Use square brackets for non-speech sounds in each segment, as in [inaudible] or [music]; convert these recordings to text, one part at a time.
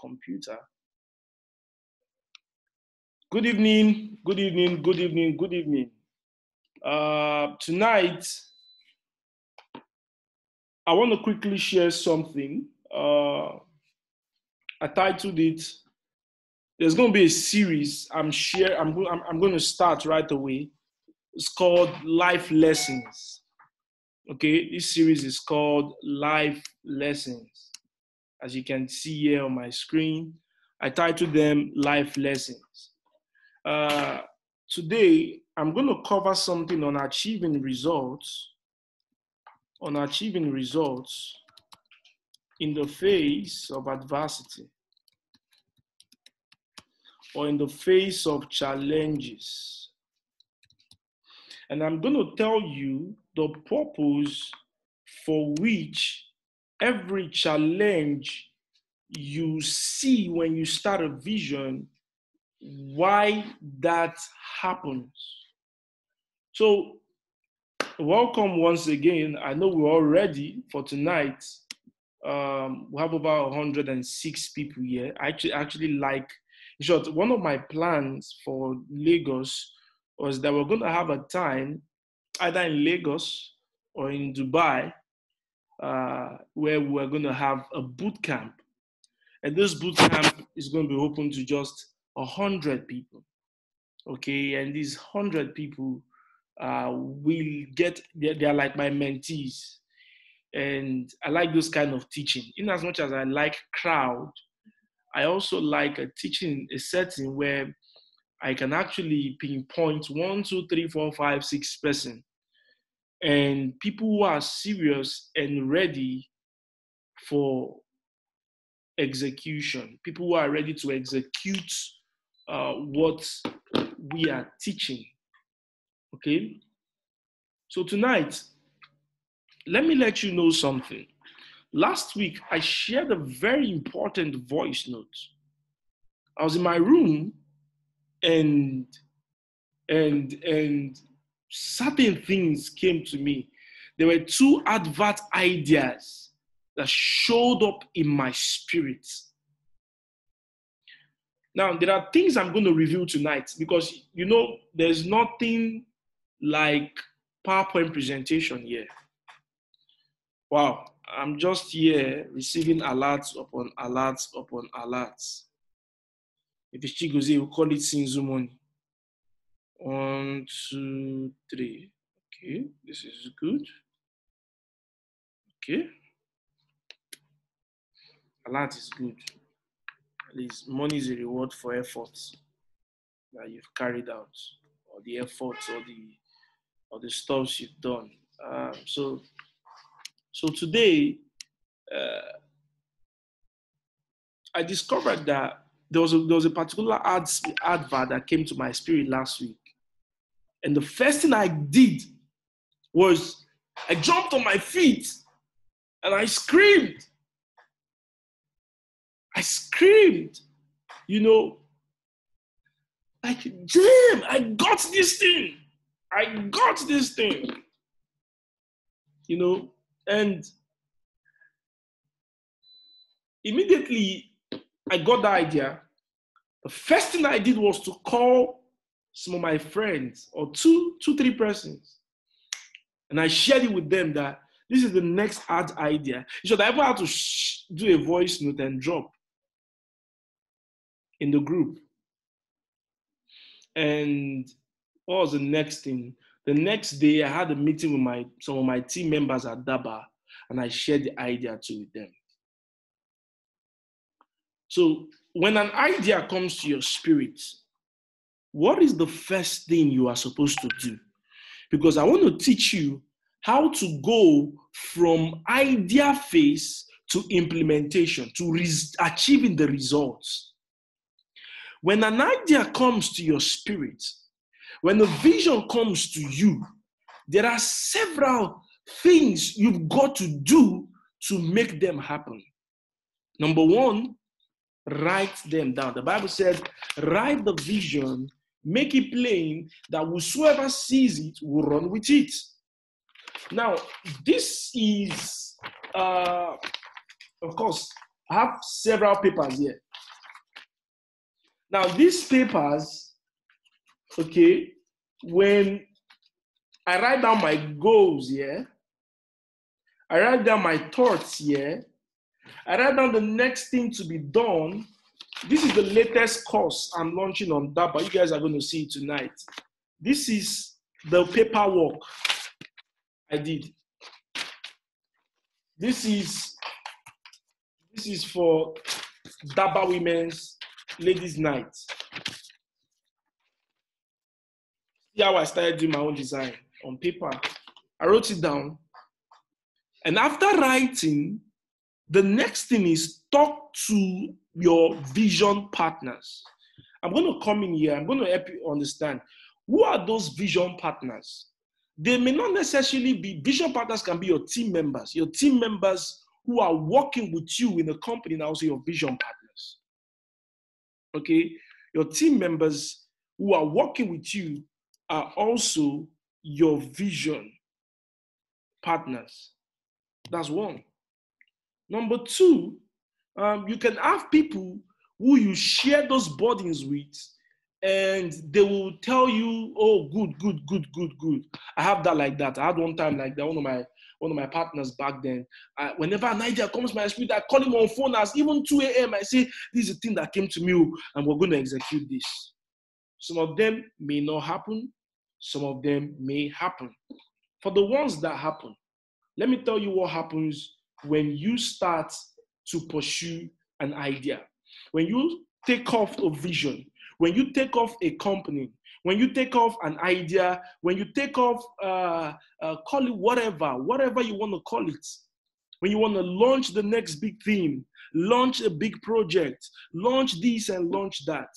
computer. Good evening, good evening, good evening, good evening. Uh, tonight, I want to quickly share something. Uh, I titled it. There's going to be a series. I'm share. I'm, I'm, I'm going to start right away. It's called Life Lessons. Okay, this series is called Life Lessons. As you can see here on my screen, I titled them Life Lessons. Uh, today, I'm going to cover something on achieving results, on achieving results in the face of adversity or in the face of challenges. And I'm going to tell you the purpose for which every challenge you see when you start a vision, why that happens. So, welcome once again. I know we're all ready for tonight. Um, we have about 106 people here. I actually, actually like, in short, one of my plans for Lagos was that we're going to have a time either in Lagos or in Dubai uh, where we're going to have a boot camp. And this boot camp is going to be open to just a 100 people. Okay, and these 100 people uh, will get, they're, they're like my mentees. And I like those kind of teaching. In as much as I like crowd, I also like a teaching, a setting where I can actually pinpoint one, two, three, four, five, six person and people who are serious and ready for execution, people who are ready to execute uh, what we are teaching. Okay? So tonight, let me let you know something. Last week, I shared a very important voice note. I was in my room and and and certain things came to me. There were two advert ideas that showed up in my spirit. Now, there are things I'm going to review tonight because, you know, there's nothing like PowerPoint presentation here. Wow, I'm just here receiving alerts upon alerts upon alerts. If it's Chigozie, we call it Sinzu money. One, two, three. Okay, this is good. Okay. Alert is good. At least money is a reward for efforts that you've carried out, or the efforts, or the or the stuffs you've done. Um, so, so today, uh, I discovered that there was a, there was a particular ads, advert that came to my spirit last week and the first thing I did was I jumped on my feet and I screamed. I screamed, you know, like, Jim, I got this thing. I got this thing. You know, and immediately I got the idea. The first thing I did was to call some of my friends or two, two, three persons. And I shared it with them that this is the next art idea. So I ever had to sh- do a voice note and drop in the group. And what was the next thing? The next day, I had a meeting with my some of my team members at Daba, and I shared the idea too with them. So when an idea comes to your spirit, what is the first thing you are supposed to do? Because I want to teach you how to go from idea phase to implementation, to res- achieving the results. When an idea comes to your spirit, when a vision comes to you, there are several things you've got to do to make them happen. Number one, write them down. The Bible says, write the vision make it plain that whosoever sees it will run with it. Now, this is, uh, of course, I have several papers here. Now, these papers, okay, when I write down my goals here, I write down my thoughts here, I write down the next thing to be done. This is the latest course I'm launching on DABA. You guys are going to see it tonight. This is the paperwork I did. This is this is for DABA Women's Ladies Night. See how I started doing my own design on paper. I wrote it down. And after writing, the next thing is talk to your vision partners. I'm going to come in here. I'm going to help you understand who are those vision partners. They may not necessarily be vision partners, can be your team members, your team members who are working with you in the company and also your vision partners. Okay, your team members who are working with you are also your vision partners. That's one. Number two, um, you can have people who you share those burdens with, and they will tell you, "Oh, good, good, good, good, good." I have that like that. I had one time like that. One of my one of my partners back then. I, whenever an idea comes to my spirit, I call him on phone as even 2 a.m. I say, "This is the thing that came to me, oh, and we're going to execute this." Some of them may not happen. Some of them may happen. For the ones that happen, let me tell you what happens when you start to pursue an idea, when you take off a vision, when you take off a company, when you take off an idea, when you take off, uh, uh, call it whatever, whatever you want to call it, when you want to launch the next big theme, launch a big project, launch this and launch that.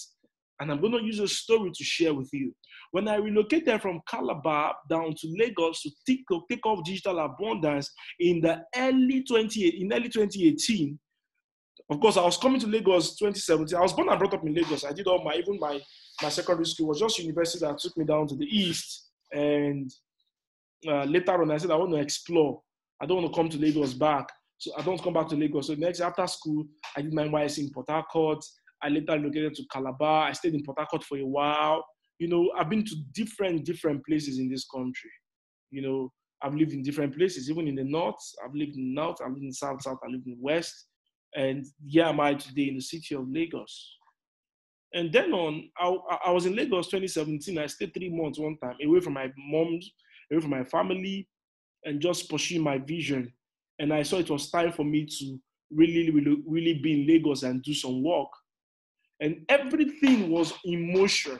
And I'm going to use a story to share with you. When I relocated from Calabar down to Lagos to take, take off digital abundance in the early 20, in early 2018, of course, I was coming to Lagos 2017. I was born and brought up in Lagos. I did all my, even my, my secondary school was just university that took me down to the east. And uh, later on, I said, I want to explore. I don't want to come to Lagos back. So I don't come back to Lagos. So next, after school, I did my NYSC in Port Harcourt. I later relocated to Calabar. I stayed in Port Harcourt for a while you know, I've been to different, different places in this country. You know, I've lived in different places, even in the north. I've lived in north, I've lived in south, south, I lived in west. And here am I today in the city of Lagos. And then on, I, I was in Lagos 2017. I stayed three months one time away from my mom's, away from my family, and just pursuing my vision. And I saw it was time for me to really, really, really be in Lagos and do some work. And everything was in motion.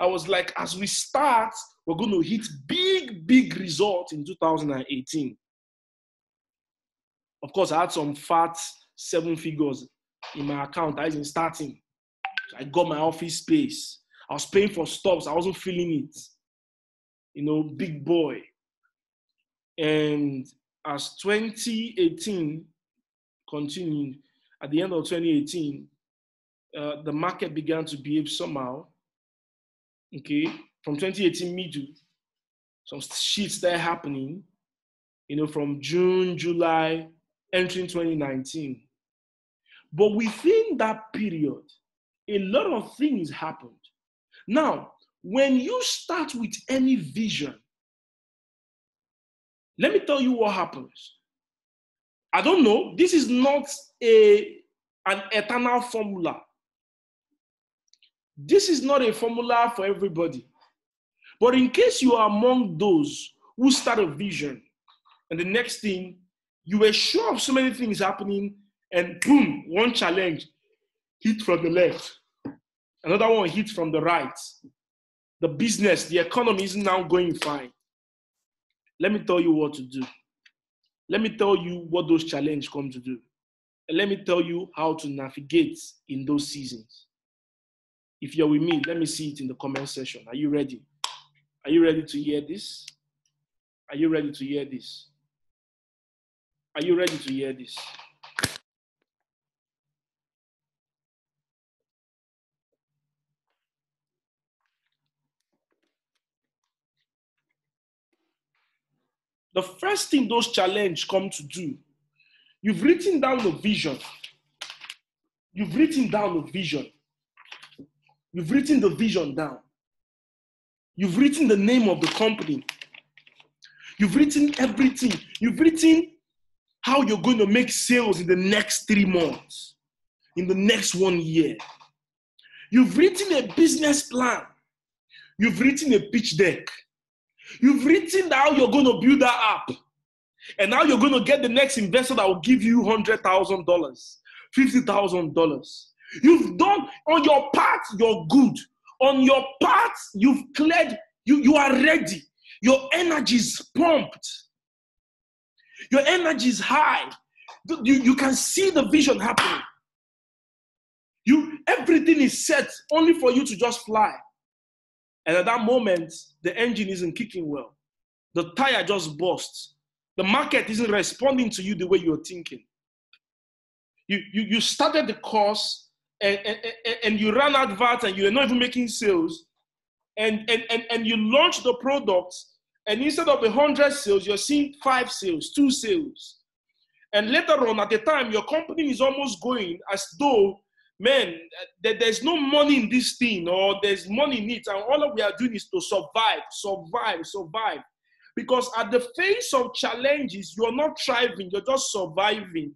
I was like, as we start, we're going to hit big, big results in 2018. Of course, I had some fat seven figures in my account. I wasn't starting. I got my office space. I was paying for stops. I wasn't feeling it. You know, big boy. And as 2018 continued, at the end of 2018, uh, the market began to behave somehow okay, from 2018 middle, some shit started happening, you know, from June, July, entering 2019. But within that period, a lot of things happened. Now, when you start with any vision, let me tell you what happens. I don't know. This is not a an eternal formula. This is not a formula for everybody. But in case you are among those who start a vision, and the next thing, you were sure of so many things happening, and boom, one challenge hit from the left, another one hit from the right. The business, the economy is now going fine. Let me tell you what to do. Let me tell you what those challenges come to do. And let me tell you how to navigate in those seasons. If you're with me, let me see it in the comment section. Are you ready? Are you ready to hear this? Are you ready to hear this? Are you ready to hear this? The first thing those challenge come to do, you've written down a vision. You've written down a vision. You've written the vision down. You've written the name of the company. You've written everything. You've written how you're going to make sales in the next three months, in the next one year. You've written a business plan. You've written a pitch deck. You've written how you're going to build that app. And now you're going to get the next investor that will give you $100,000, $50,000. You've done on your part, you're good. On your part, you've cleared, you, you are ready. Your energy is pumped. Your energy is high. You, you can see the vision happening. You everything is set only for you to just fly. And at that moment, the engine isn't kicking well. The tire just bursts. The market isn't responding to you the way you're thinking. You, you, you started the course and, and, and you ran adverts and you're not even making sales. And, and, and, and you launch the product, and instead of a 100 sales, you're seeing five sales, two sales. And later on, at the time, your company is almost going as though man, there's no money in this thing, or there's money in it, and all we are doing is to survive, survive, survive. Because at the face of challenges, you're not thriving, you're just surviving.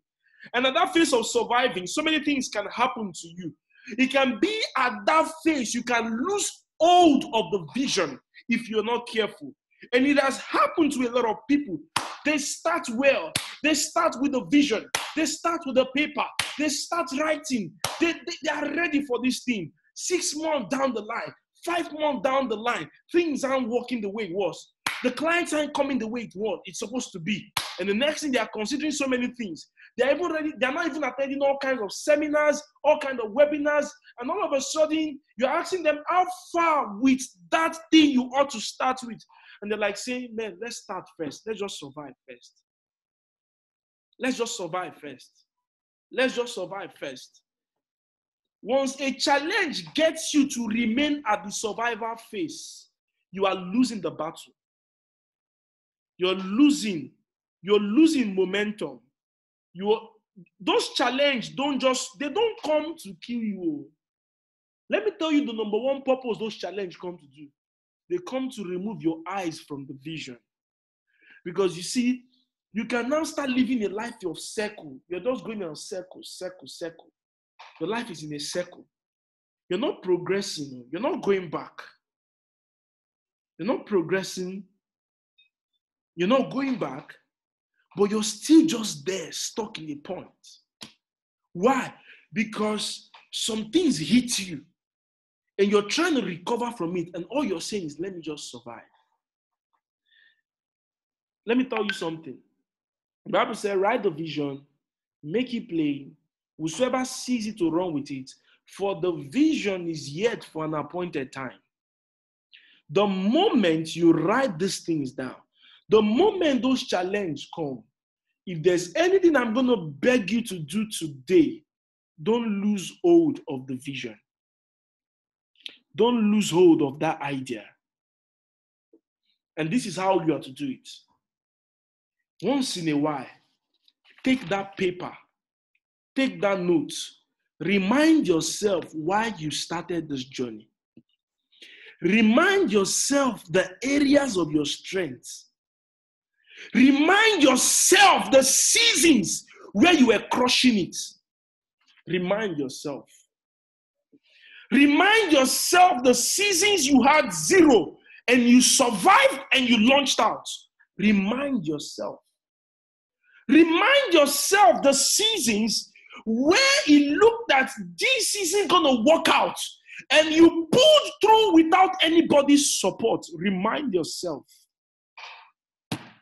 And at that phase of surviving, so many things can happen to you. It can be at that phase you can lose hold of the vision if you're not careful. And it has happened to a lot of people. They start well, they start with a vision, they start with a paper, they start writing, they, they, they are ready for this thing. Six months down the line, five months down the line, things aren't working the way it was. The clients aren't coming the way it was, it's supposed to be. And the next thing they are considering so many things. They're even ready, they're not even attending all kinds of seminars, all kinds of webinars, and all of a sudden you're asking them how far with that thing you ought to start with. And they're like saying, Man, let's start first. Let's just survive first. Let's just survive first. Let's just survive first. Once a challenge gets you to remain at the survival phase, you are losing the battle. You're losing, you're losing momentum. You those challenges don't just they don't come to kill you. Oh. Let me tell you the number one purpose those challenges come to do. They come to remove your eyes from the vision. Because you see, you can now start living a life of circle. You're just going in a circle, circle, circle. Your life is in a circle. You're not progressing. You're not going back. You're not progressing. You're not going back, but you're still just there, stuck in a point. Why? Because some things hit you and you're trying to recover from it, and all you're saying is, let me just survive. Let me tell you something. The Bible says, write the vision, make it plain. Whosoever sees it to run with it, for the vision is yet for an appointed time. The moment you write these things down, the moment those challenges come, if there's anything I'm going to beg you to do today, don't lose hold of the vision. Don't lose hold of that idea. And this is how you are to do it. Once in a while, take that paper, take that note, remind yourself why you started this journey. Remind yourself the areas of your strengths. Remind yourself the seasons where you were crushing it. Remind yourself. Remind yourself the seasons you had zero and you survived and you launched out. Remind yourself. Remind yourself the seasons where it looked that this isn't going to work out and you pulled through without anybody's support. Remind yourself.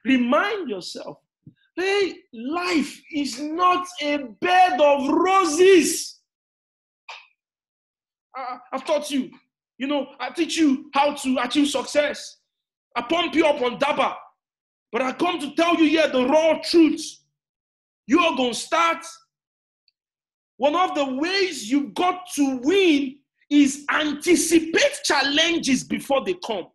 Remind yourself. Hey, life is not a bed of roses. Ah, ah, I, have taught you, you know, I teach you how to achieve success. I pump you up on DABA. But I come to tell you here the raw truth. You are going to start. One of the ways you got to win is anticipate challenges before they come.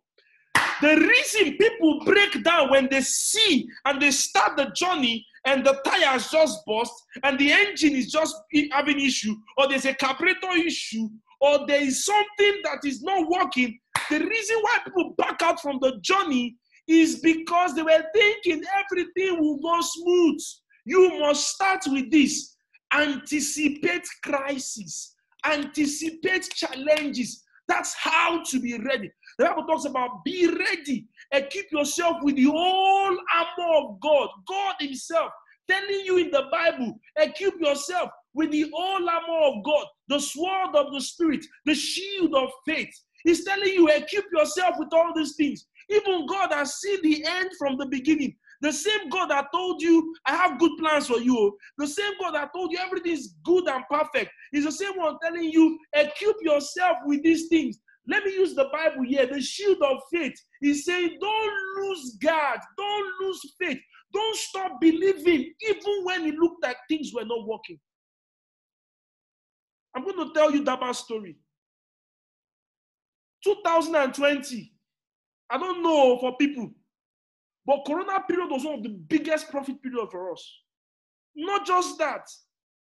The reason people break down when they see and they start the journey and the tires just burst and the engine is just having issue or there's a carburetor issue or there is something that is not working the reason why people back out from the journey is because they were thinking everything will go smooth. You must start with this. Anticipate crisis. Anticipate challenges. That's how to be ready. The bible talks about be ready and equip yourself with the whole armor of God, God Himself, telling you in the Bible, equip yourself with the whole armor of God, the sword of the Spirit, the shield of faith. He's telling you, equip yourself with all these things. Even God has seen the end from the beginning. The same God that told you, I have good plans for you. The same God that told you everything is good and perfect is the same one telling you, equip yourself with these things. Let me use the Bible here. The shield of faith is saying, don't lose God, don't lose faith, don't stop believing, even when it looked like things were not working. I'm going to tell you that story. 2020, I don't know for people, but Corona period was one of the biggest profit period for us. Not just that,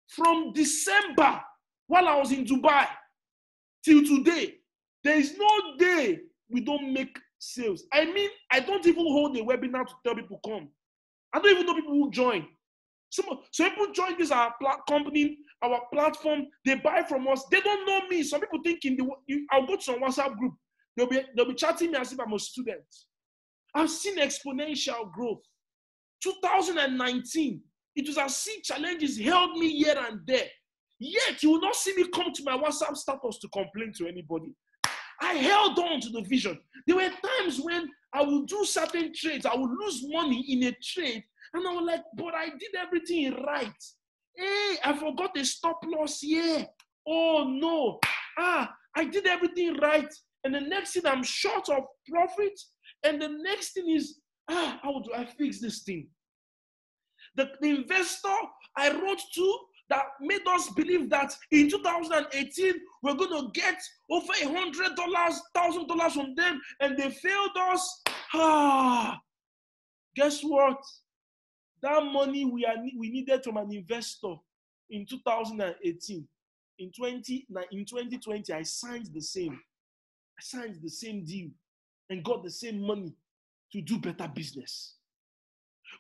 from December while I was in Dubai till today, there is no day we don't make sales. I mean, I don't even hold a webinar to tell people come. I don't even know people who join. Some, some people join this our company, our platform. They buy from us. They don't know me. Some people think in the I'll go to some WhatsApp group. They'll be they'll be chatting me as if I'm a student. I've seen exponential growth. 2019, it was as if challenges held me here and there. Yet you will not see me come to my WhatsApp status to complain to anybody. I held on to the vision. There were times when I would do certain trades, I would lose money in a trade, and I was like, but I did everything right. Hey, I forgot a stop loss here. Oh no. Ah, I did everything right. And the next thing I'm short of profit. And the next thing is, ah, how do I fix this thing? The, the investor I wrote to that made us believe that in 2018 we're going to get over a hundred dollars, thousand dollars from them, and they failed us. Ah, guess what? That money we are we needed from an investor in 2018. In 20 in 2020, I signed the same. I signed the same deal and got the same money to do better business.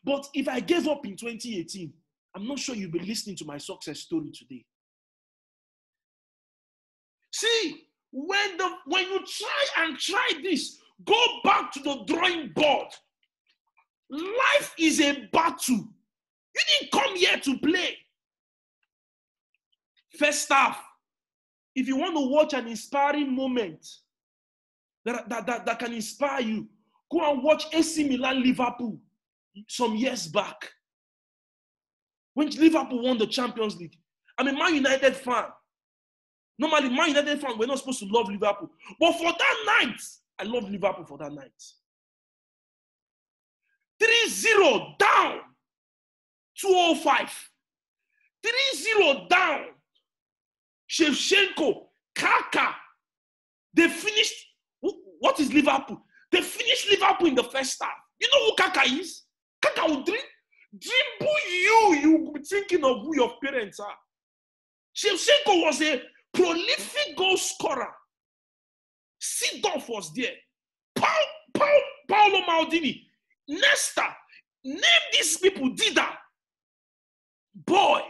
But if I gave up in 2018, I'm not sure you'll be listening to my success story today. See, when the when you try and try this, go back to the drawing board. Life is a battle. You didn't come here to play. First off, if you want to watch an inspiring moment that, that, that, that can inspire you, go and watch AC Milan Liverpool some years back when Liverpool won the Champions League. I'm a Man United fan. Normally, Man United fan, we're not supposed to love Liverpool. But for that night, I love Liverpool for that night. 3-0 down. 205. 3-0 down. Shevchenko, Kaka. They finished. What is Liverpool? They finished Liverpool in the first half. You know who Kaka is? Kaka will drink Dribble you, you be thinking of who your parents are. Shevchenko was a prolific goal scorer. Seedorf was there. Paul, Paul, Paolo Maldini, Nesta, name these people, did that. Boy.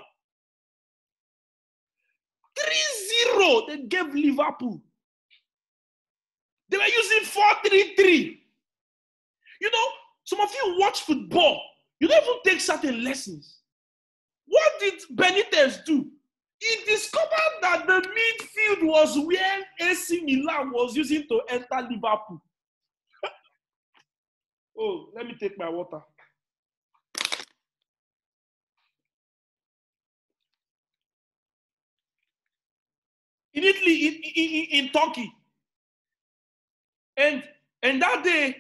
3-0, they gave Liverpool. They were using 4-3-3. You know, some of you watch football you don't even take certain lessons. What did Benitez do? He discovered that the midfield was where AC Milan was using to enter Liverpool. Oh, let me take my water. In in, in, in Turkey. And and that day,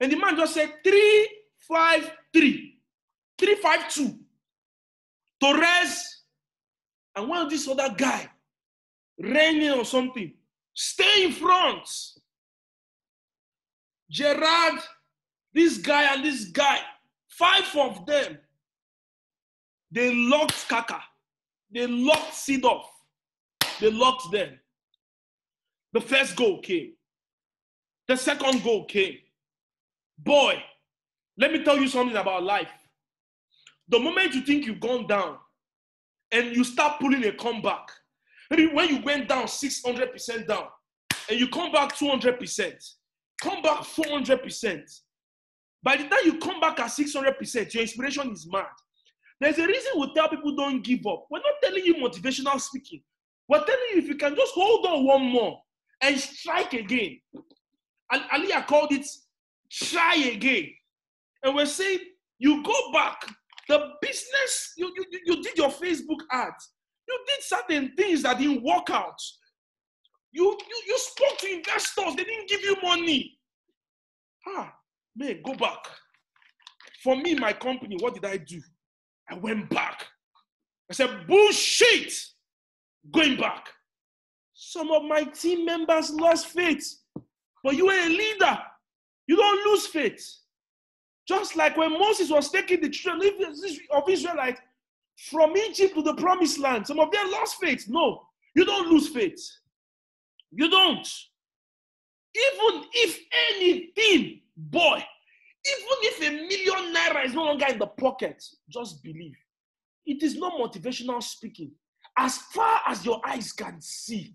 and the man just said three five three three five two Torres and one of this other guy Raining or something stay in front Gerard this guy and this guy five of them They locked Kaka. They locked Seedorf. They locked them. The first goal came. The second goal came. Boy, let me tell you something about life. The moment you think you've gone down and you start pulling a comeback, maybe when you went down 600% down and you come back 200%, come back 400%, by the time you come back at 600%, your inspiration is mad. There's a reason we tell people don't give up. We're not telling you motivational speaking. We're telling you if you can just hold on one more and strike again. And Aaliyah called it try again. And we're saying you go back. The business, you, you, you did your Facebook ads. You did certain things that didn't work out. You, you, you spoke to investors, they didn't give you money. Ah, man, go back. For me, my company, what did I do? I went back. I said, bullshit, going back. Some of my team members lost faith, but you are a leader. You don't lose faith. Just like when Moses was taking the children of Israelites from Egypt to the promised land, some of them lost faith. No, you don't lose faith. You don't. Even if anything, boy, even if a million naira is no longer in the pocket, just believe. It is not motivational speaking. As far as your eyes can see,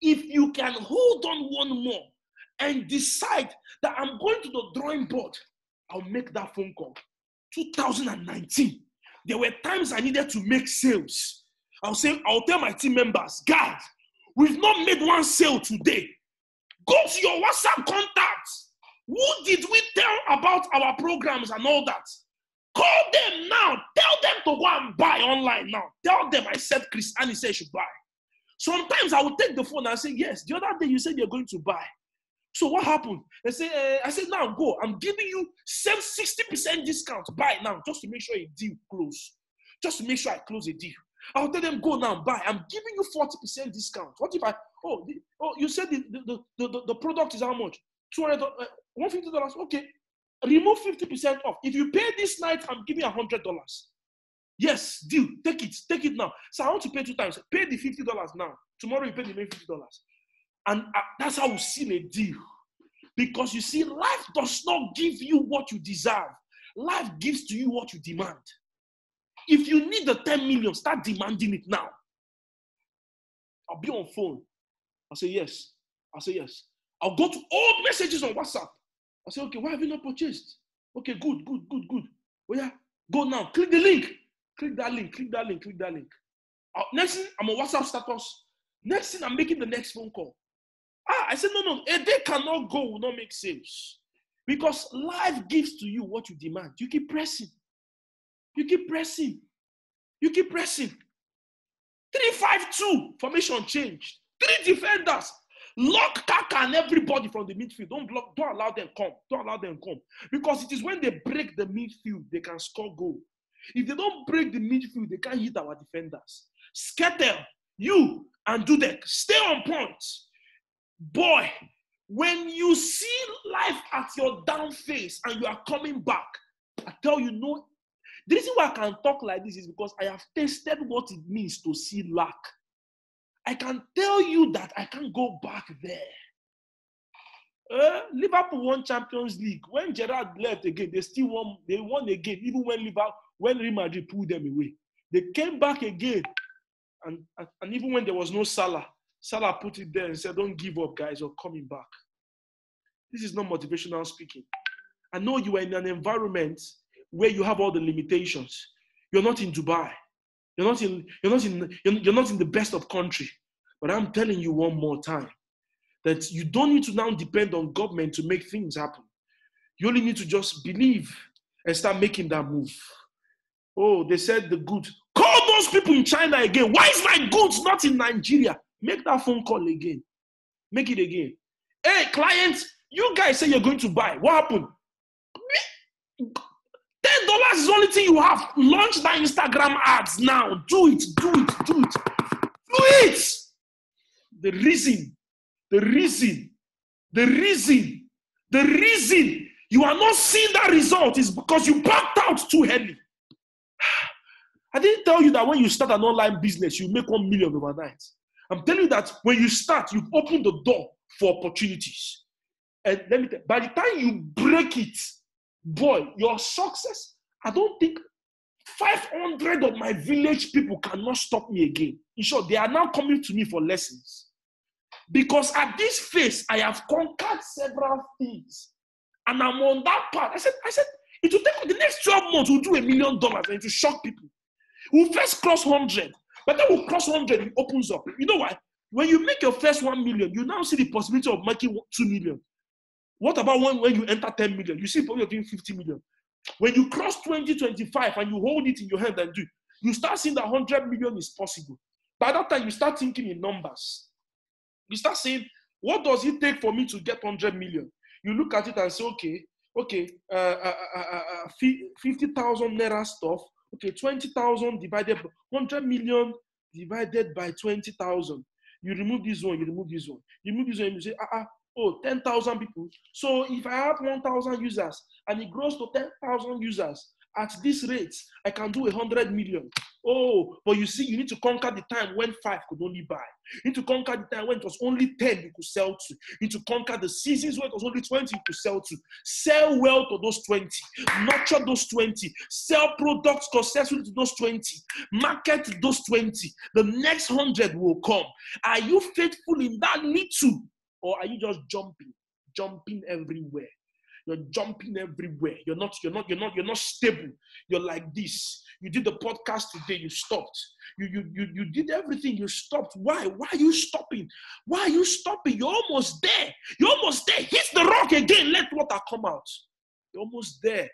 if you can hold on one more and decide that I'm going to the drawing board, I'll make that phone call. 2019, there were times I needed to make sales. I'll say, I'll tell my team members, guys, we've not made one sale today. Go to your WhatsApp contacts who did we tell about our programs and all that? Call them now. Tell them to go and buy online now. Tell them I said Chris Christiani said should buy. Sometimes I will take the phone and say, Yes, the other day you said you're going to buy. So what happened? They say, uh, I said, now go. I'm giving you 60% discount. Buy now, just to make sure a deal close. Just to make sure I close a deal. I'll tell them, go now, buy. I'm giving you 40% discount. What if I, oh, oh you said the, the, the, the, the product is how much? 200, uh, $150. Okay. Remove 50% off. If you pay this night, I'm giving you $100. Yes, deal. Take it. Take it now. So I want to pay two times. Pay the $50 now. Tomorrow you pay the main $50. And uh, that's how we seal a deal. Because you see, life does not give you what you deserve. Life gives to you what you demand. If you need the 10 million, start demanding it now. I'll be on phone. I'll say yes. I'll say yes. I'll go to all messages on WhatsApp. I say, okay, why have you not purchased? Okay, good, good, good, good. Oh yeah, go now. Click the link. Click that link. Click that link. Click that link. Uh, next thing, I'm on WhatsApp status. Next thing, I'm making the next phone call. Ah, I said, no, no, a day cannot go, will not make sense. Because life gives to you what you demand. You keep pressing. You keep pressing. You keep pressing. 352 formation changed. Three defenders. Lock Kaka and everybody from the midfield. Don't block, don't allow them come. Don't allow them come. Because it is when they break the midfield, they can score goal. If they don't break the midfield, they can't hit our defenders. Scatter, you and Dudek, stay on point. Boy, when you see life at your down face and you are coming back, I tell you, no. The reason why I can talk like this is because I have tasted what it means to see lack. I can tell you that I can't go back there. Uh, Liverpool won Champions League. When Gerrard left again, they still won. They won again, even when Liverpool, when Real Madrid pulled them away. They came back again, and, and, and even when there was no Salah, Salah put it there and said, "Don't give up, guys. You're coming back." This is not motivational speaking. I know you are in an environment where you have all the limitations. You're not in Dubai. You're not in, you're not in, you're not in the best of country. But I'm telling you one more time that you don't need to now depend on government to make things happen. You only need to just believe and start making that move. Oh, they said the good. Call those people in China again. Why is my goods not in Nigeria? Make that phone call again. Make it again. Hey, clients, you guys say you're going to buy. What happened? Ten dollars is the only thing you have. Launch that Instagram ads now. Do it, do it, do it, do it. The reason, the reason, the reason, the reason you are not seeing that result is because you backed out too early. [sighs] I didn't tell you that when you start an online business, you make one million overnight. I'm telling you that when you start, you open the door for opportunities. And let me tell you, by the time you break it, boy, your success, I don't think 500 of my village people cannot stop me again. In short, they are now coming to me for lessons. Because at this phase, I have conquered several things. And I'm on that path. I said, I said, it will take the next 12 months, we'll do a million dollars and it will shock people. We'll first cross 100. But then we'll cross 100, it opens up. You know why? When you make your first 1 million, you now see the possibility of making 2 million. What about when, when you enter 10 million? You see probably of doing 50 million. When you cross 2025 and you hold it in your hand and do, you start seeing that 100 million is possible. By that time, you start thinking in numbers. You start saying, what does it take for me to get 100 million? You look at it and say, okay, okay, uh, uh, uh, 50,000 naira stuff, okay, 20,000 divided by 100 million divided by 20,000. You remove this one, you remove this one. You remove this one, you say, ah, ah, oh, 10,000 people. So if I have 1,000 users and it grows to 10,000 users, at this rate, I can do 100 million. Oh, but you see, you need to conquer the time when five could only buy. You need to conquer the time when it was only 10 you could sell to. You need to conquer the seasons when it was only 20 you could sell to. Sell well to those 20. Nurture those 20. Sell products successfully to those 20. Market those 20. The next 100 will come. Are you faithful in that little? Or are you just jumping, jumping everywhere? You're jumping everywhere. You're not, you're not, you're not, you're not stable. You're like this. You did the podcast today, you stopped. You, you, you, you did everything, you stopped. Why? Why are you stopping? Why are you stopping? You're almost there. You're almost there. Hit the rock again. Let water come out. You're almost there.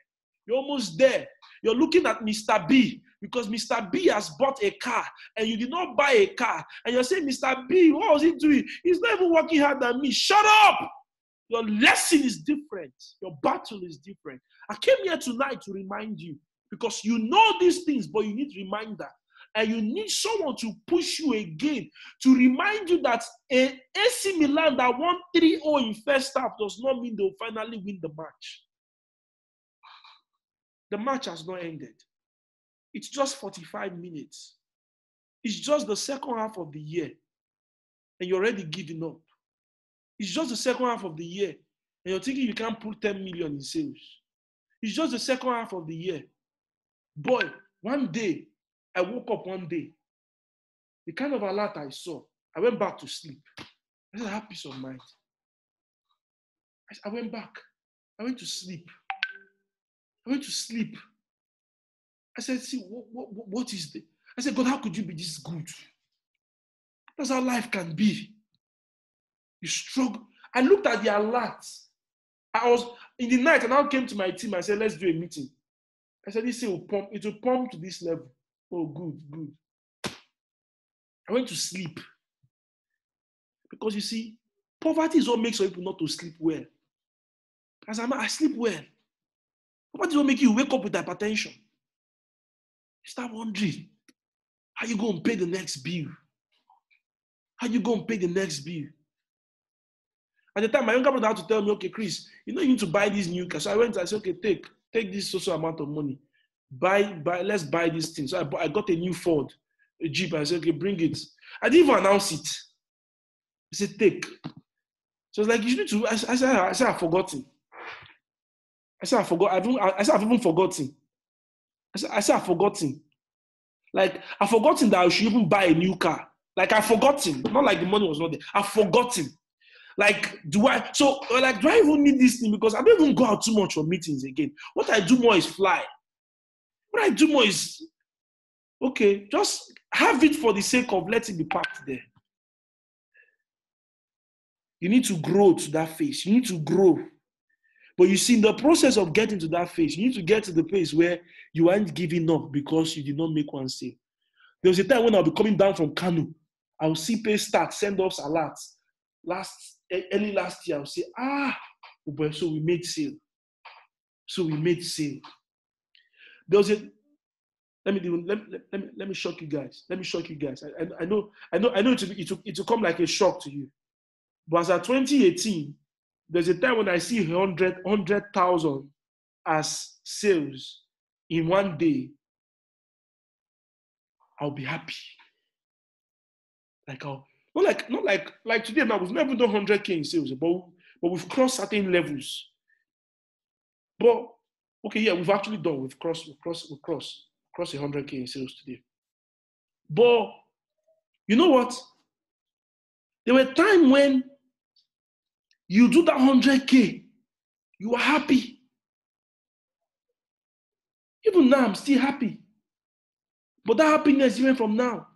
You're almost there. You're looking at Mr. B because Mr. B has bought a car and you did not buy a car. And you're saying, Mr. B, what was he doing? He's not even working hard than me. Shut up! Your lesson is different. Your battle is different. I came here tonight to remind you because you know these things, but you need reminder. And you need someone to push you again to remind you that a AC Milan that won 3 0 in first half does not mean they'll finally win the match. The match has not ended. It's just 45 minutes. It's just the second half of the year. And you're already giving up. It's just the second half of the year. And you're thinking you can't put 10 million in sales. It's just the second half of the year. Boy, one day, I woke up one day. The kind of alert I saw, I went back to sleep. I said, I have peace of mind. I went back. I went to sleep. I went to sleep. I said, see, what, what, what is the? I said, God, how could you be this good? That's how life can be. You struggle. I looked at the alert. I was in the night and I came to my team. I said, let's do a meeting. I said, this will pump, it will pump to this level. Oh, good, good. I went to sleep. Because you see, poverty is what makes people not to sleep well. As I'm, I sleep well. Poverty will make you wake up with hypertension. Start wondering, how you going to pay the next bill? How you going to pay the next bill? At the time, my younger brother had to tell me, okay, Chris, you know you need to buy this new car. So I went, I said, okay, take, take this social amount of money. Buy, buy, let's buy this thing. So I, I got a new Ford, a Jeep. I said, okay, bring it. I didn't even announce it. I said, take. So it's like, you need to, I, I, said, I said, I've forgotten. I said, I forgot. I've even, I said, I've even forgotten. I said, I said, I've forgotten. Like, I've forgotten that I should even buy a new car. Like, I've forgotten. Not like the money was not there. I've forgotten. Like, do I so uh, like do I even need this thing? Because I don't even go out too much for meetings again. What I do more is fly. What I do more is okay, just have it for the sake of letting be parked there. You need to grow to that phase. You need to grow. But you see, in the process of getting to that phase, you need to get to the place where you aren't giving up because you did not make one sale. There was a time when I'll be coming down from Kano. I'll see pay start, send off alerts. Last early last year, I'll say, ah, boy, so we made sale. So we made sale. There was a let me do let, let, let, me let me shock you guys. Let me shock you guys. I, I, I know I know I know it, will, it will come like a shock to you. But as at 2018, there's a time when I see 100 100,000 as sales in one day. I'll be happy. Like I'll not like not like like today now we've never done 100k in sales, but but we've crossed certain levels. But okay, yeah, we've actually done. We've crossed, we've crossed, we've crossed, crossed 100k in sales today. But you know what? There were times when you do that 100k, you are happy. Even now, I'm still happy. But that happiness even from now.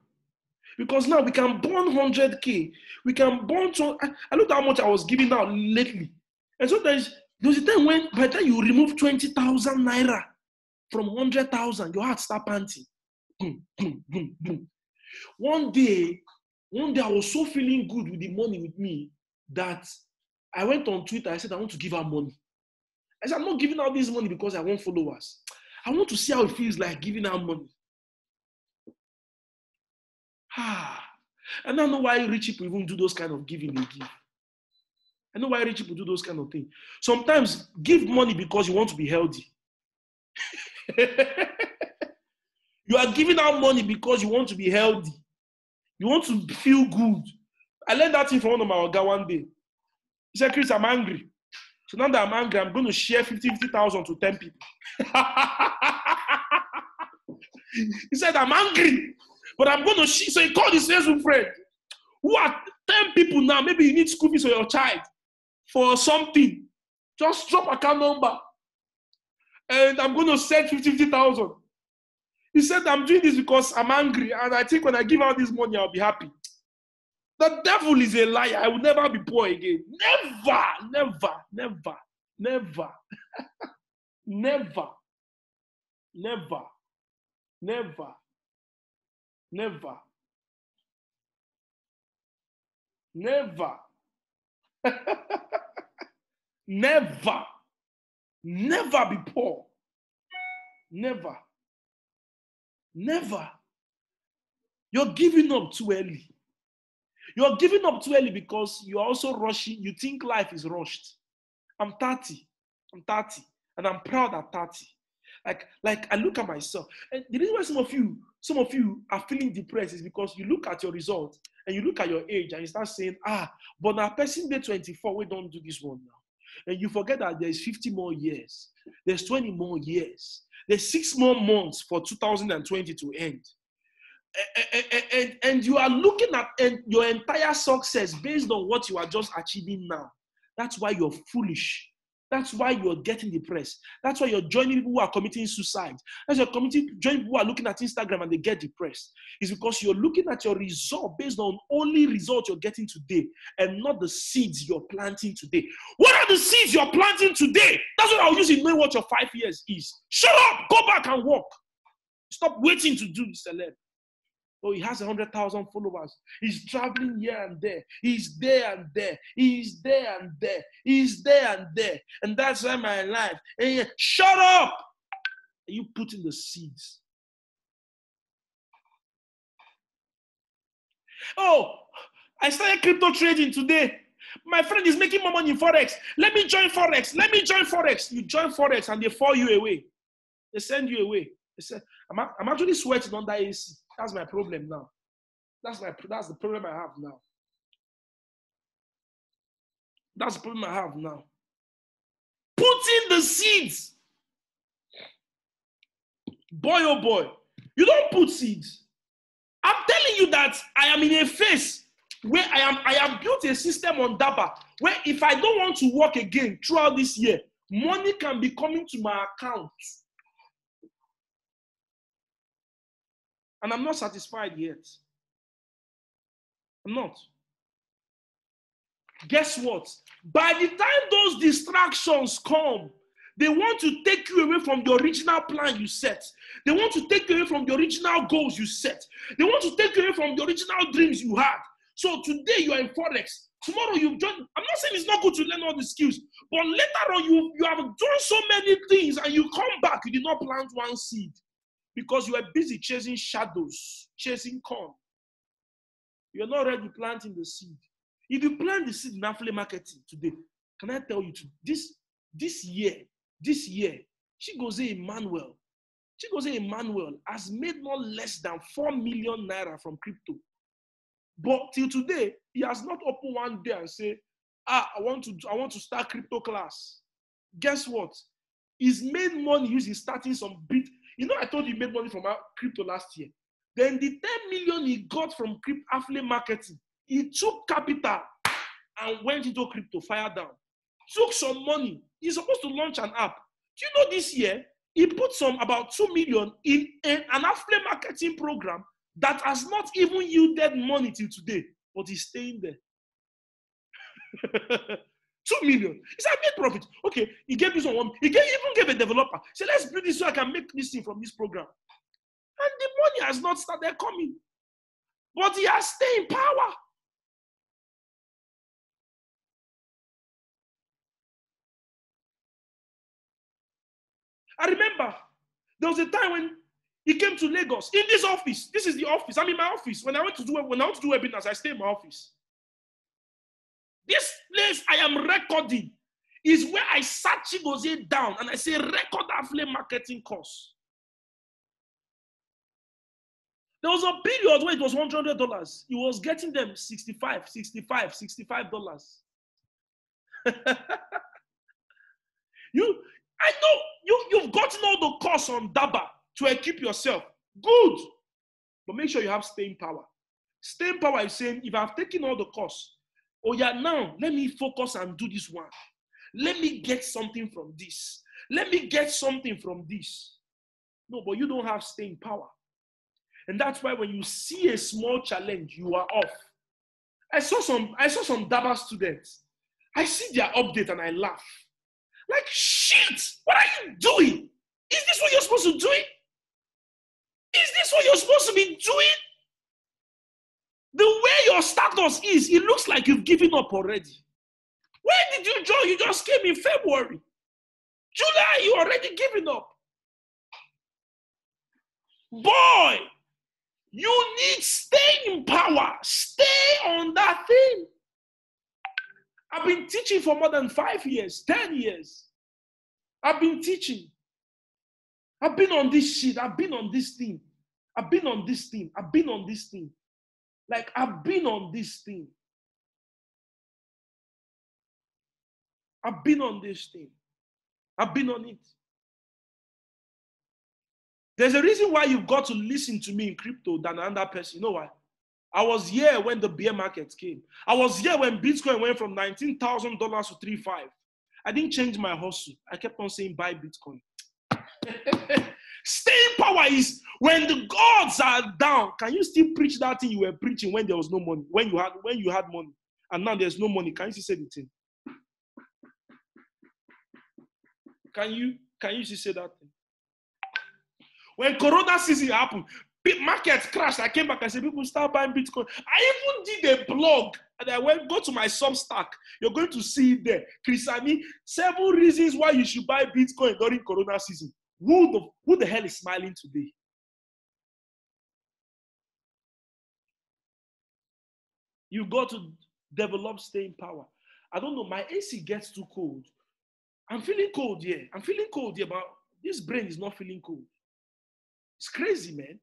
Because now we can burn 100k. We can burn. So I, I looked how much I was giving out lately. And sometimes there was a time when by the time you remove 20,000 naira from 100,000, your heart start panting. Boom, boom, boom, boom. One day, one day I was so feeling good with the money with me that I went on Twitter. I said, I want to give her money. I said, I'm not giving out this money because I want followers. I want to see how it feels like giving out money. Ah, I know why rich people even do those kind of giving they give. I know why rich people do those kind of things. Sometimes give money because you want to be healthy. [laughs] you are giving out money because you want to be healthy. You want to feel good. I learned that thing from one of my guy one day. He said, Chris, I'm angry. So now that I'm angry, I'm going to share 50, 50,000 to 10 people. [laughs] he said, I'm angry, but I'm going to share. So he called his Facebook friend, who are 10 people now. Maybe you need school fees for your child for something. Just drop account number. And I'm going to send 50, 50,000. He said, I'm doing this because I'm angry. And I think when I give out this money, I'll be happy. The devil is a liar. I will never be poor again. Never, never, never, never, [laughs] never, never, never, never, never, [laughs] never, never be poor. Never, never. You're giving up too early. You're giving up too early because you're also rushing. You think life is rushed. I'm 30. I'm 30. And I'm proud at 30. Like, like I look at myself. And the reason why some of you, some of you are feeling depressed is because you look at your results and you look at your age and you start saying, ah, but now person day 24, we don't do this one now. And you forget that there's 50 more years. There's 20 more years. There's six more months for 2020 to end and, and, you are looking at your entire success based on what you are just achieving now. That's why you're foolish. That's why you're getting depressed. That's why you're joining people who are committing suicide. That's you're committing joining people who are looking at Instagram and they get depressed. It's because you're looking at your result based on only result you're getting today and not the seeds you're planting today. What are the seeds you're planting today? That's what I'll use in knowing what your five years is. Shut up, go back and work. Stop waiting to do this celeb. Oh, he has a hundred thousand followers. He's traveling here and there. He's there and there. He's there and there. He's there and there. And that's why my life. And shut up! Are you putting the seeds? Oh, I started crypto trading today. My friend is making more money in Forex. Let me join Forex. Let me join Forex. You join Forex and they fall you away. They send you away. They say, I'm, I'm actually sweating under AC. That's my problem now. That's my that's the problem I have now. That's the problem I have now. Putting the seeds. Boy, oh boy, you don't put seeds. I'm telling you that I am in a phase where I am I have built a system on DABA where if I don't want to work again throughout this year, money can be coming to my account And I'm not satisfied yet. I'm not. Guess what? By the time those distractions come, they want to take you away from the original plan you set. They want to take you away from the original goals you set. They want to take you away from the original dreams you had. So today you are in Forex. Tomorrow you've done. I'm not saying it's not good to learn all the skills, but later on you, you have done so many things and you come back, you did not plant one seed because you are busy chasing shadows, chasing corn. You're not ready planting the seed. If you plant the seed in affiliate marketing today, can I tell you to this this year, this year, Chigozie Emmanuel Chigozie Emmanuel has made no less than 4 million naira from crypto. But till today, he has not opened one day and say, ah, I want to, I want to start crypto class. Guess what? He's made money using starting some bit. You know, I told you he made money from crypto last year. Then the 10 million he got from crypto affiliate marketing, he took capital and went into crypto, fire down. Took some money. He's supposed to launch an app. Do you know this year he put some about 2 million in an affiliate marketing program that has not even yielded money till today, but he's staying there. [laughs] 2 million. He I made profit. Okay, he gave this one. He gave, even gave a developer. He said, let's build this so I can make this thing from this program. And the money has not started coming. But he has staying power. I remember there was a time when he came to Lagos in this office. This is the office. I'm in my office. When I went to do when I want to do webinars, I stay in my office. This place I am recording is where I sat Chigozie down and I say, record affiliate marketing course. There was a period where it was $100. He was getting them 65, 65, 65 dollars. [laughs] you, I know you, you've gotten all the course on Daba to equip yourself. Good. But make sure you have staying power. Staying power is saying, if I've taken all the course, oh yeah, now let me focus and do this one. Let me get something from this. Let me get something from this. No, but you don't have staying power. And that's why when you see a small challenge, you are off. I saw some, I saw some Daba students. I see their update and I laugh. Like, shit, what are you doing? Is this what you're supposed to do? Is this what you're supposed to be doing? The way your status is, it looks like you've given up already. When did you join? You just came in February. July, you already giving up. Boy, you need stay in power. Stay on that thing. I've been teaching for more than five years, 10 years. I've been teaching. I've been on this shit. I've been on this thing. I've been on this thing. I've been on this thing. Like, I've been on this thing. I've been on this thing. I've been on it. There's a reason why you've got to listen to me in crypto than another person. You know why? I was here when the bear market came. I was here when Bitcoin went from $19,000 to 35. I didn't change my hustle. I kept on saying buy Bitcoin. [laughs] Staying power is when the gods are down. Can you still preach that thing you were preaching when there was no money? When you had when you had money, and now there's no money. Can you still say the thing? Can you can you still say that thing? When Corona season happened, market crashed. I came back and said, people start buying Bitcoin. I even did a blog and I went, go to my Substack. You're going to see it there. Chris Ani, seven reasons why you should buy Bitcoin during Corona season. Who the, who the hell is smiling today? You got to develop staying power. I don't know, my AC gets too cold. I'm feeling cold here. I'm feeling cold here, but this brain is not feeling cold. It's crazy, man.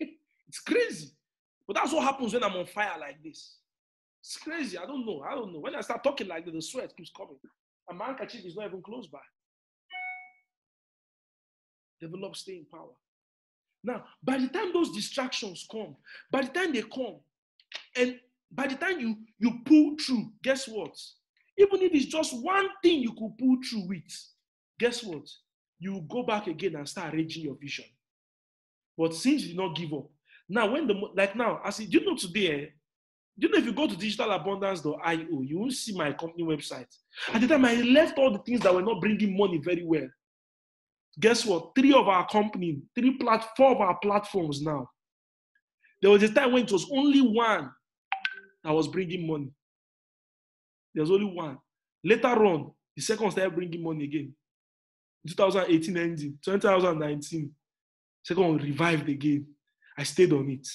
[laughs] It's crazy. But that's what happens when I'm on fire like this. It's crazy. I don't know. I don't know. When I start talking like this, the sweat keeps coming. And my handkerchief is not even close by. Develop staying power. Now, by the time those distractions come, by the time they come, and by the time you you pull through, guess what? Even if it's just one thing you could pull through with, guess what? You go back again and start arranging your vision. But since you did not give up, now, when the like now, I see, do you know today? Eh, do you know if you go to digitalabundance.io, you will see my company website. At the time, I left all the things that were not bringing money very well. Guess what? Three of our company, three plat, four of our platforms now. There was a time when it was only one that was bringing money. There was only one. Later on, the second started bringing money again. 2018 ending, 2019, second revived again. I stayed on it.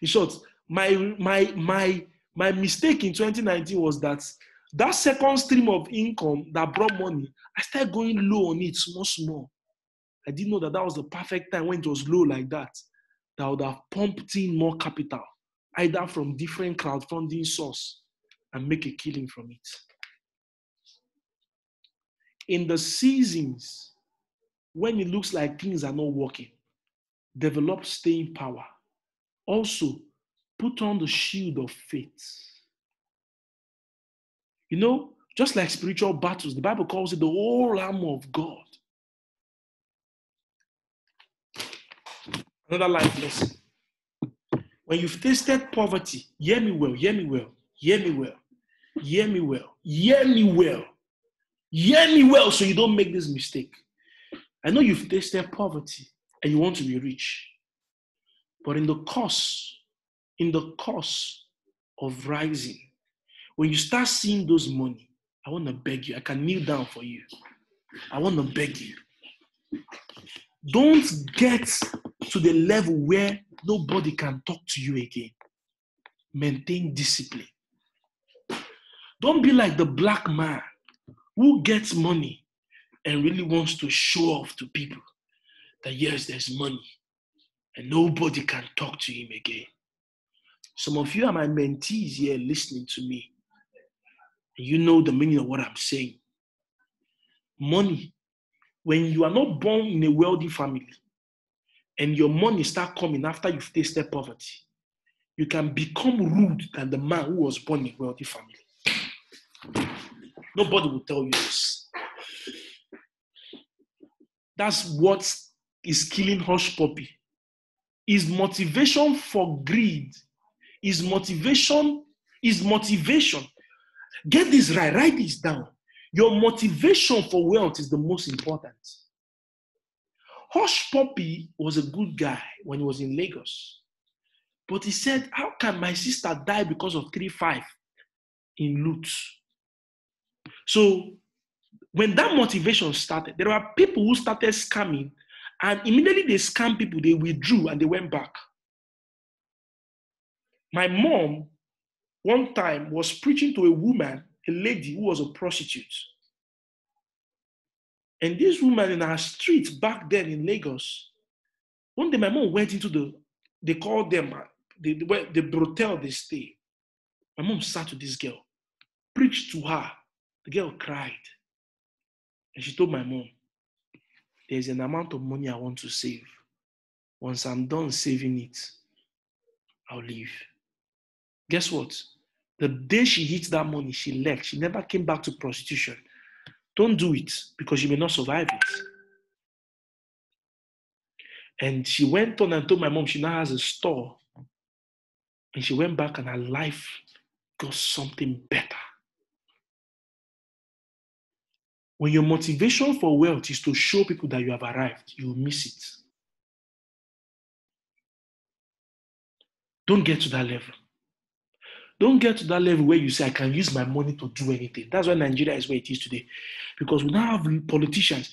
In short, my my my my mistake in 2019 was that that second stream of income that brought money, I started going low on it small, small. I didn't know that that was the perfect time when it was low like that. That would have pumped in more capital, either from different crowdfunding source, and make a killing from it. In the seasons when it looks like things are not working, develop staying power. Also, put on the shield of faith. You know, just like spiritual battles, the Bible calls it the whole armor of God. Another life lesson. When you've tasted poverty, hear me well, hear me well, hear me well, hear me well, hear me well, hear me well so you don't make this mistake. I know you've tasted poverty and you want to be rich, but in the course, in the course of rising, when you start seeing those money, I want to beg you. I can kneel down for you. I want to beg you. Don't get to the level where nobody can talk to you again. Maintain discipline. Don't be like the black man who gets money and really wants to show off to people that yes, there's money and nobody can talk to him again. Some of you are my mentees here listening to me. You know the meaning of what I'm saying. Money, when you are not born in a wealthy family and your money start coming after you've tasted poverty, you can become rude than the man who was born in a wealthy family. Nobody will tell you this. That's what is killing Hushpuppi. Is motivation for greed. Is motivation, is motivation. Get this right, write this down. Your motivation for wealth is the most important. Hushpuppi was a good guy when he was in Lagos. But he said, How can my sister die because of 3 5 in loot? So when that motivation started, there were people who started scamming, and immediately they scam people, they withdrew and they went back. My mom, one time, was preaching to a woman, a lady who was a prostitute. And this woman in our street back then in Lagos, one day my mom went into the, they called them, uh, the, the, the brothel they stay. My mom sat with this girl, preached to her. The girl cried. And she told my mom, there's an amount of money I want to save. Once I'm done saving it, I'll leave. Guess what? The day she hit that money, she left. She never came back to prostitution. Don't do it because you may not survive it. And she went on and told my mom she now has a store. And she went back and her life got something better. When your motivation for wealth is to show people that you have arrived, you miss it. Don't get to that level. Don't get to that level where you say, I can use my money to do anything. That's why Nigeria is where it is today. Because we now have politicians.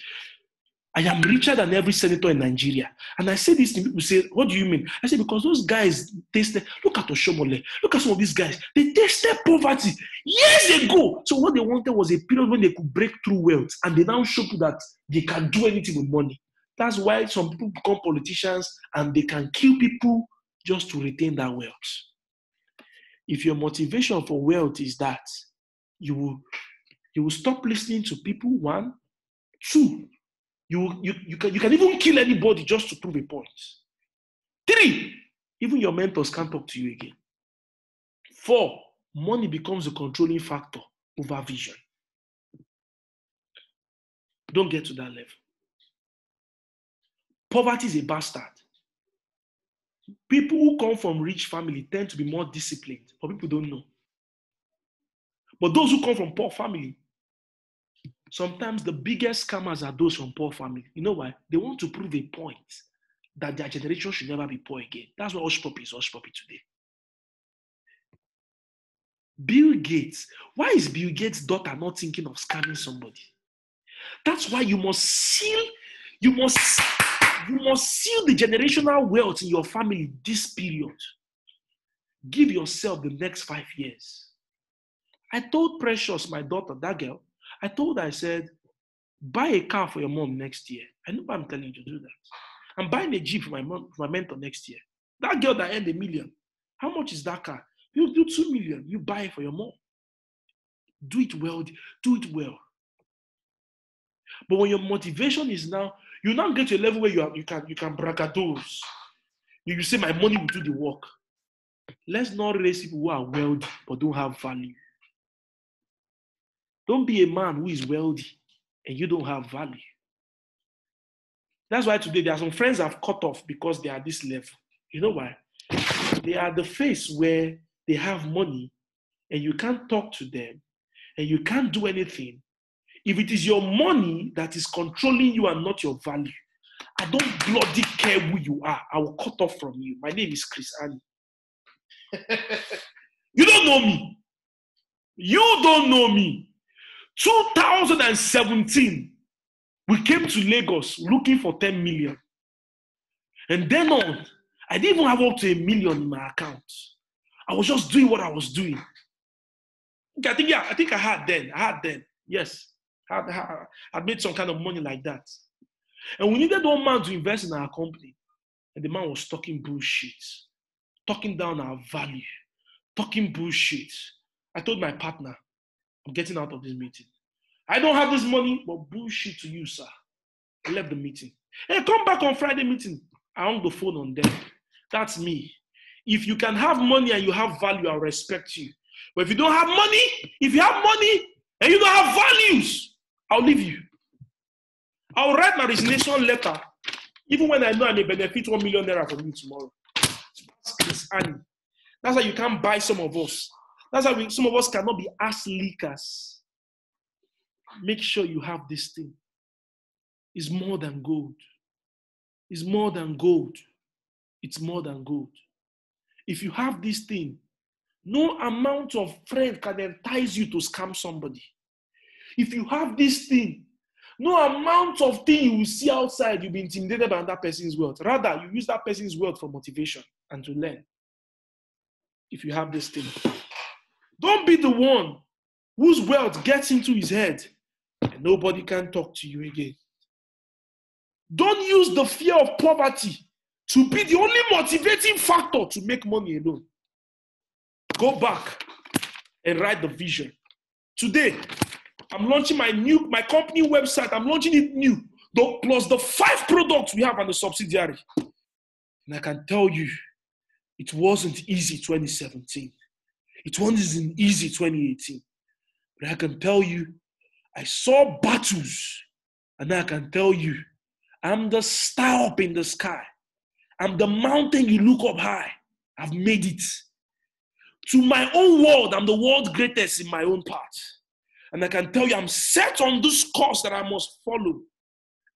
I am richer than every senator in Nigeria. And I say this to people say, What do you mean? I say, Because those guys tasted, look at Oshiomhole, look at some of these guys. They tasted poverty years ago. So what they wanted was a period when they could break through wealth. And they now show you that they can do anything with money. That's why some people become politicians and they can kill people just to retain that wealth. If your motivation for wealth is that, you will you will stop listening to people. One, two, you you you can you can even kill anybody just to prove a point. Three, even your mentors can't talk to you again. Four, money becomes a controlling factor over vision. Don't get to that level. Poverty is a bastard. People who come from rich family tend to be more disciplined, but people don't know. But those who come from poor family, sometimes the biggest scammers are those from poor family. You know why? They want to prove a point that their generation should never be poor again. That's what Hushpuppi is Hushpuppi today. Bill Gates. Why is Bill Gates' daughter not thinking of scamming somebody? That's why you must seal, you must you must seal the generational wealth in your family this period. Give yourself the next five years. I told Precious, my daughter, that girl, I told her, I said, Buy a car for your mom next year. I know I'm telling you to do that. I'm buying a Jeep for my mom, for my mentor next year. That girl that earned a million, how much is that car? You do two million, you buy it for your mom. Do it well, do it well. But when your motivation is now, you now get to a level where you, are, you can you can braggadose. You, you say, My money will do the work. Let's not raise people who are wealthy but don't have value. Don't be a man who is wealthy and you don't have value. That's why today there are some friends I've cut off because they are this level. You know why? They are the face where they have money and you can't talk to them and you can't do anything. If it is your money that is controlling you and not your value, I don't bloody care who you are. I will cut off from you. My name is Chris Ani. [laughs] you don't know me. You don't know me. 2017, we came to Lagos looking for 10 million. And then on, I didn't even have up to a million in my account. I was just doing what I was doing. I think, yeah, I think I had then. I had then. Yes. Had, I made some kind of money like that. And we needed one man to invest in our company. And the man was talking bullshit, talking down our value, talking bullshit. I told my partner, I'm getting out of this meeting. I don't have this money, but bullshit to you, sir. I left the meeting. Hey, come back on Friday meeting. I hung the phone on them. That's me. If you can have money and you have value, I'll respect you. But if you don't have money, if you have money and you don't have values, I'll leave you. I'll write my resignation letter, even when I know I may benefit one million naira from you tomorrow. That's Ani. That's why you can't buy some of us. That's why we, some of us cannot be ass leakers. Make sure you have this thing. It's more than gold. It's more than gold. It's more than gold. If you have this thing, no amount of friend can entice you to scam somebody. If you have this thing, no amount of thing you will see outside, you'll be intimidated by that person's wealth. Rather, you use that person's wealth for motivation and to learn. If you have this thing, don't be the one whose wealth gets into his head and nobody can talk to you again. Don't use the fear of poverty to be the only motivating factor to make money alone. Go back and write the vision. Today, I'm launching my new my company website. I'm launching it new. The, plus the five products we have on the subsidiary. And I can tell you, it wasn't easy 2017. It wasn't easy 2018. But I can tell you, I saw battles. And I can tell you, I'm the star up in the sky. I'm the mountain you look up high. I've made it. To my own world, I'm the world's greatest in my own part. And I can tell you, I'm set on this course that I must follow.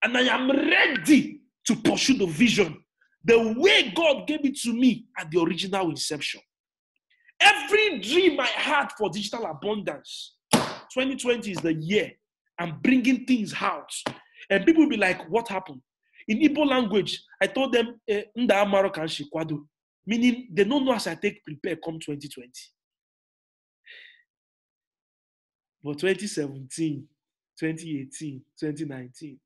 And I am ready to pursue the vision the way God gave it to me at the original inception. Every dream I had for digital abundance, 2020 is the year I'm bringing things out. And people will be like, What happened? In Igbo language, I told them, eh, meaning they don't know as I take prepare come 2020. But 2017, 2018, 2019,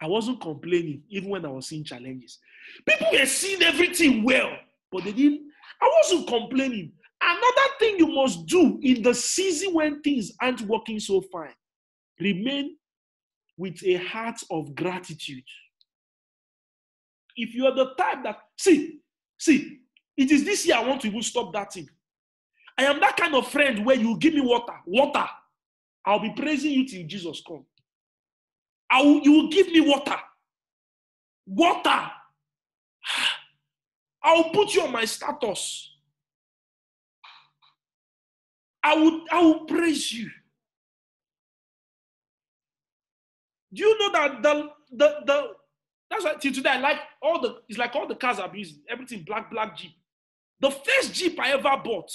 I wasn't complaining even when I was seeing challenges. People were seeing everything well, but they didn't. I wasn't complaining. Another thing you must do in the season when things aren't working so fine, remain with a heart of gratitude. If you are the type that, see, see, it is this year I want to even stop that thing. I am that kind of friend where you give me water, water, I'll be praising you till Jesus come. I will, you will give me water. Water. [sighs] I will put you on my status. I will, I will praise you. Do you know that the the the that's why till today I like all the it's like all the cars I've used, everything black, black Jeep. The first Jeep I ever bought.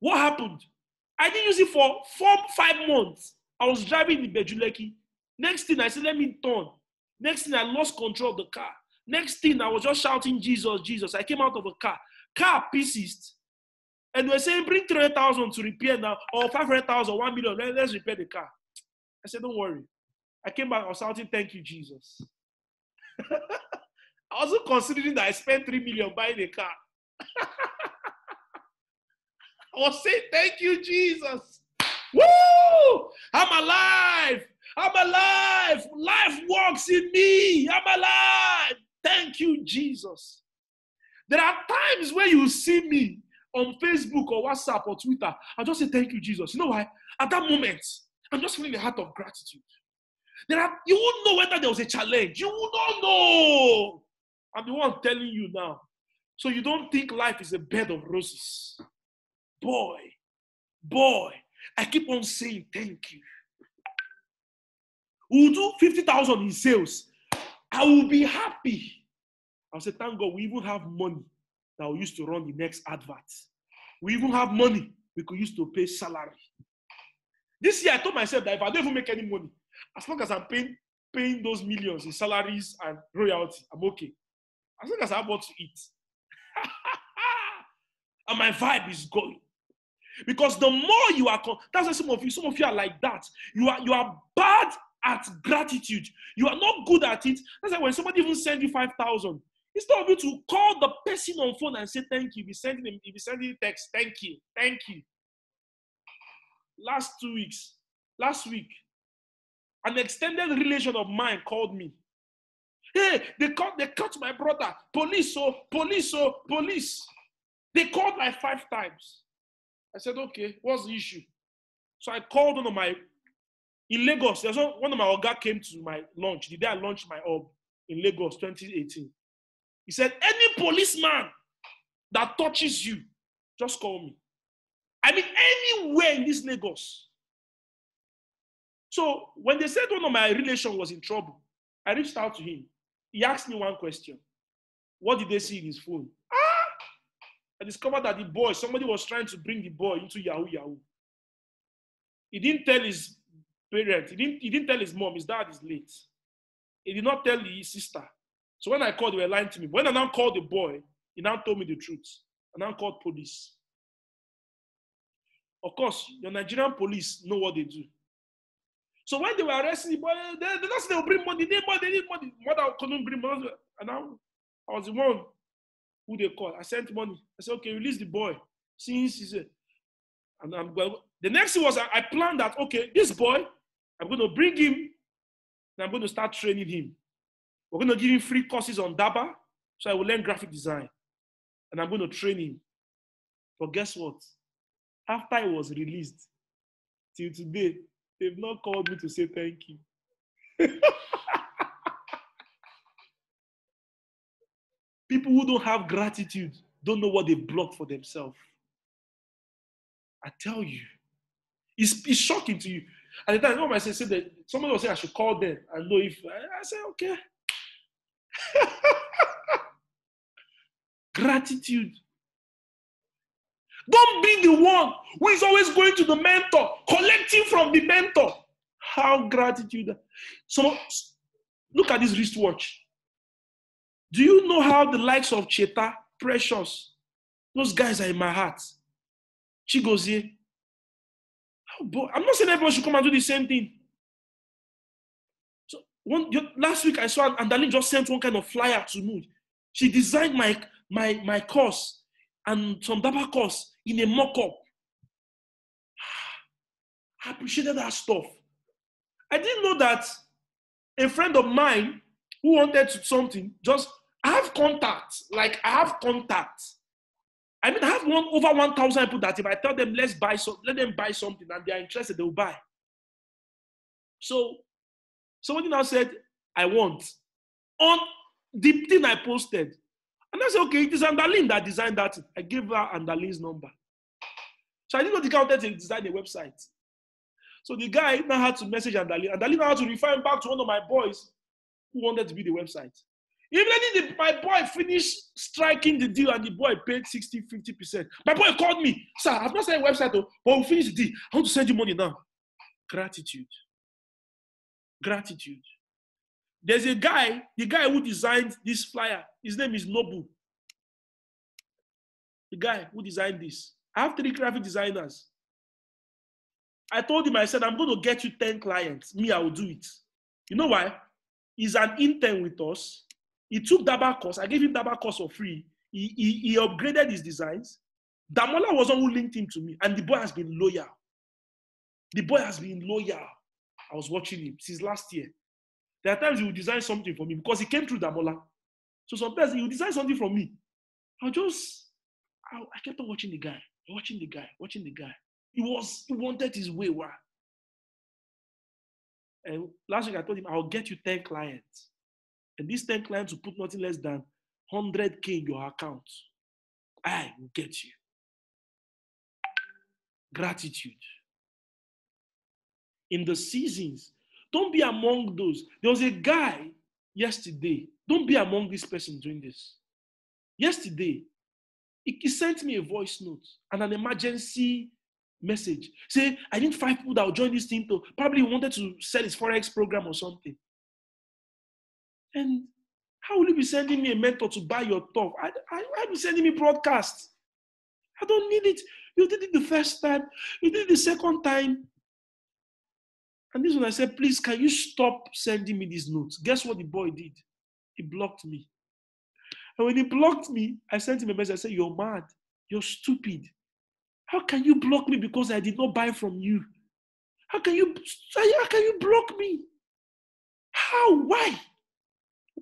What happened? I didn't use it for four, five months. I was driving in Bejuleki. Next thing I said, let me turn. Next thing I lost control of the car. Next thing I was just shouting, Jesus, Jesus. I came out of a car. Car pieces. And we're saying, bring 300,000 to repair now, or 500,000, 1 million. Let's repair the car. I said, don't worry. I came back, I was shouting, thank you, Jesus. [laughs] I wasn't considering that I spent three million buying a car. [laughs] Was saying, thank you, Jesus. Woo! I'm alive. I'm alive. Life walks in me. I'm alive. Thank you, Jesus. There are times where you see me on Facebook or WhatsApp or Twitter. I just say, Thank you, Jesus. You know why? At that moment, I'm just feeling a heart of gratitude. There are, you won't know whether there was a challenge. You will not know. I'm the one telling you now. So you don't think life is a bed of roses. Boy, boy, I keep on saying thank you. We'll do 50,000 in sales. I will be happy. I'll say, thank God we even have money that we used to run the next advert. We even have money we could use to pay salary. This year I told myself that if I don't even make any money, as long as I'm paying, paying those millions in salaries and royalty, I'm okay. As long as I have what to eat. [laughs] and my vibe is going. Because the more you are, that's why some of you, some of you are like that. You are you are bad at gratitude. You are not good at it. That's why when somebody even send you five thousand, instead of you to call the person on phone and say thank you, be sending him, be sending text, thank you, thank you. Last two weeks, last week, an extended relation of mine called me. Hey, they caught they caught my brother. Police, oh, police, oh, police. They called like five times. I said, okay, what's the issue? So I called one of my in Lagos. There's one of my Oga came to my launch. The day I launched my hub in Lagos 2018. He said, any policeman that touches you, just call me. I mean, anywhere in this Lagos. So when they said one of my relation was in trouble, I reached out to him. He asked me one question. What did they see in his phone? I discovered that the boy, somebody was trying to bring the boy into Yahoo Yahoo. He didn't tell his parents, he didn't, he didn't tell his mom, his dad is late. He did not tell his sister. So when I called, they were lying to me. When I now called the boy, he now told me the truth. I now called police. Of course, the Nigerian police know what they do. So when they were arresting the boy, they, they just they will bring money. They, they need money. Mother couldn't bring money. And now I was the one who they call. I sent money. I said, okay, release the boy. Since he's a, and I'm going. The next thing was I, I planned that, okay, this boy, I'm going to bring him and I'm going to start training him. We're going to give him free courses on Daba, so I will learn graphic design. And I'm going to train him. But guess what? After I was released, till today, they've not called me to say thank you. [laughs] People who don't have gratitude don't know what they blocked for themselves. I tell you, it's, it's shocking to you. At the time, when I said, that somebody was saying I should call them and know if I, I said, okay. [laughs] gratitude. Don't be the one who is always going to the mentor, collecting from the mentor. How gratitude. So look at this wristwatch. Do you know how the likes of Cheta, Precious, those guys are in my heart? Chigozie. I'm not saying everyone should come and do the same thing. So one last week I saw Andalin just sent one kind of flyer to me. She designed my my my course and some Daba course in a mock-up. [sighs] I appreciated that stuff. I didn't know that a friend of mine who wanted something just I have contacts. Like I have contacts. I mean, I have one over 1,000 people that if I tell them, let's buy so let them buy something and they are interested, they will buy. So somebody now said, I want on the thing I posted. And I said, okay, it is Andalin that designed that. I gave her Andalin's number. So I didn't know the guy wanted to design a website. So the guy now had to message. Andalin now had to refer him back to one of my boys who wanted to be the website. Immediately, my boy finished striking the deal and the boy paid 60, 50%. My boy called me, sir, I've not sent a website, though, but we'll finish the deal. I want to send you money now. Gratitude. Gratitude. There's a guy, the guy who designed this flyer, his name is Nobu. The guy who designed this. I have three graphic designers. I told him, I said, I'm going to get you 10 clients. Me, I will do it. You know why? He's an intern with us. He took Daba course. I gave him Daba course for free. He, he, he upgraded his designs. Damola was one who linked him to me, and the boy has been loyal. The boy has been loyal. I was watching him since last year. There are times he will design something for me because he came through Damola. So sometimes he will design something for me. I just, I, I kept on watching the guy, watching the guy, watching the guy. He was, he wanted his way. Why? And last week I told him, I'll get you 10 clients. And these 10 clients will put nothing less than 100K in your account. I will get you. Gratitude. In the seasons, don't be among those. There was a guy yesterday. Don't be among this person doing this. Yesterday, he sent me a voice note and an emergency message. Say, I need five people that will join this team to probably wanted to sell his Forex program or something. And how will you be sending me a mentor to buy your talk? I, I, why be sending me broadcast? I don't need it. You did it the first time. You did it the second time. And this one I said, please, can you stop sending me these notes? Guess what the boy did? He blocked me. And when he blocked me, I sent him a message. I said, You're mad. You're stupid. How can you block me because I did not buy from you? How can you how can you block me? How? Why?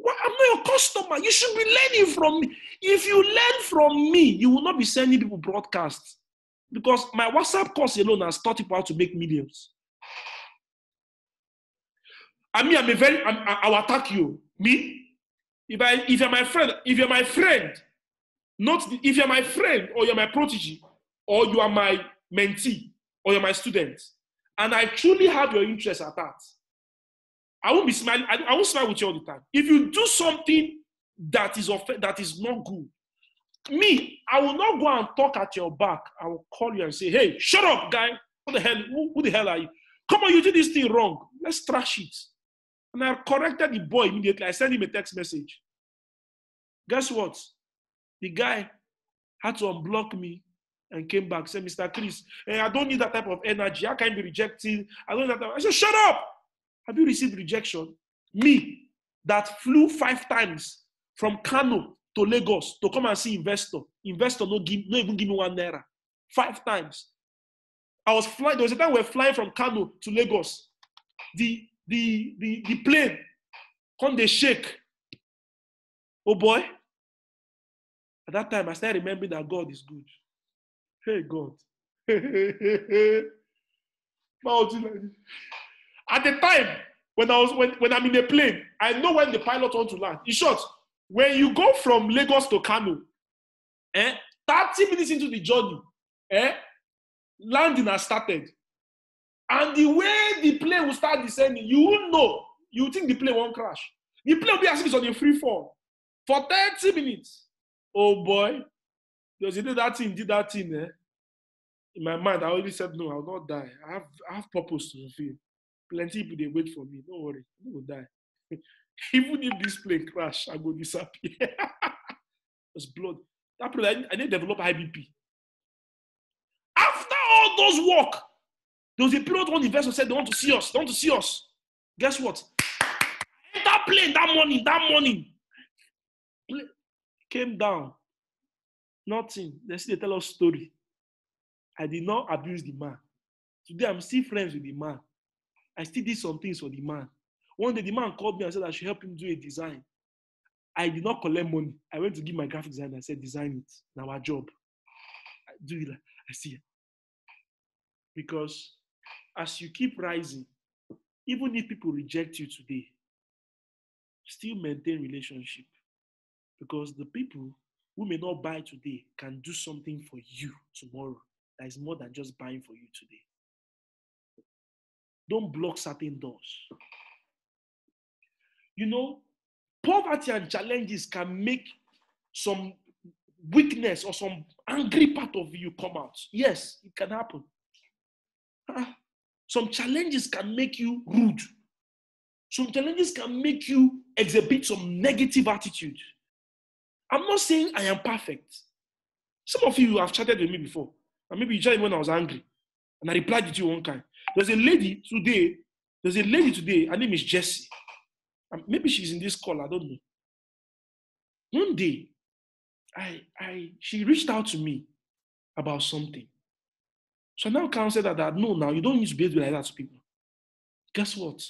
I'm not your customer. You should be learning from me. If you learn from me, you will not be sending people broadcasts. Because my WhatsApp course alone has taught people how to make millions. I mean, I'm a very, I'm, I, will attack you. Me, if I, if you're my friend, if you're my friend, not if you're my friend or you're my protege, or you are my mentee or you're my student, and I truly have your interest at that, I won't be smiling. I, won't smile with you all the time. If you do something that is off- that is not good, me, I will not go and talk at your back. I will call you and say, "Hey, shut up, guy! What the hell? Who, who the hell are you? Come on, you did this thing wrong. Let's trash it." And I corrected the boy immediately. I sent him a text message. Guess what? The guy had to unblock me and came back. Said, Mr. Chris, hey, I don't need that type of energy. I can't be rejected? I don't need that. I said, shut up. Have you received rejection? Me, that flew five times from Kano to Lagos to come and see investor. Investor no give, no even give me one naira. Five times. I was flying. There was a time we were flying from Kano to Lagos. The the the the plane, come they shake. Oh boy. At that time, I started remembering that God is good. Hey, God. [laughs] At the time, when I was when, when I'm in a plane, I know when the pilot wants to land. In short, when you go from Lagos to Kano, eh, 30 minutes into the journey, eh, landing has started. And the way the plane will start descending, you know. You think the plane won't crash. The plane will be as if it's on a free fall for 30 minutes. Oh boy. Because he did that thing, did that thing, eh? In my mind, I already said, no, I'll not die. I have, I have purpose to fulfill. Plenty people, they wait for me. Don't worry. I will die. [laughs] Even if this plane crash, I go disappear. [laughs] There's blood. That plane, I, need to develop IBP. After all those work, there was a period one investor said they want to see us. They want to see us. Guess what? That plane that morning, that morning, came down. Nothing. They still tell us story. I did not abuse the man. Today I'm still friends with the man. I still did some things for the man. One day the man called me and said I should help him do a design. I did not collect money. I went to give my graphic designer. I said, design it. Now our job. I do it. I see it. Because as you keep rising, even if people reject you today, still maintain relationship. Because the people who may not buy today can do something for you tomorrow that is more than just buying for you today. Don't block certain doors. You know, poverty and challenges can make some weakness or some angry part of you come out. Yes, it can happen. Ah, some challenges can make you rude. Some challenges can make you exhibit some negative attitude. I'm not saying I am perfect. Some of you have chatted with me before, and maybe you chatted when I was angry, and I replied to you one kind. There's a lady today, there's a lady today, her name is Jessie. Maybe she's in this call, I don't know. One day, I, I, she reached out to me about something. So I now counseled her that no, now you don't need to behave like that to people. Guess what?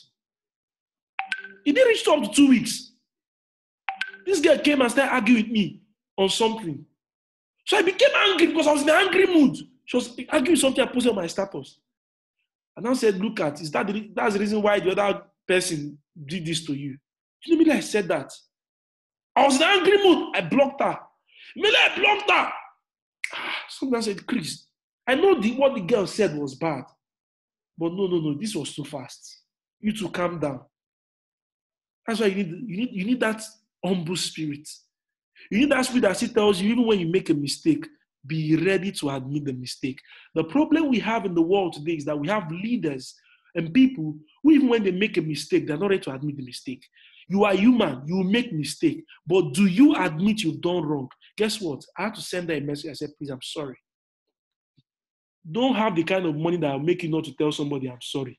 It didn't reach up to two weeks. This girl came and started arguing with me on something. So I became angry because I was in an angry mood. She was arguing something I posted on my status. And I said, Look at, is that the, that's the reason why the other person did this to you? You know, me I said that. I was in an angry mood. I blocked her. Me I blocked her. Ah, somebody said, Chris, I know the, what the girl said was bad. But no, no, no, this was too fast. You to calm down. That's why you need, you need, you need that humble spirit. You need that spirit that still tells you, even when you make a mistake, be ready to admit the mistake. The problem we have in the world today is that we have leaders and people who, even when they make a mistake, they're not ready to admit the mistake. You are human, you make mistake, but do you admit you've done wrong? Guess what? I had to send her a message. I said, please, I'm sorry. Don't have the kind of money that will make you not to tell somebody I'm sorry.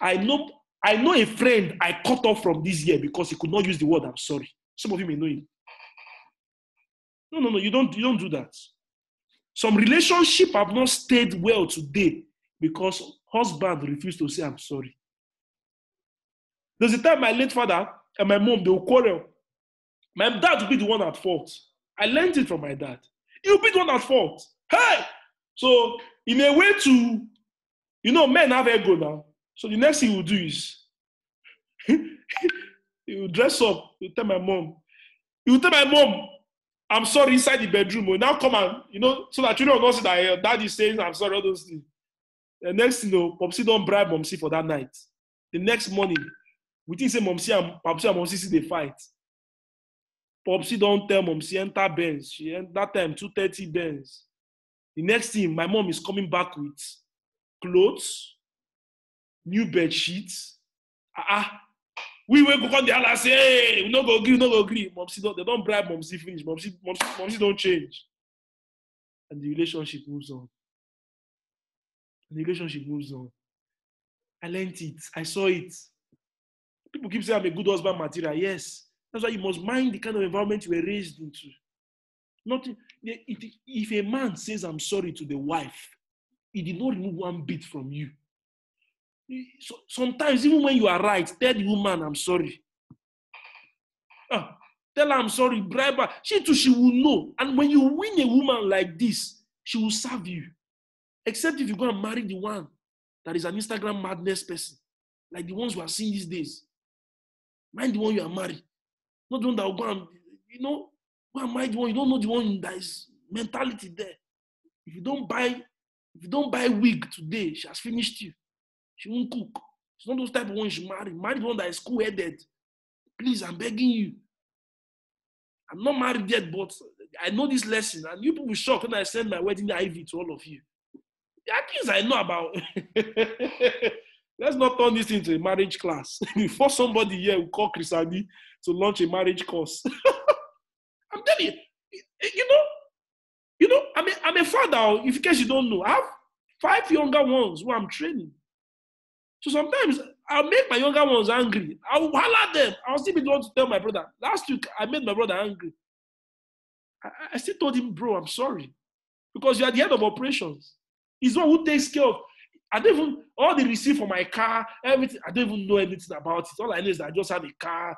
I know I know a friend I cut off from this year because he could not use the word I'm sorry. Some of you may know him. No, no, no, you don't, you don't do that. Some relationship have not stayed well today because husband refused to say I'm sorry. There's a time my late father and my mom they will quarrel. My dad will be the one at fault. I learned it from my dad. He'll be the one at fault. Hey! So in a way to, you know, men have ego now. So the next thing he will do is [laughs] he will dress up. He will tell my mom. He will tell my mom, I'm sorry inside the bedroom. Will now come and, you know, so that children will not see that uh, daddy is saying I'm sorry, all those things. The next thing, you know, Popsy don't bribe Momsy for that night. The next morning, we think say Momsy and Popsy and Momsy see the fight. Popsy don't tell Momsy enter Benz. She enter that time 230 Benz. The next thing, my mom is coming back with clothes, new bed sheets. Ah, ah. We will go on the other say, hey, we no go agree, we no go agree. Momsy don't, they don't bribe Momsy finish. Momsy, Momsy, Momsy don't change. And the relationship moves on. And the relationship moves on. I learned it. I saw it. People keep saying I'm a good husband material. Yes. That's why you must mind the kind of environment you were raised into. Nothing. If a man says, I'm sorry to the wife, he did not remove one bit from you. So, sometimes, even when you are right, tell the woman, I'm sorry. Ah, tell her, I'm sorry, bribe her. She too, she will know. And when you win a woman like this, she will serve you. Except if you go and marry the one that is an Instagram madness person, like the ones we are seeing these days. Mind the one you are married. Not the one that will go and, you know, why am I the one? You don't know the one that is mentality there. If you don't buy, if you don't buy wig today, she has finished you. She won't cook. It's not those type of ones she marry. The one that is cool-headed. Please, I'm begging you. I'm not married yet, but I know this lesson. And you people will shock when I send my wedding IV to all of you. There are things I know about. [laughs] Let's not turn this into a marriage class. [laughs] Before somebody here will call Chris Ani to launch a marriage course. [laughs] I'm telling you, you know, you know, I'm a, I'm a father. Oh, if in case you don't know, I have five younger ones who I'm training. So sometimes I'll make my younger ones angry. I'll holler them. I'll still be the one to tell my brother. Last week, I made my brother angry. I, I still told him, bro, I'm sorry. Because you are the head of operations. He's one who takes care of. I don't even, all the receipt for my car, everything, I don't even know anything about it. All I know is I just have a car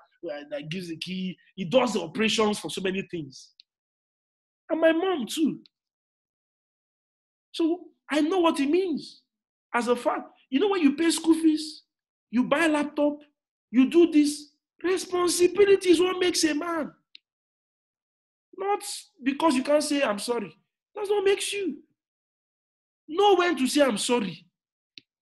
that gives the key. He does the operations for so many things. And my mom too. So I know what it means. As a fact, you know when you pay school fees, you buy laptop, you do this. Responsibility is what makes a man. Not because you can't say I'm sorry. That's what makes you. Know when to say I'm sorry.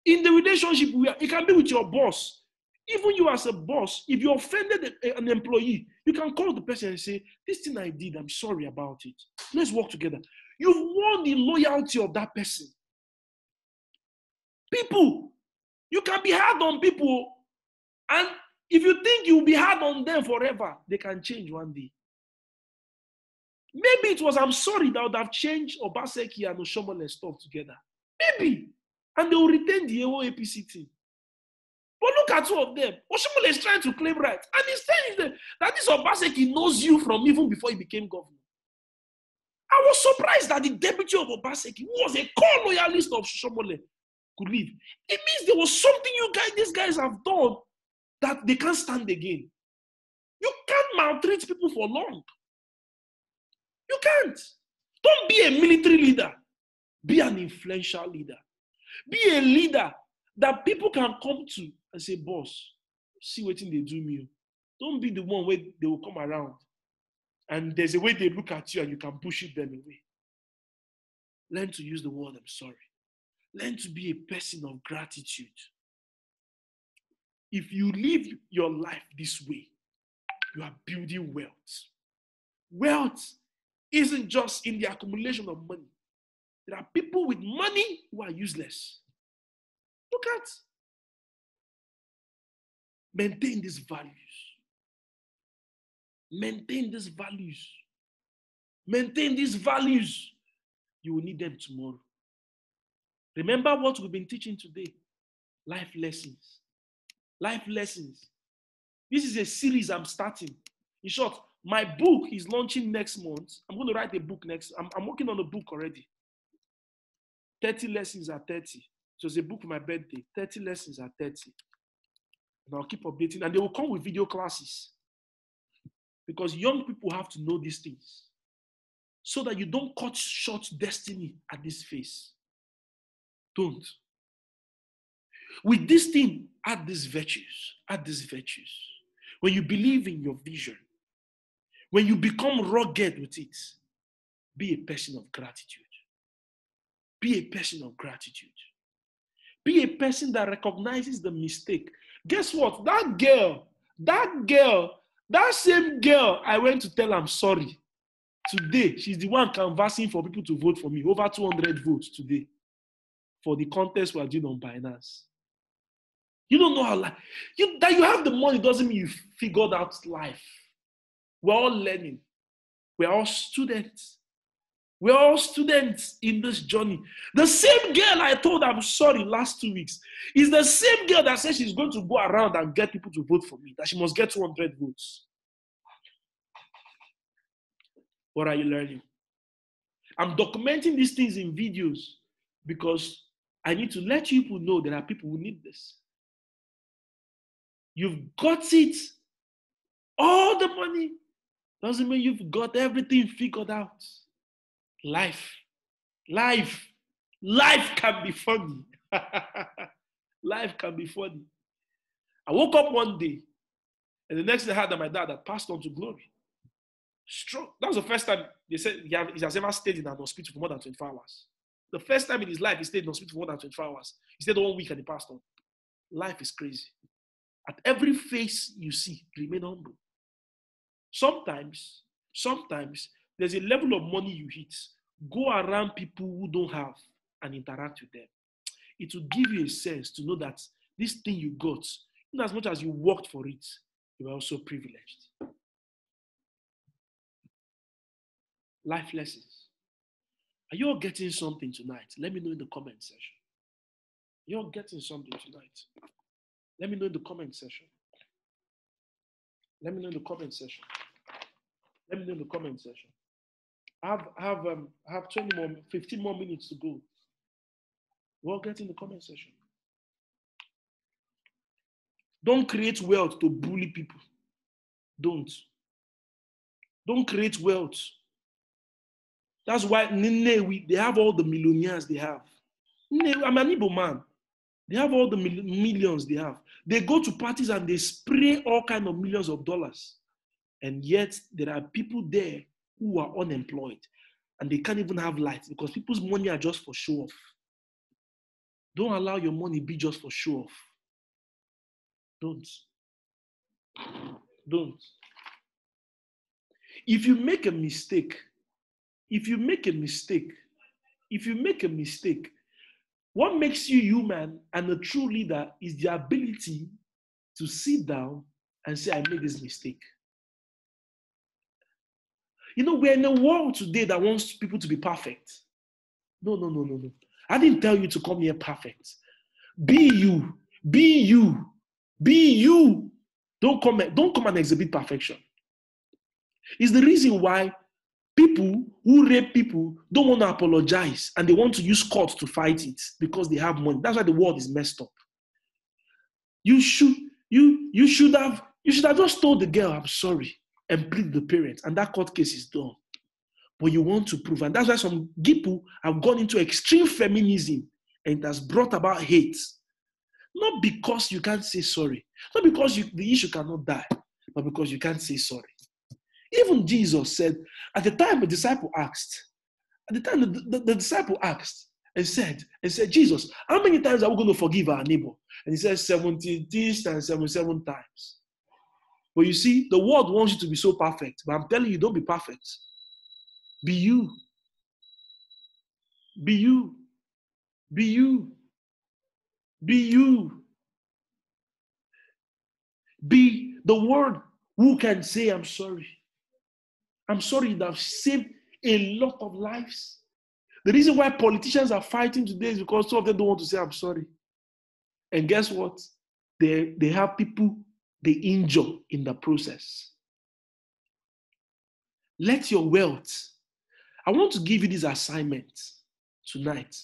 In the relationship, it can be with your boss. Even you as a boss, if you offended an employee, you can call the person and say, This thing I did, I'm sorry about it. Let's work together. You've won the loyalty of that person. People, you can be hard on people, and if you think you'll be hard on them forever, they can change one day. Maybe it was I'm sorry that would have changed Obaseki and Oshiomhole stuff together. Maybe. and they will retain the whole APC team. But look at two of them. Oshimole is trying to claim right. And he's telling them that this Obaseki knows you from even before he became governor. I was surprised that the deputy of Obaseki, who was a core loyalist of Shomole, could leave. It means there was something you guys, these guys have done that they can't stand again. You can't maltreat people for long. You can't. Don't be a military leader. Be an influential leader. Be a leader that people can come to and say, boss, see what they do me. Don't be the one where they will come around and there's a way they look at you and you can push it them away. Learn to use the word I'm sorry. Learn to be a person of gratitude. If you live your life this way, you are building wealth. Wealth isn't just in the accumulation of money. There are people with money who are useless. Look at. Maintain these values. Maintain these values. Maintain these values. You will need them tomorrow. Remember what we've been teaching today life lessons. Life lessons. This is a series I'm starting. In short, my book is launching next month. I'm going to write a book next. I'm, I'm working on a book already. 30 lessons are 30. So it's a book for my birthday. 30 lessons are 30. And I'll keep updating. And they will come with video classes. Because young people have to know these things. So that you don't cut short destiny at this phase. Don't. With this thing, add these virtues. Add these virtues. When you believe in your vision, when you become rugged with it, be a person of gratitude. Be a person of gratitude. Be a person that recognizes the mistake. Guess what? That girl, that girl, that same girl, I went to tell I'm sorry. Today, she's the one canvassing for people to vote for me. Over 200 votes today for the contest we're doing on Binance. You don't know how life, you, that you have the money doesn't mean you figured out life. We're all learning. We're all students. We're all students in this journey. The same girl I told I'm sorry last two weeks is the same girl that says she's going to go around and get people to vote for me, that she must get 200 votes. What are you learning? I'm documenting these things in videos because I need to let people know there are people who need this. You've got it, all the money, doesn't mean you've got everything figured out. Life, life, life can be funny. [laughs] life can be funny. I woke up one day, and the next day I that my dad had passed on to glory. Stroke. That was the first time they said he has ever stayed in an hospital for more than 24 hours. The first time in his life he stayed in hospital for more than 24 hours. He stayed one week and he passed on. Life is crazy. At every face you see, remain humble. Sometimes, sometimes there's a level of money you hit. Go around people who don't have and interact with them. It will give you a sense to know that this thing you got, in as much as you worked for it, you are also privileged. Life lessons. Are you all getting something tonight? Let me know in the comment section. You're getting something tonight. Let me know in the comment section. Let me know in the comment section. Let me know in the comment section. I have have um I have 20 more, 15 more minutes to go. We'll get in the comment section. Don't create wealth to bully people. Don't. Don't create wealth. That's why Nene, they have all the millionaires they have. I'm an Igbo man. They have all the millions they have. They go to parties and they spray all kind of millions of dollars. And yet there are people there who are unemployed and they can't even have lights because people's money are just for show off. Don't allow your money be just for show off. Don't. Don't. If you make a mistake, if you make a mistake, if you make a mistake, what makes you human and a true leader is the ability to sit down and say, I made this mistake. You know, we're in a world today that wants people to be perfect. No, no, no, no, no. I didn't tell you to come here perfect. Be you. Be you. Be you. Don't come, don't come and exhibit perfection. It's the reason why people who rape people don't want to apologize and they want to use court to fight it because they have money. That's why the world is messed up. You should you you should have you should have just told the girl I'm sorry and plead the parents and that court case is done. But you want to prove, and that's why some people have gone into extreme feminism and it has brought about hate. Not because you can't say sorry, not because you, the issue cannot die, but because you can't say sorry. Even Jesus said, at the time the disciple asked, at the time the, the, the disciple asked and said, and said, Jesus, how many times are we going to forgive our neighbor? And he says 70 this times 77 times. But you see, the world wants you to be so perfect. But I'm telling you, don't be perfect. Be you. Be you. Be you. Be you. Be the one who can say, I'm sorry. I'm sorry that I've saved a lot of lives. The reason why politicians are fighting today is because some of them don't want to say, I'm sorry. And guess what? They, they have people they injure in the process. Let your wealth. I want to give you this assignment tonight.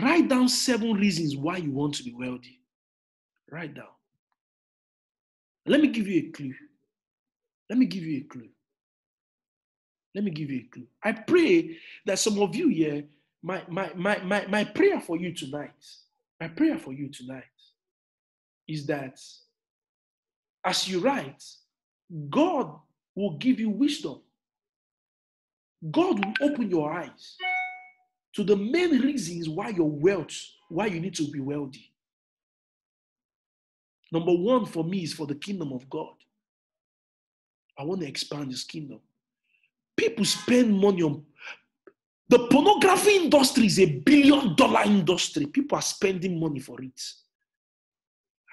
Write down seven reasons why you want to be wealthy. Write down. Let me give you a clue. Let me give you a clue. Let me give you a clue. I pray that some of you here, my, my, my, my, my prayer for you tonight, my prayer for you tonight is that as you write, God will give you wisdom. God will open your eyes to the main reasons why your wealth, why you need to be wealthy. Number one for me is for the kingdom of God. I want to expand his kingdom. People spend money on the pornography industry is a billion dollar industry. People are spending money for it.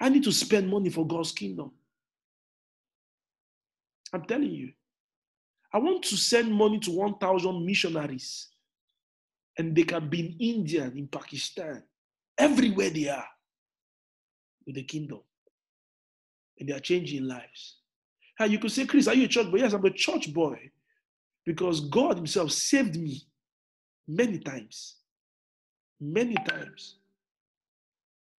I need to spend money for God's kingdom. I'm telling you. I want to send money to 1,000 missionaries, and they can be in India, in Pakistan, everywhere they are with the kingdom. And they are changing lives. And you could say, Chris, are you a church boy? Yes, I'm a church boy because God Himself saved me many times. Many times.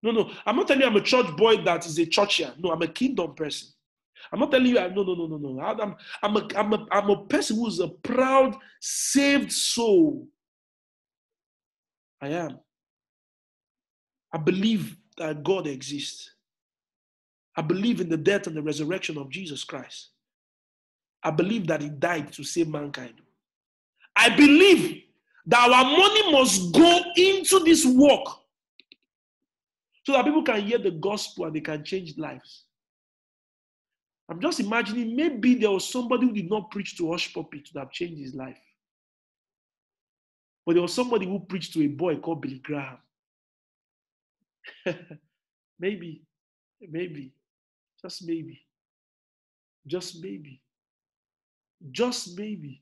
No, no, I'm not telling you I'm a church boy that is a churchian. No, I'm a kingdom person. I'm not telling you, I, no, no, no, no, no. I'm, I'm, a, I'm, a, I'm a person who's a proud, saved soul. I am. I believe that God exists. I believe in the death and the resurrection of Jesus Christ. I believe that He died to save mankind. I believe that our money must go into this work so that people can hear the gospel and they can change lives. I'm just imagining maybe there was somebody who did not preach to Hushpuppi to have changed his life. But there was somebody who preached to a boy called Billy Graham. [laughs] maybe, maybe, just maybe, just maybe, just maybe,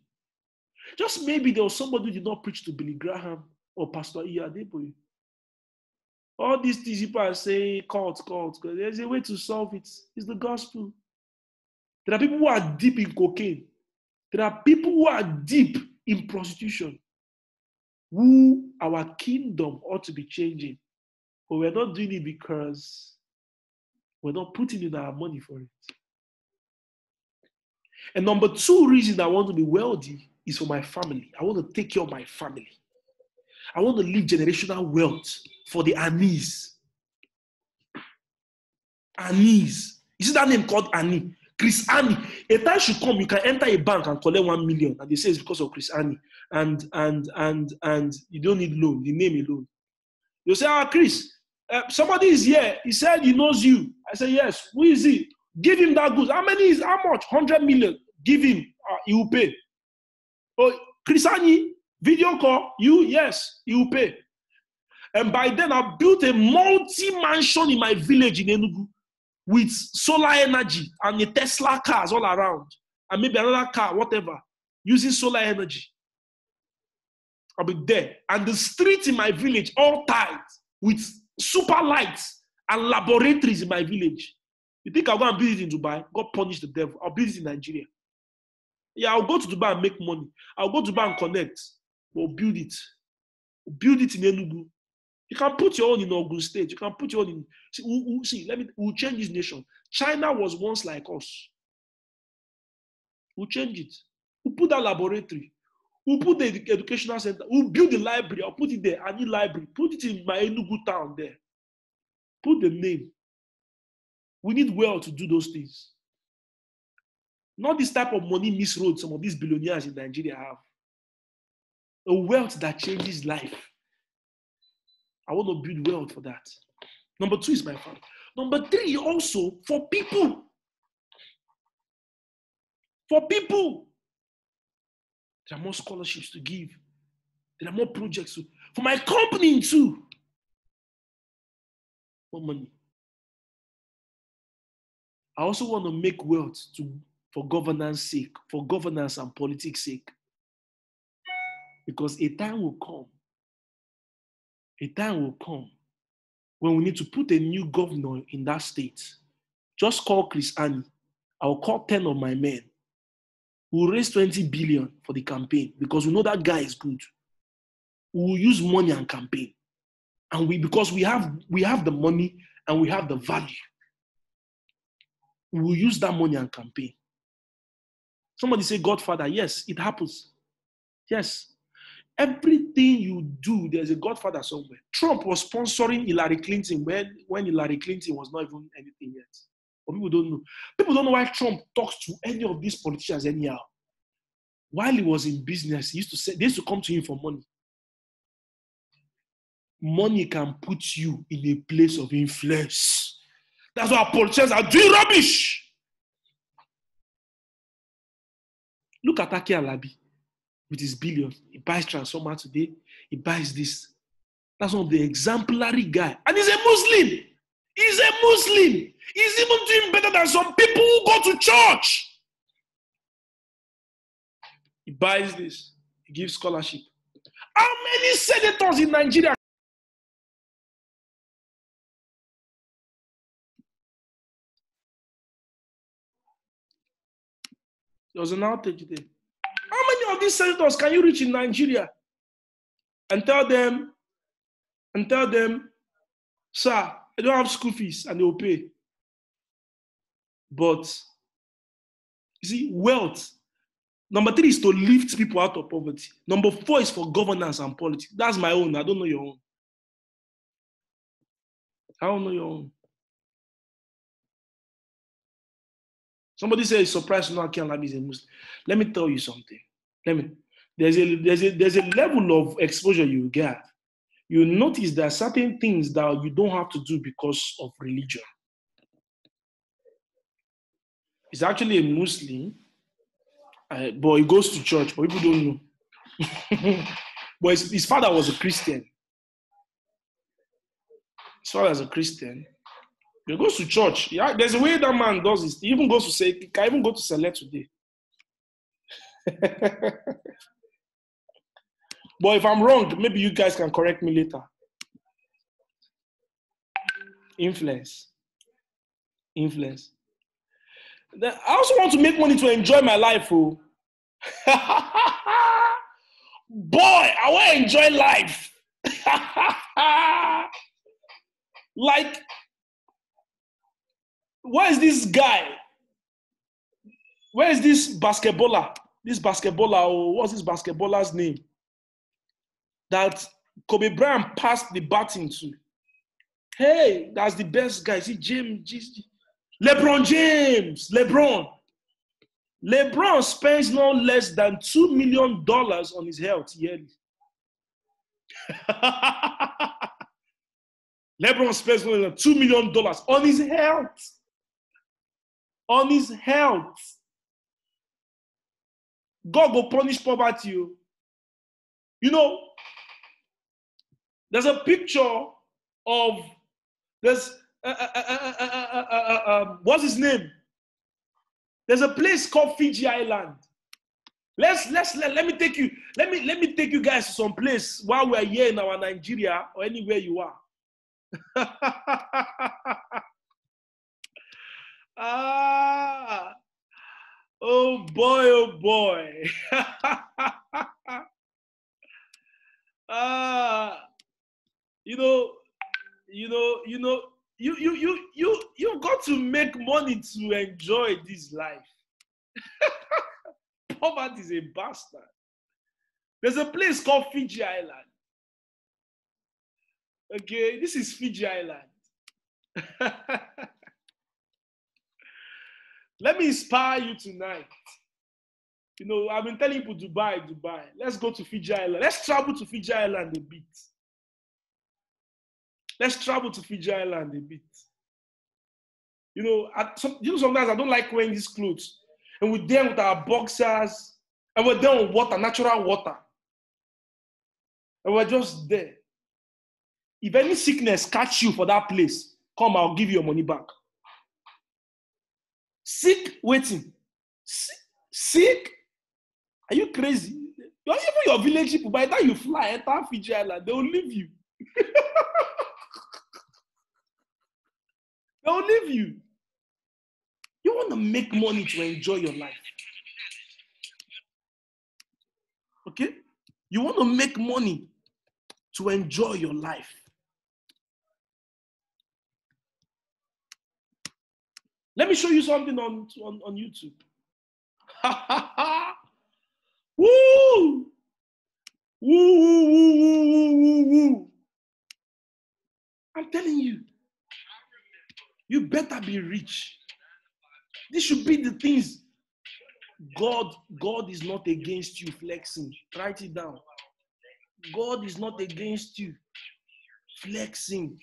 just maybe there was somebody who did not preach to Billy Graham or Pastor Iyadeboye. All these things people are saying, cult, cult, there's a way to solve it. It's the gospel. There are people who are deep in cocaine. There are people who are deep in prostitution. Who our kingdom ought to be changing. But we're not doing it because we're not putting in our money for it. And number two reason I want to be wealthy is for my family. I want to take care of my family. I want to leave generational wealth for the Anis. Anis. You see that name called Ani? Chris Ani. A time should come, you can enter a bank and collect one million, and they say it's because of Chris Ani, and and and and you don't need loan, the name alone. You say, ah, Chris, uh, somebody is here. He said he knows you. I say, yes. Who is he? Give him that goods. How many is how much? Hundred million. Give him. Uh, he will pay. Oh, Chris Ani, video call. You yes, he will pay. And by then, I built a multi mansion in my village in Enugu with solar energy and the Tesla cars all around, and maybe another car, whatever, using solar energy. I'll be there. And the streets in my village all tied with super lights and laboratories in my village. You think I'll go and build it in Dubai? God punish the devil. I'll build it in Nigeria. Yeah, I'll go to Dubai and make money. I'll go to Dubai and connect. We'll build it. We'll build it in Enugu. You can put your own in Ogun State. You can put your own in. See, we'll, we'll, see let me. We'll change this nation. China was once like us. We'll change it. We'll put that laboratory. We'll put the educational center. We'll build the library. I'll put it there. A new library. Put it in my Enugu town there. Put the name. We need wealth to do those things. Not this type of money misroad some of these billionaires in Nigeria have. A wealth that changes life. I want to build wealth for that. Number two is my family. Number three, also for people. For people. There are more scholarships to give. There are more projects to, for my company too. More money. I also want to make wealth to for governance sake, for governance and politics sake. Because a time will come, a time will come when we need to put a new governor in that state. Just call Chris Ani. I'll call 10 of my men. We'll raise 20 billion for the campaign because we know that guy is good. We'll use money and campaign. And we because we have we have the money and we have the value. We'll use that money and campaign. Somebody say Godfather. Yes, it happens. Yes. Everything you do, there's a Godfather somewhere. Trump was sponsoring Hillary Clinton when, when Hillary Clinton was not even anything yet. But people don't know. People don't know why Trump talks to any of these politicians anyhow. While he was in business, he used to say they used to come to him for money. Money can put you in a place of influence. That's why politicians are doing rubbish. Look at Aki Alabi with his billions. He buys transformer today. He buys this. That's one of the exemplary guy. And he's a Muslim. He's a Muslim. He's even doing better than some people who go to church. He buys this. He gives scholarship. How many senators in Nigeria There was an outage today. How many of these senators can you reach in Nigeria and tell them, and tell them, sir, I don't have school fees and they will pay. But you see, wealth. Number three is to lift people out of poverty. Number four is for governance and politics. That's my own. I don't know your own. I don't know your own. Somebody says surprised know Aki Alabi is a Muslim. Let me tell you something. Let me. There's a there's a there's a level of exposure you get. You notice there are certain things that you don't have to do because of religion. He's actually a Muslim, uh, but he goes to church, but people don't know. [laughs] but his, his father was a Christian. His father is a Christian. He goes to church. Yeah, there's a way that man does this. He even goes to say, he can even go to select today. [laughs] but if I'm wrong, maybe you guys can correct me later. Influence. Influence. I also want to make money to enjoy my life. Oh. [laughs] Boy, I want to enjoy life. [laughs] like where is this guy? Where is this basketballer? This basketballer, oh, what's this basketballer's name? That Kobe Bryant passed the baton to. Hey, that's the best guy. See, James, LeBron James, LeBron. LeBron spends no less than $2 million on his health yearly. [laughs] LeBron spends more than $2 million on his health on his health. God will punish poverty. Oh. You know, there's a picture of there's uh, uh, uh, what's his name? There's a place called Fiji Island. Let's let's let, let me take you let me let me take you guys to some place while we're here in our Nigeria or anywhere you are. Ah, oh boy, oh boy. [laughs] ah, you know, you know, you know, you you you you you got to make money to enjoy this life. [laughs] Poverty is a bastard. There's a place called Fiji Island. Okay, this is Fiji Island. [laughs] Let me inspire you tonight. You know, I've been telling people Dubai, Dubai. Let's go to Fiji Island. Let's travel to Fiji Island a bit. Let's travel to Fiji Island a bit. You know, I, some, you know, sometimes I don't like wearing these clothes. And we're there with our boxers, and we're there on water, natural water. And we're just there. If any sickness catch you for that place, come, I'll give you your money back. Sick, waiting. Sick, sick? Are you crazy? Even your village people. By the time you fly, eh, enter Fiji Island, they will leave you. [laughs] they will leave you. You want to make money to enjoy your life. Okay? You want to make money to enjoy your life. Let me show you something on, on, on YouTube. [laughs] woo! Woo, woo, woo, woo, woo, woo. I'm telling you, you better be rich. This should be the things. God, God is not against you flexing. Write it down. God is not against you flexing.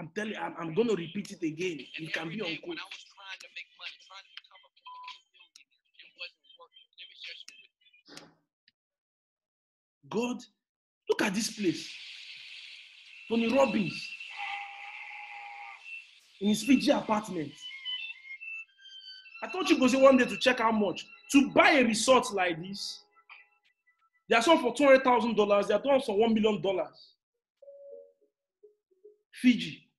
I'm telling I'm, I'm going to repeat it again. It can be on. God, look at this place. Tony Robbins in his Fiji apartment. I thought you go say one day to check how much. To buy a resort like this, there are some for $200,000, there are some for $1 million. Fiji.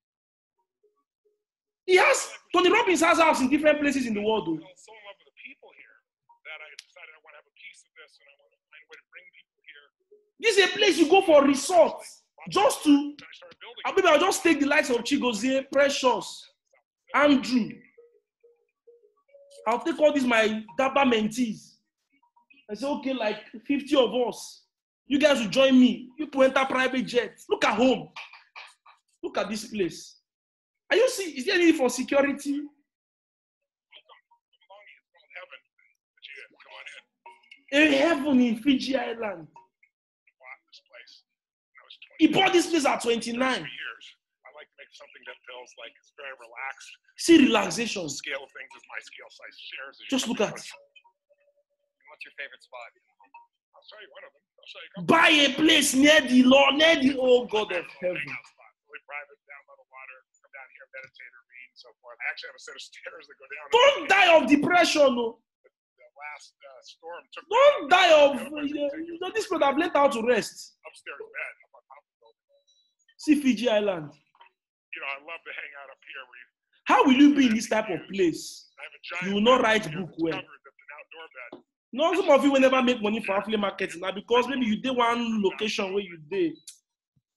He has Tony Robbins has house in different places in the world. Though. so in love with the people here that I decided I want to have a piece of this and I want to find a way to bring people here. This is a place you go for resort. Just to, I mean, I'll just take the likes of Chigozie, Precious, Andrew. I'll take all these my Daba mentees. I say, okay, like 50 of us. You guys will join me. You enter private jets. Look at home. Look at this place. Are you see? Is there any for security? A heaven in Fiji Island. He bought this place at 29. years. I like to make something that feels like it's very relaxed. See relaxation. Scale of things is my scale size shares. Just look at. What's your favorite spot? I'll show you one of them. I'll show you. Buy a place near the Lord, near the old God of heaven. Really private, down by the water. Come down here, meditate or read and so forth. I actually have a set of [laughs] stairs that go down. Don't die of depression, no. The last uh, storm took Don't die of. You know, You know, this could have left out to rest. upstairs bed up on top of the building. See Fiji Island. You know, I love to hang out up here where you How will you be in this type of place? I have a giant You will not write book well. covered that's an outdoor bed. No, some of you will never make money for affiliate marketing now because maybe you did one location where you did.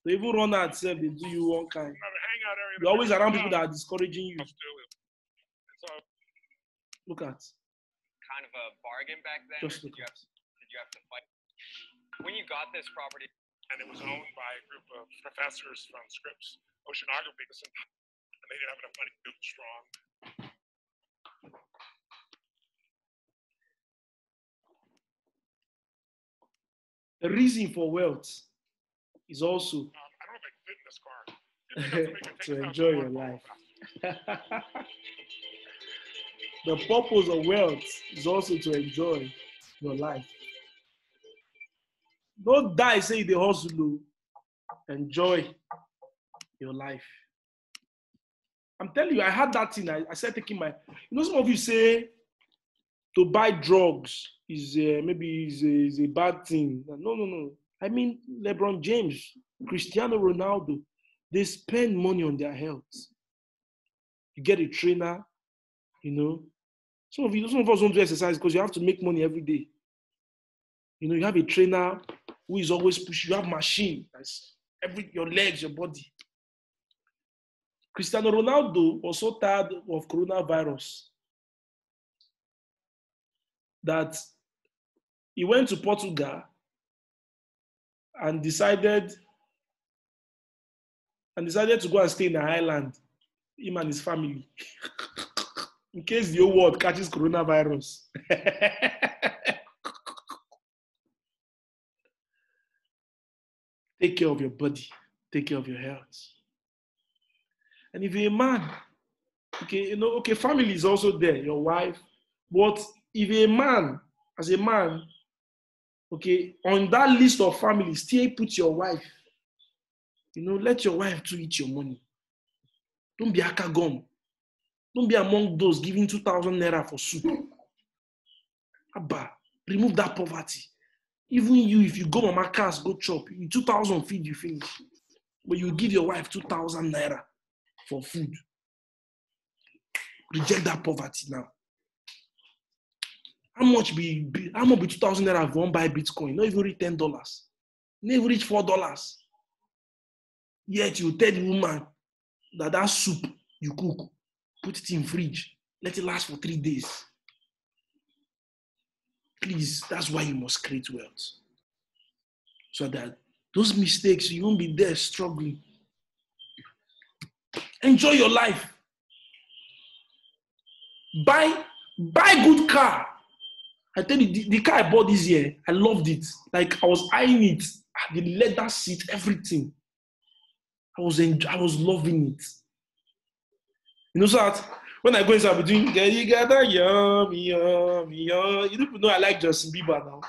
They even run out self, they do you one kind. I have a hangout area. You're always around people that are discouraging you. Look at. Kind of a bargain back then. Just look did you have did you have to fight? When you got this property, and it was owned by a group of professors from Scripps Oceanography, and they didn't have enough money to do it strong. The reason for wealth is also Um, I don't know if I can fit in this car. If it doesn't make [laughs] it, to take it out enjoy your life. [laughs] the purpose of wealth is also to enjoy your life. Don't die, say the hustle. Enjoy your life. I'm telling you, I had that thing. I, I started taking my. You know, some of you say to buy drugs is uh, maybe is a, is a bad thing. No, no, no. I mean, LeBron James Cristiano Ronaldo, they spend money on their health. You get a trainer, you know. Some of you, some of us don't do exercise because you have to make money every day. You know, you have a trainer who is always pushing. You have machine that's every your legs, your body. Cristiano Ronaldo was so tired of coronavirus that he went to Portugal and decided and decided to go and stay in an island, him and his family, [laughs] in case the whole world catches coronavirus. [laughs] take care of your body, take care of your health. And if you're a man, okay, you know, okay, family is also there, your wife. But if a man, as a man, okay, on that list of families, still put your wife. You know, let your wife to eat your money. Don't be akagom. Don't be among those giving 2,000 naira for soup. [laughs] Abba, remove that poverty. Even you, if you go mama cars, go chop, 2,000 feed you finish. But you give your wife 2,000 naira for food. Reject that poverty now. How much be, be how much be 2,000 naira if buy Bitcoin? Not even reach $10. Not even reach $4. Yet you tell the woman that that soup you cook, put it in fridge, let it last for three days. Please, that's why you must create wealth. So that those mistakes, you won't be there struggling. Enjoy your life. Buy, buy good car. I tell you, the, the car I bought this year, I loved it. Like I was eyeing it, the leather seat, everything. I was enjoy, I was loving it. You know, that when I go inside between get you got that yum, yum, yum. You people know I like Justin Bieber now.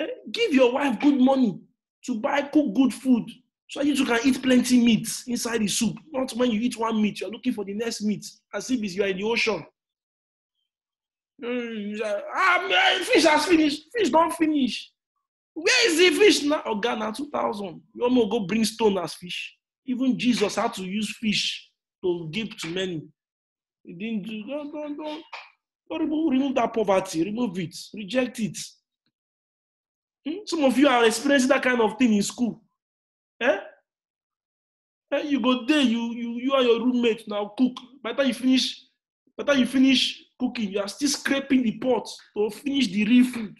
Eh, Give your wife good money to buy cook good food so you two can eat plenty meat inside the soup. Not when you eat one meat, you're looking for the next meat as if you are in the ocean. Mm, ah, fish has finished. Fish don't finish. Where is the fish now? Oh, Ghana 2000. You almost go bring stone as fish. Even Jesus had to use fish to give to many. He didn't do, don't, don't, don't, don't remove, remove that poverty, remove it, reject it. Hmm? Some of you are experiencing that kind of thing in school. Eh? Eh, you go there, you, you, you and your roommate now cook. By the time you finish, by the time you finish cooking, you are still scraping the pot to finish the real food.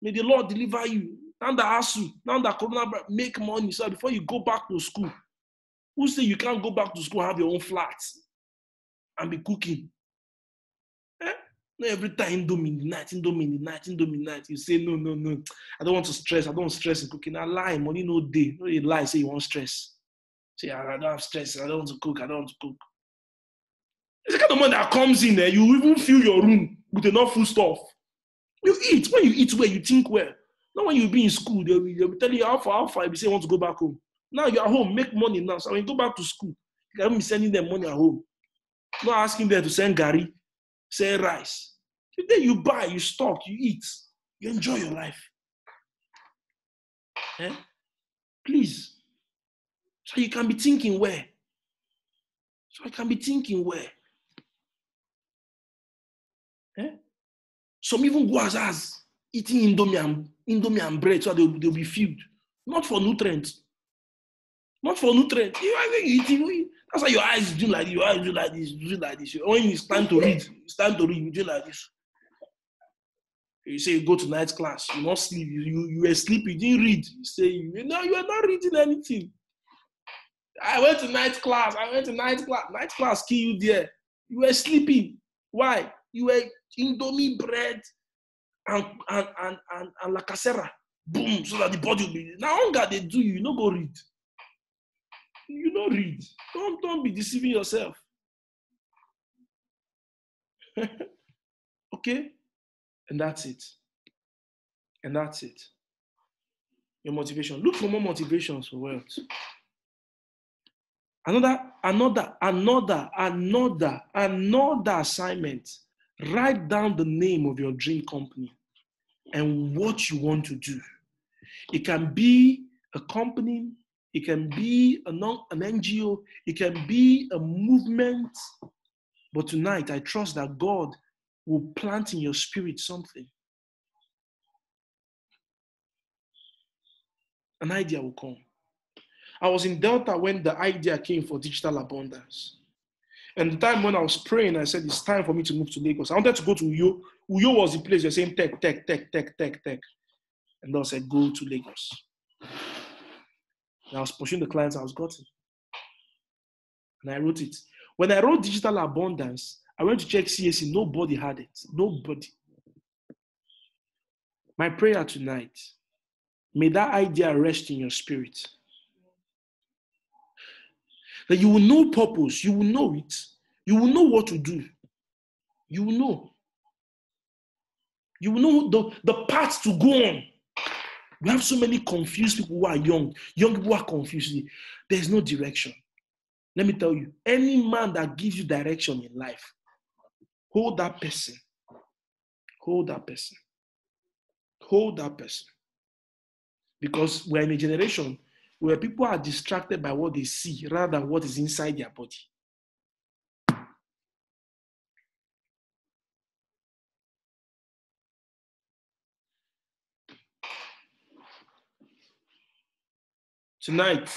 May the Lord deliver you. Now that hustle, now that corona make money. So before you go back to school, who say you can't go back to school have your own flat and be cooking? Eh? Not every time Indomie in the night, Indomie night, Indomie night. You say no, no, no. I don't want to stress. I don't stress in cooking. I lie, money no day. No, you lie. Say you want stress. Say I don't have stress. I don't want to cook. I don't want to cook. It's the kind of money that comes in there. You even fill your room with enough food stuff. You eat. When you eat where you think well. Not when you be in school, they'll they'll be telling you how far, how far. You say you want to go back home. Now you're at home, make money now. So when you go back to school, you can be sending them money at home. Not asking them to send Gary, send rice. Then you buy, you stock, you eat, you enjoy your life. Eh? Please. So you can be thinking where? So I can be thinking where? Some even go as as eating indomie and, indomie and bread so they'll, they'll be filled. Not for nutrients. Not for nutrients. You are eating. That's why your eyes do like this. Your eyes do like this. Do like this. When it's time to read, it's time to read. You do like this. You say you go to night class. You not sleep. You you, you were sleeping. You didn't read. You say you know you are not reading anything. I went to night class. I went to night class. Night class kill you there. You were sleeping. Why? You were indomie bread and and and and, and la casera. Boom, so that the body will be. Now hunger they do you. You no go read. You no read. Don't don't be deceiving yourself. [laughs] okay, and that's it. And that's it. Your motivation. Look for more motivations for wealth. Another, another, another, another, another assignment. Write down the name of your dream company and what you want to do. It can be a company, it can be a non, an NGO, it can be a movement. But tonight, I trust that God will plant in your spirit something. An idea will come. I was in Delta when the idea came for digital abundance. And the time when I was praying, I said, it's time for me to move to Lagos. I wanted to go to Uyo. Uyo was the place you're saying tech, tech, tech, tech, tech, tech. And I said, go to Lagos. And I was pushing the clients I was getting. And I wrote it. When I wrote digital abundance, I went to check CAC. Nobody had it. Nobody. My prayer tonight, may that idea rest in your spirit that you will know purpose, you will know it, you will know what to do, you will know. You will know the, the path to go on. We have so many confused people who are young. Young people are confused. There's no direction. Let me tell you, any man that gives you direction in life, hold that person. Hold that person. Hold that person. Because we're in a generation where people are distracted by what they see rather than what is inside their body. Tonight,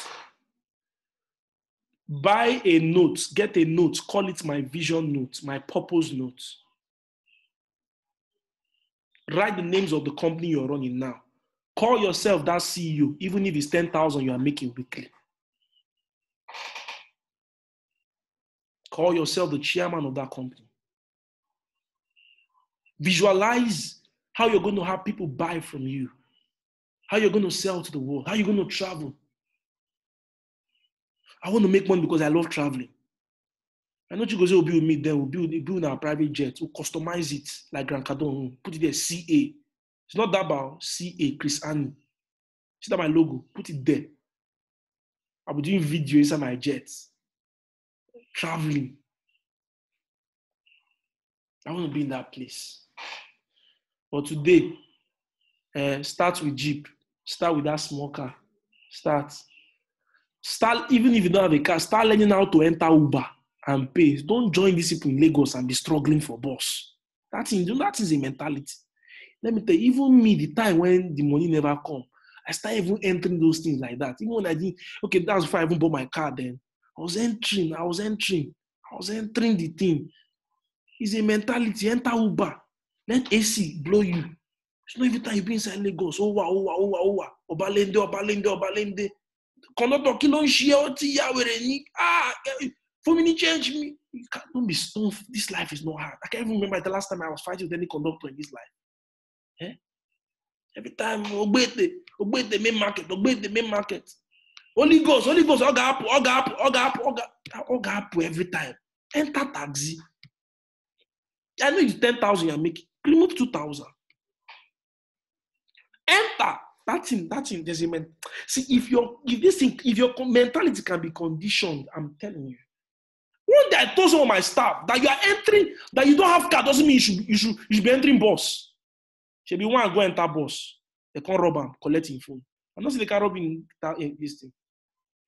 buy a note, get a note, call it my vision note, my purpose note. Write the names of the company you're running now. Call yourself that CEO, even if it's 10,000 you are making weekly. Call yourself the chairman of that company. Visualize how you're going to have people buy from you, how you're going to sell to the world, how you're going to travel. I want to make money because I love traveling. I know you guys will be with me, then we'll build, build our private jet, we'll customize it like Grant Cardone, put it there, CA. It's not about CA, Chris Annie. See that my logo, put it there. I'll be doing video inside my jets, traveling. I want to be in that place. But today, uh, start with Jeep, start with that small car. Start. Start, even if you don't have a car, start learning how to enter Uber and pay. Don't join these people in Lagos and be struggling for boss. That is, that is a mentality. Let me tell you, even me, the time when the money never come, I started even entering those things like that. Even when I did, okay, that's before I even bought my car then. I was entering, I was entering, I was entering the thing. It's a mentality. Enter Uber. Let AC blow you. It's not every time you be inside Lagos. Oh, wow, oh, wow. Obalende, Obalende, Obalende. Conductor, kí ló ń ṣe ọ́ tí ìyá wèrè ní? Ah, fún mi change me. You can't, don't be stone. This life is not hard. I can't even remember the last time I was fighting with any conductor in this life. Eh? Every time, Ogbete, Ogbete main market, Ogbete main market. Holy Ghost, Holy Ghost, Oga Apple, Oga Apple, Oga Apple, Oga, Oga Apple every time. Enter taxi. I know it's 10,000 you're making. Remove 2,000. Enter. That thing, that thing, there's a man. See, if your if this thing, if your mentality can be conditioned, I'm telling you. One day I told some of my staff that you are entering, that you don't have car doesn't mean you should you should you should be entering bus. Should be one go enter bus. They can't rob him, collect him phone. I'm not saying they can rob that in this thing.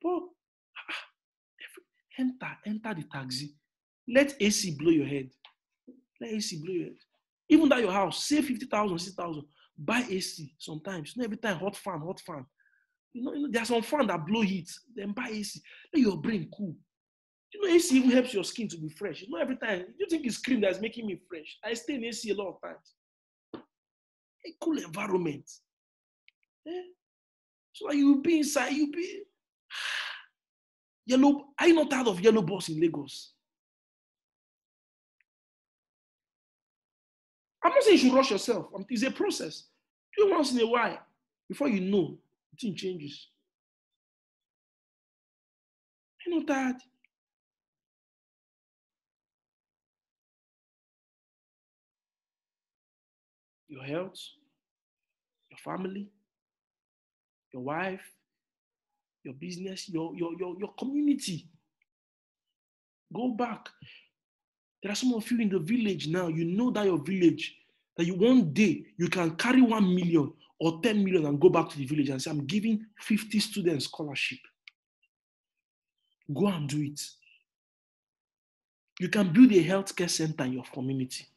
But enter, enter the taxi. Let AC blow your head. Let AC blow your head. Even that your house, save 50,000, 60,000. Buy AC sometimes. Not every time, hot fan, hot fan. You know, you know, there's some fan that blow heat. Then buy AC. Let your brain cool. You know, AC even helps your skin to be fresh. It's not every time. You think it's cream that's making me fresh. I stay in AC a lot of times. A cool environment. Eh? So you be inside, you be [sighs] yellow. Are you not tired of yellow bus in Lagos? I'm not saying you should rush yourself. It's a process. Do it once in a while. Before you know, the thing changes. Are you not tired? Your health, your family, your wife, your business, your, your, your, your community. Go back. There are some of you in the village now. You know that your village, that you one day you can carry one million or 10 million and go back to the village and say, I'm giving 50 students scholarship. Go and do it. You can build a healthcare center in your community.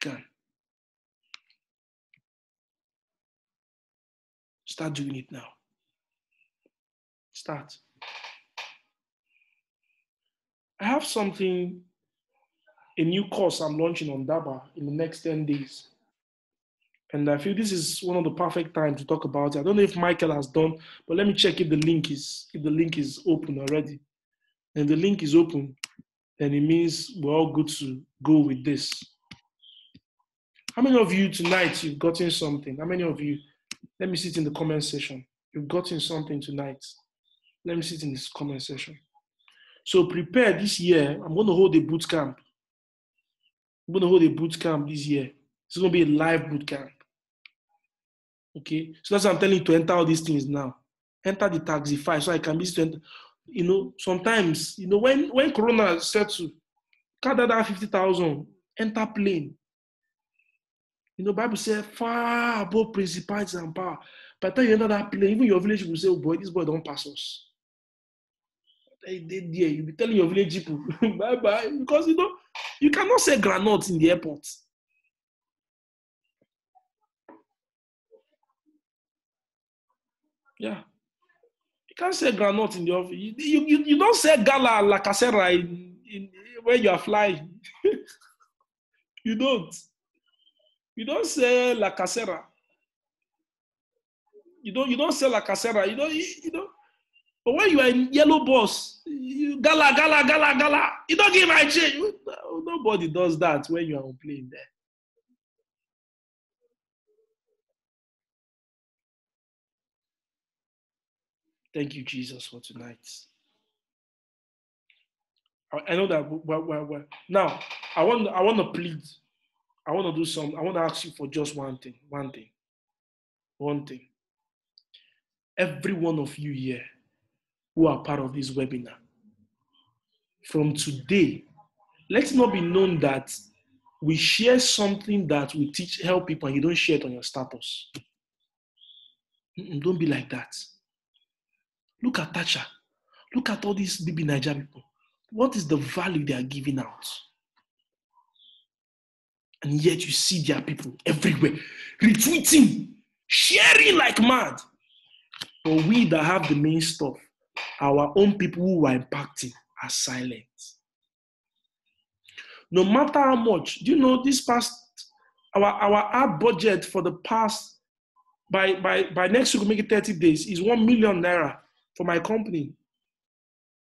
Can. Start doing it now. Start. I have something, a new course I'm launching on DABA in the next 10 days. And I feel this is one of the perfect times to talk about it. I don't know if Michael has done, but let me check if the link is if the link is open already. And the link is open, then it means we're all good to go with this. How many of you tonight you've gotten something? How many of you? Let me see it in the comment section. You've gotten something tonight. Let me see it in this comment section. So prepare this year. I'm going to hold a boot camp. I'm going to hold a boot camp this year. It's going to be a live boot camp. Okay, so that's what I'm telling you to enter all these things now. Enter the Taxify so I can be student. You know, sometimes you know when when Corona settle, cut that fifty thousand. Enter plane. You know, Bible says far above principalities and power. By the time you enter that plane, even your village will say, "Oh boy, this boy don't pass us." They, they, there, you be telling your village people [laughs] bye bye because you know you cannot say granite in the airport. Yeah. You can't say granite in the office. You, you, you, you don't say gala la casera in, in, when you are flying. [laughs] you don't. You don't say la casera. You don't you don't say la casera. You don't you, you know. But when you are in yellow bus, you, gala gala gala gala. You don't give my change. Nobody does that when you are on plane there. Thank you, Jesus, for tonight. I know that we're, we're, we're, now I want I want to plead. I want to do some. I want to ask you for just one thing. One thing. One thing. Every one of you here who are part of this webinar, from today, let it not be known that we share something that we teach, help people, and you don't share it on your status. Mm-mm, don't be like that. Look at Thatcher. Look at all these baby Niger people. What is the value they are giving out? And yet you see their people everywhere retweeting, sharing like mad. But we that have the main stuff, our own people who are impacting are silent. No matter how much, do you know this past our our ad budget for the past by by by next week, make it 30 days, is one million naira for my company.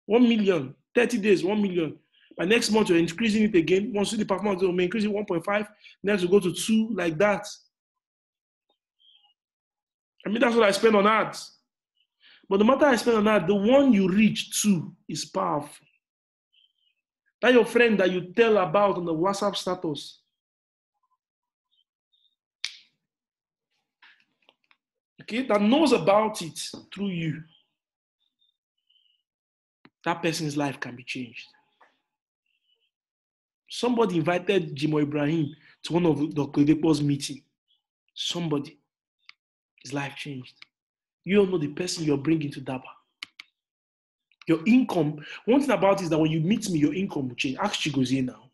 One million, 30 days, one million. By next month, you're increasing it again. Once you the performance, you'll increase it 1.5. Next, we'll go to two, like that. I mean, that's what I spend on ads. But the matter I spend on that, the one you reach to is powerful. That your friend that you tell about on the WhatsApp status. Okay, that knows about it through you that person's life can be changed. Somebody invited Jimoh Ibrahim to one of Dr. Depo's meeting. Somebody, his life changed. You don't know the person you're bringing to Daba. Your income, one thing about is that when you meet me, your income will change. Ask Chigozie now.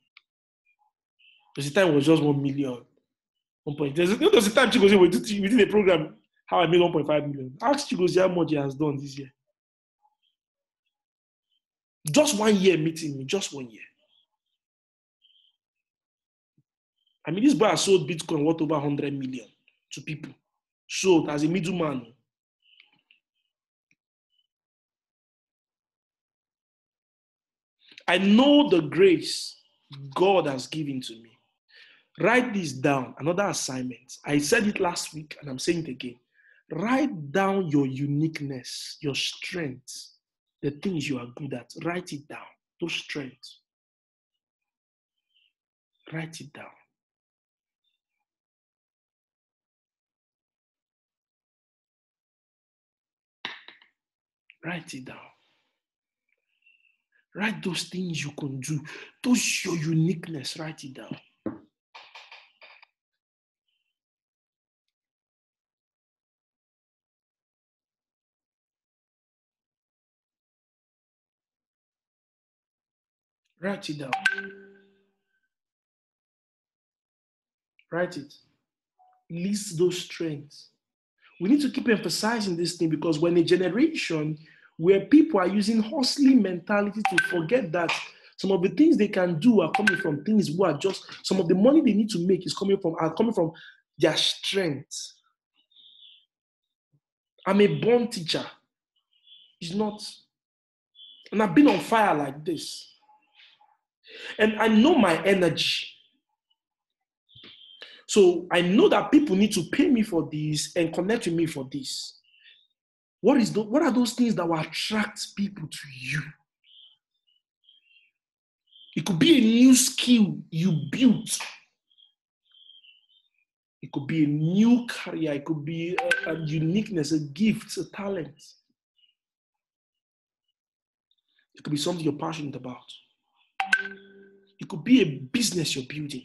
There's a time it was just one million. One point. There's, you know, there's a time Chigozie within a program, how I made 1.5 million. Ask Chigozie how much he has done this year. Just one year meeting me, just one year. I mean, this boy sold Bitcoin worth over 100 million to people. Sold as a middleman. I know the grace God has given to me. Write this down, another assignment. I said it last week and I'm saying it again. Write down your uniqueness, your strengths, the things you are good at. Write it down, those strengths. Write it down. Write it down. Write those things you can do, those your uniqueness, write it down. Write it down. Write it. List those strengths. We need to keep emphasizing this thing because when a generation where people are using hustling mentality to forget that some of the things they can do are coming from things who are just some of the money they need to make is coming from are coming from their strength. I'm a born teacher. It's not. And I've been on fire like this. And I know my energy. So I know that people need to pay me for this and connect with me for this. What is the, what are those things that will attract people to you? It could be a new skill you built. It could be a new career. It could be a, a uniqueness, a gift, a talent. It could be something you're passionate about. It could be a business you're building.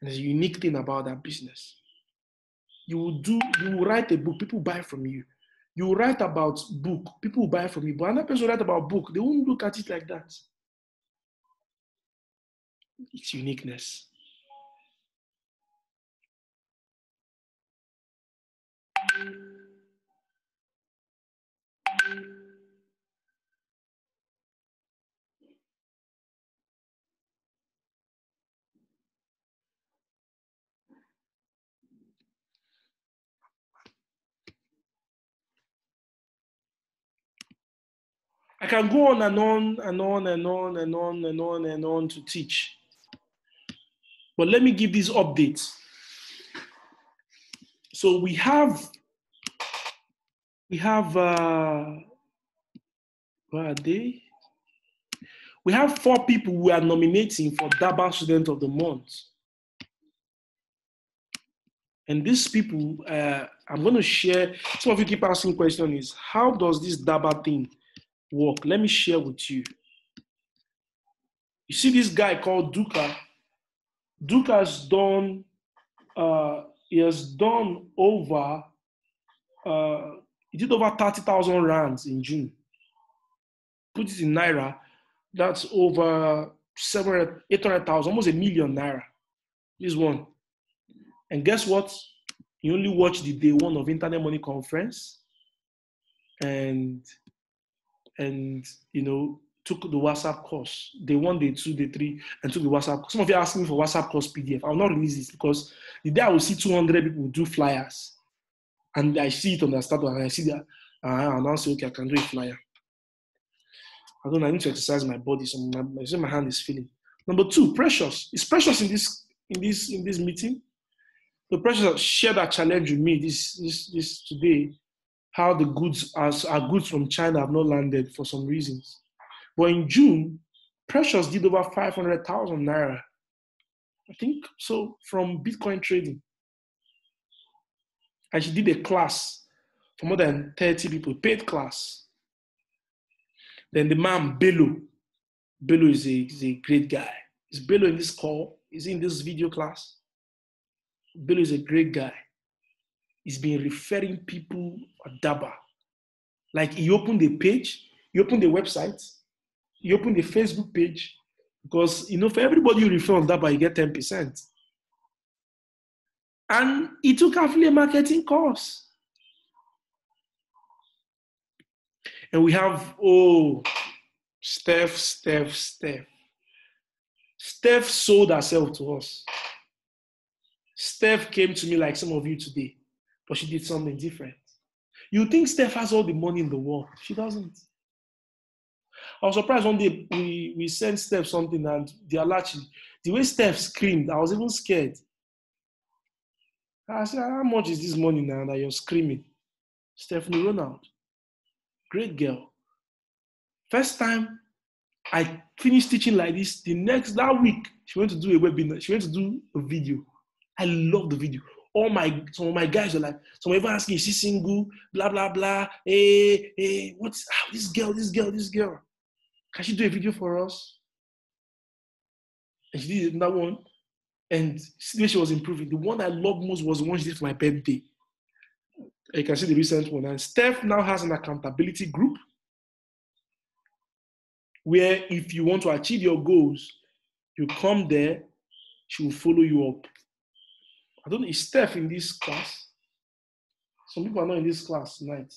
And there's a unique thing about that business. You will do, you will write a book, people buy from you. You will write about book, people buy from you. But another person write about book, they won't look at it like that. It's uniqueness. I can go on and on and on and on and on and on and on to teach. But let me give these updates. So we have we have uh where are they? We have four people who are nominating for DABA Student of the Month. And these people, uh, I'm going to share. Some of you keep asking question is how does this DABA thing work? Let me share with you. You see this guy called Duka. Duka has done. Uh, he has done over. Uh, he did over thirty thousand rands in June. Put it in naira, that's over 700, 800,000, almost a million naira. This one. And guess what? You only watched the day one of Internet Money Conference and and you know took the WhatsApp course. Day one, day two, day three, and took the WhatsApp. Some of you are asking me for WhatsApp course PDF. I'll not release this because the day I will see 200 people do flyers, and I see it on the start and I see that, uh, I'll say, okay, I can do a flyer. I don't I need to exercise my body, so my, my, my hand is feeling. Number two, precious. It's precious in this in this in this meeting. The precious share that challenge with me this this this today. How the goods as our goods from China have not landed for some reasons. But in June, Precious did over 500,000 naira. I think so from Bitcoin trading. And she did a class for more than 30 people, paid class. Then the man, Bello. Bello is a, is a great guy. Is Bello in this call? Is in this video class? Bello is a great guy. He's been referring people at Daba. Like he opened a page, he opened a website, he opened a Facebook page, because you know, for everybody you refer on Daba, you get 10%. And he took affiliate marketing course. And we have, oh, Steph, Steph, Steph. Steph sold herself to us. Steph came to me like some of you today, but she did something different. You think Steph has all the money in the world? She doesn't. I was surprised one day we, we sent Steph something and the alert, the way Steph screamed, I was even scared. I said, How much is this money now that you're screaming? Stephanie Ronald. Great girl. First time I finished teaching like this, the next that week, she went to do a webinar, she went to do a video. I love the video. All my some of my guys are like, some even asking, is she single? Blah blah blah. Hey, hey, what's ah, this girl, this girl, this girl? Can she do a video for us? And she did that one. And the she was improving. The one I loved most was the one she did for my birthday. You can see the recent one. And Steph now has an accountability group where if you want to achieve your goals, you come there, she will follow you up. I don't know, is Steph in this class? Some people are not in this class tonight.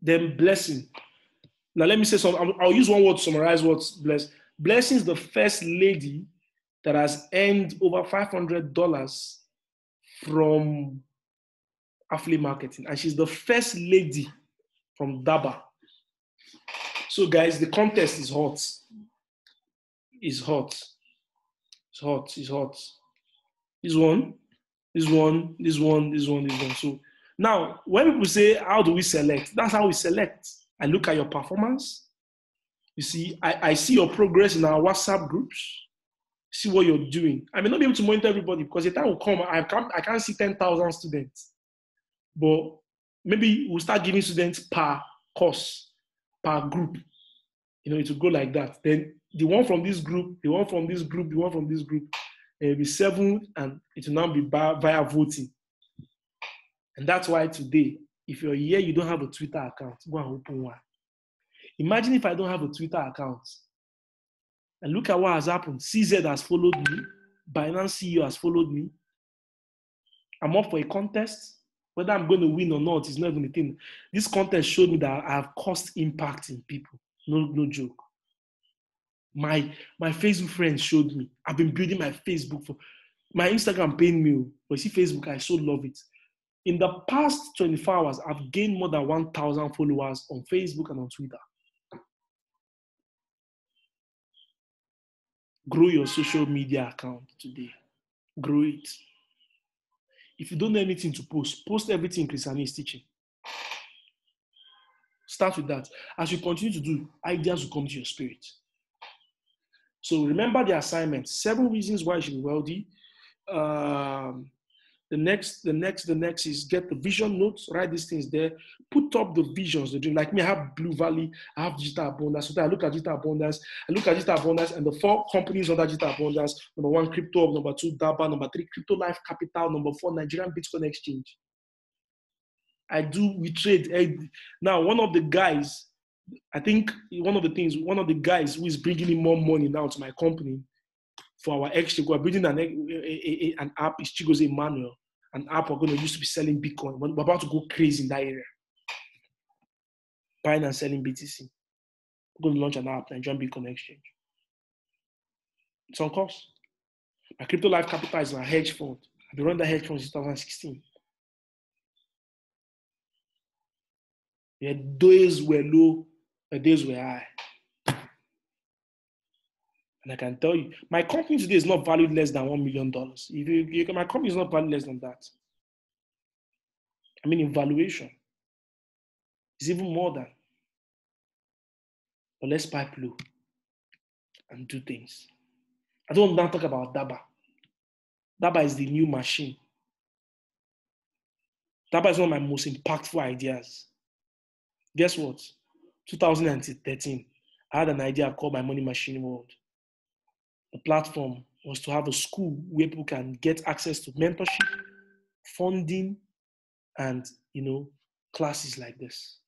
Then blessing. Now let me say something. I'll use one word to summarize what's blessed. Blessing is the first lady that has earned over $500 from affiliate marketing. And she's the first lady from Daba. So, guys, the contest is hot. It's hot. It's hot. It's hot. This one, this one, this one, this one, this one. So, now when people say, How do we select? That's how we select. I look at your performance. You see, I, I see your progress in our WhatsApp groups see what you're doing. I may not be able to monitor everybody because the time will come, I can't, I can't see 10,000 students. But maybe we'll start giving students per course, per group. You know, it will go like that. Then the one from this group, the one from this group, the one from this group, it will be seven and it will now be by, via voting. And that's why today, if you're here, you don't have a Twitter account, go and open one. Imagine if I don't have a Twitter account and look at what has happened. CZ has followed me. Binance CEO has followed me. I'm up for a contest. Whether I'm going to win or not is not even a thing. This contest showed me that I have caused impact in people. No, no joke. My my Facebook friends showed me. I've been building my Facebook for my Instagram paying me. Oh. But you see, Facebook, I so love it. In the past 24 hours, I've gained more than 1,000 followers on Facebook and on Twitter. Grow your social media account today. Grow it. If you don't know anything to post, post everything Chris Ani is teaching. Start with that. As you continue to do, ideas will come to your spirit. So remember the assignment seven reasons why you should be wealthy. Um, the next, the next, the next is get the vision notes, write these things there, put up the visions, the dream. Like me, I have Blue Valley, I have Digital Abundance. So I look at Digital Abundance, I look at Digital Abundance and the four companies under Digital Abundance number one, Crypto, number two, Daba, number three, Crypto Life Capital, number four, Nigerian Bitcoin Exchange. I do, we trade. Now, one of the guys, I think one of the things, one of the guys who is bringing in more money now to my company for our exchange, we're building an, a, a, an app, is Chigozie Emmanuel an app we're going to use to be selling Bitcoin. We're about to go crazy in that area. Buying and selling BTC. We're going to launch an app, Nigerian Bitcoin Exchange. It's on course. My crypto life capital is my hedge fund. I've been running that hedge fund since 2016. Yeah, days were low, the days were high. And I can tell you, my company today is not valued less than $1 million. If you, you, my company is not valued less than that. I mean, in valuation, it's even more than. But let's pipe low and do things. I don't want to talk about Daba. Daba is the new machine. Daba is one of my most impactful ideas. Guess what? 2013, I had an idea called my money machine world the platform was to have a school where people can get access to mentorship, funding, and you know, classes like this.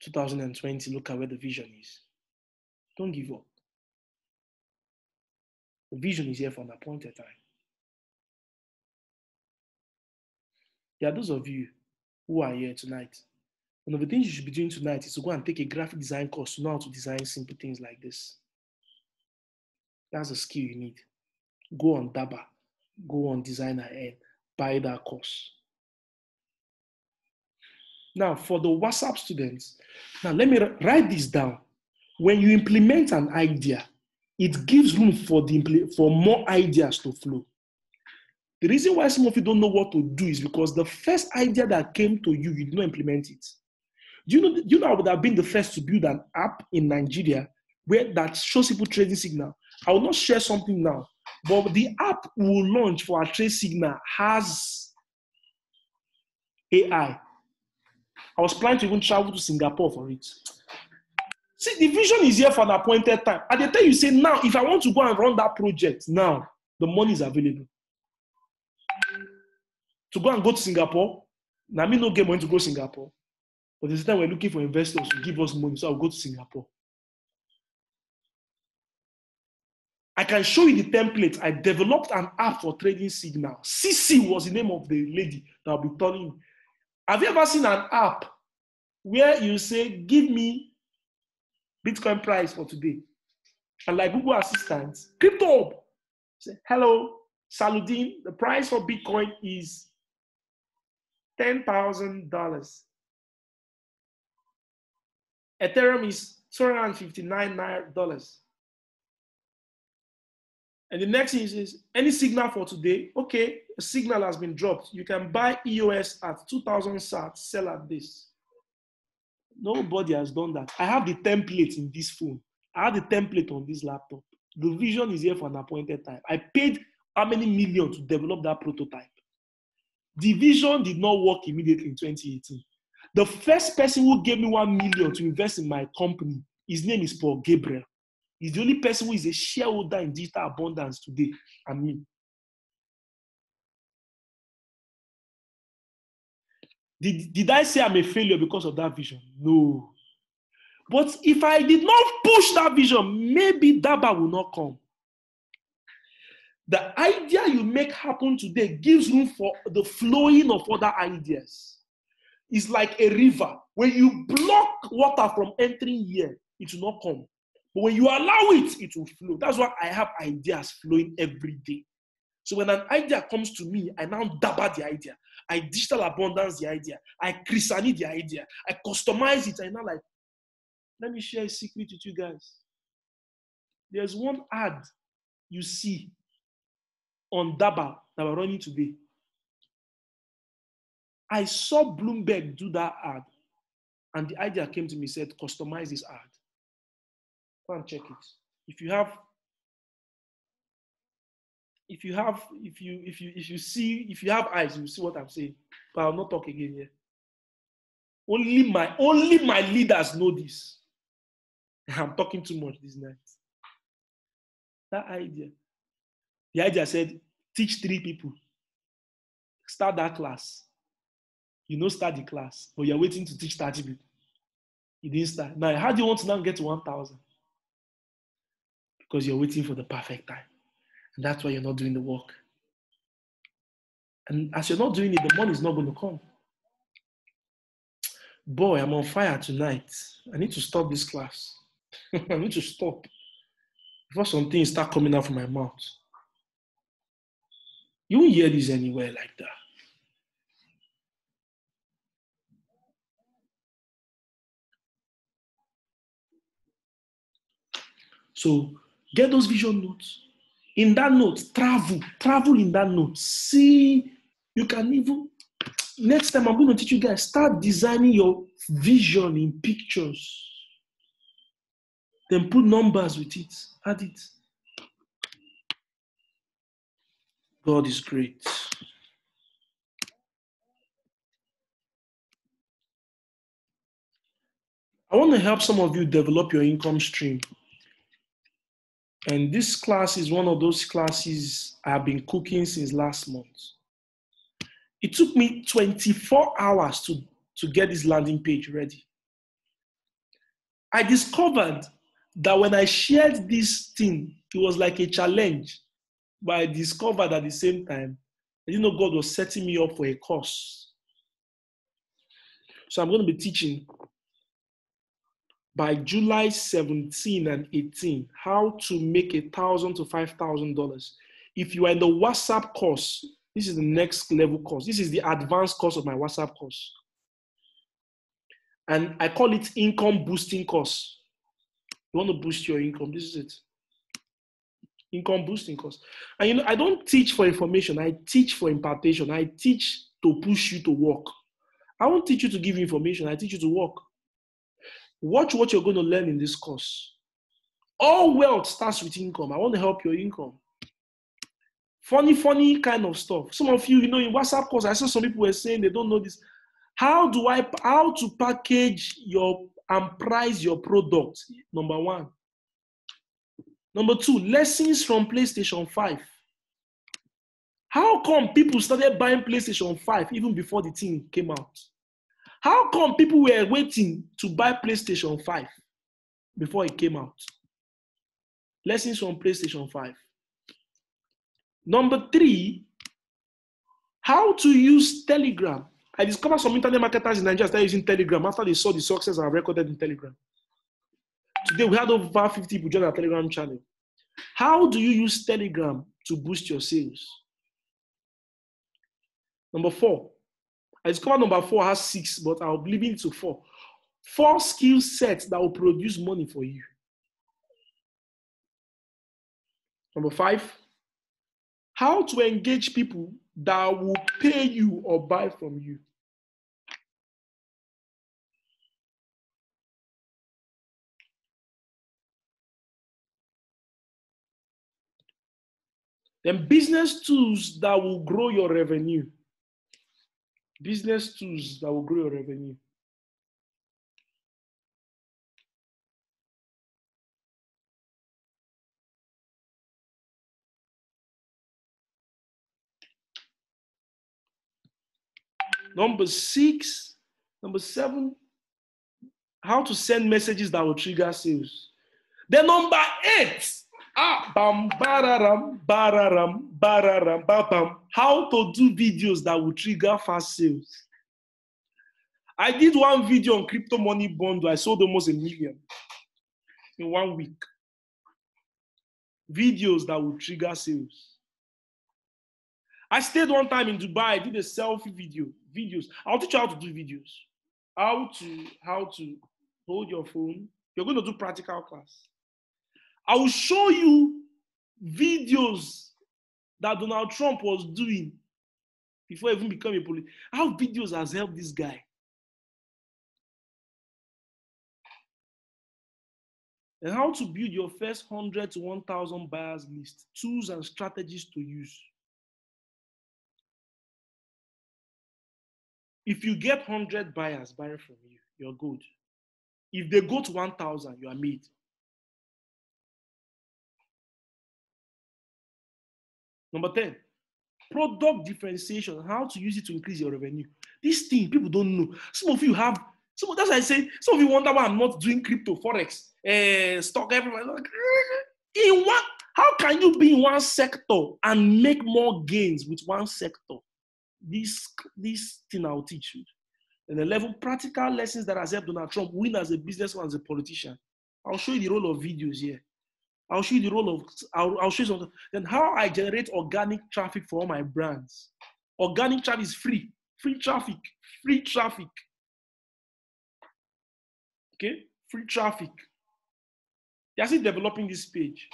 2020, look at where the vision is. Don't give up. The vision is here for an appointed time. There are those of you who are here tonight. One of the things you should be doing tonight is to go and take a graphic design course to know how to design simple things like this. That's a skill you need. Go on Daba, go on Designer N, buy that course. Now, for the WhatsApp students, now let me write this down. When you implement an idea, it gives room for, the, for more ideas to flow. The reason why some of you don't know what to do is because the first idea that came to you, you did not implement it. Do you know, do you know I would have been the first to build an app in Nigeria where that shows people trading signal I will not share something now, but the app will launch for our trade signal has AI. I was planning to even travel to Singapore for it. See, the vision is here for an appointed time. And they tell you, say, now, if I want to go and run that project, now, the money is available. To go and go to Singapore, now me no get money to go to Singapore. But this time we're looking for investors to give us money, so I'll go to Singapore. I can show you the template. I developed an app for trading signal. CC was the name of the lady that I'll be telling. Have you ever seen an app where you say, give me Bitcoin price for today? And like Google Assistant, crypto, say, hello, Saludin, the price for Bitcoin is $10,000. Ethereum is $259. And the next is, is, any signal for today, okay, a signal has been dropped. You can buy EOS at 2000 sats, sell at this. Nobody has done that. I have the template in this phone. I have the template on this laptop. The vision is here for an appointed time. I paid how many million to develop that prototype? The vision did not work immediately in 2018. The first person who gave me one million to invest in my company, his name is Paul Gabriel. He's the only person who is a shareholder in digital abundance today, and me. Did, did I say I'm a failure because of that vision? No. But if I did not push that vision, maybe Daba will not come. The idea you make happen today gives room for the flowing of other ideas. It's like a river. When you block water from entering here, it will not come. But when you allow it, it will flow. That's why I have ideas flowing every day. So when an idea comes to me, I now dabba the idea. I digital abundance the idea. I christianity the idea. I customize it. I now like, let me share a secret with you guys. There's one ad you see on Daba that we're running today. I saw Bloomberg do that ad, and the idea came to me, said, customize this ad. Go and check it. If you have, if you have, if you if you if you see, if you have eyes, you see what I'm saying. But I'll not talk again here. Only my only my leaders know this. [laughs] I'm talking too much this night. That idea. The idea said, teach three people. Start that class. You know, start the class, but you're waiting to teach 30 people. You didn't start. Now, how do you want to now get to 1,000? Because you're waiting for the perfect time. And that's why you're not doing the work. And as you're not doing it, the money is not going to come. Boy, I'm on fire tonight. I need to stop this class. [laughs] I need to stop before some things start coming out from my mouth. You won't hear this anywhere like that. So get those vision notes. In that note, travel, travel in that note. See, you can even next time I'm going to teach you guys start designing your vision in pictures. Then put numbers with it, add it. God is great. I want to help some of you develop your income stream. And this class is one of those classes I've been cooking since last month. It took me 24 hours to, to get this landing page ready. I discovered that when I shared this thing, it was like a challenge. But I discovered at the same time, I didn't know God was setting me up for a course. So I'm going to be teaching by July 17 and 18 how to make a thousand to five thousand dollars. If you are in the WhatsApp course, this is the next level course. This is the advanced course of my WhatsApp course. And I call it income boosting course. You want to boost your income, this is it. Income boosting course. And you know, I don't teach for information, I teach for impartation. I teach to push you to work. I won't teach you to give information, I teach you to work. Watch what you're going to learn in this course. All wealth starts with income. I want to help your income. Funny, funny kind of stuff. Some of you, you know, in WhatsApp course, I saw some people were saying they don't know this. How do I, how to package your and price your product. Number one. Number two, lessons from PlayStation 5. How come people started buying PlayStation 5 even before the thing came out? How come people were waiting to buy PlayStation 5 before it came out? Lessons from PlayStation 5. Number three, how to use Telegram. I discovered some internet marketers in Nigeria started using Telegram after they saw the success I recorded in Telegram. Today we had over 50 people join our Telegram channel. How do you use Telegram to boost your sales? Number four. I discovered number four has six, but I'll leave it to four. Four skill sets that will produce money for you. Number five, how to engage people that will pay you or buy from you. Then business tools that will grow your revenue. Business tools that will grow your revenue. Number six, number seven, how to send messages that will trigger sales. Then number eight, ah, bam, bararam, bararam, bararam, bam. How to do videos that will trigger fast sales. I did one video on crypto money bundle. I sold almost a million in one week. Videos that will trigger sales. I stayed one time in Dubai. I did a selfie video. Videos. I'll teach you how to do videos. How to how to hold your phone. You're going to do practical class. I will show you videos that Donald Trump was doing before even becoming a police. How videos has helped this guy. And how to build your first 100 to 1,000 buyers list, tools and strategies to use. If you get 100 buyers buying from you, you're good. If they go to 1,000, you are made. Number 10, product differentiation, how to use it to increase your revenue. This thing people don't know. Some of you have, some that's why I say, some of you wonder why I'm not doing crypto, forex, uh, stock, everyone. [laughs] In what? How can you be in one sector and make more gains with one sector? This, this thing I'll teach you. And 11 practical lessons that has helped Donald Trump win as a businessman, as a politician. I'll show you the role of videos here. I'll show you the role of, I'll, I'll show you something. Then how I generate organic traffic for all my brands. Organic traffic is free. Free traffic. Free traffic. Okay? Free traffic. They're still developing this page.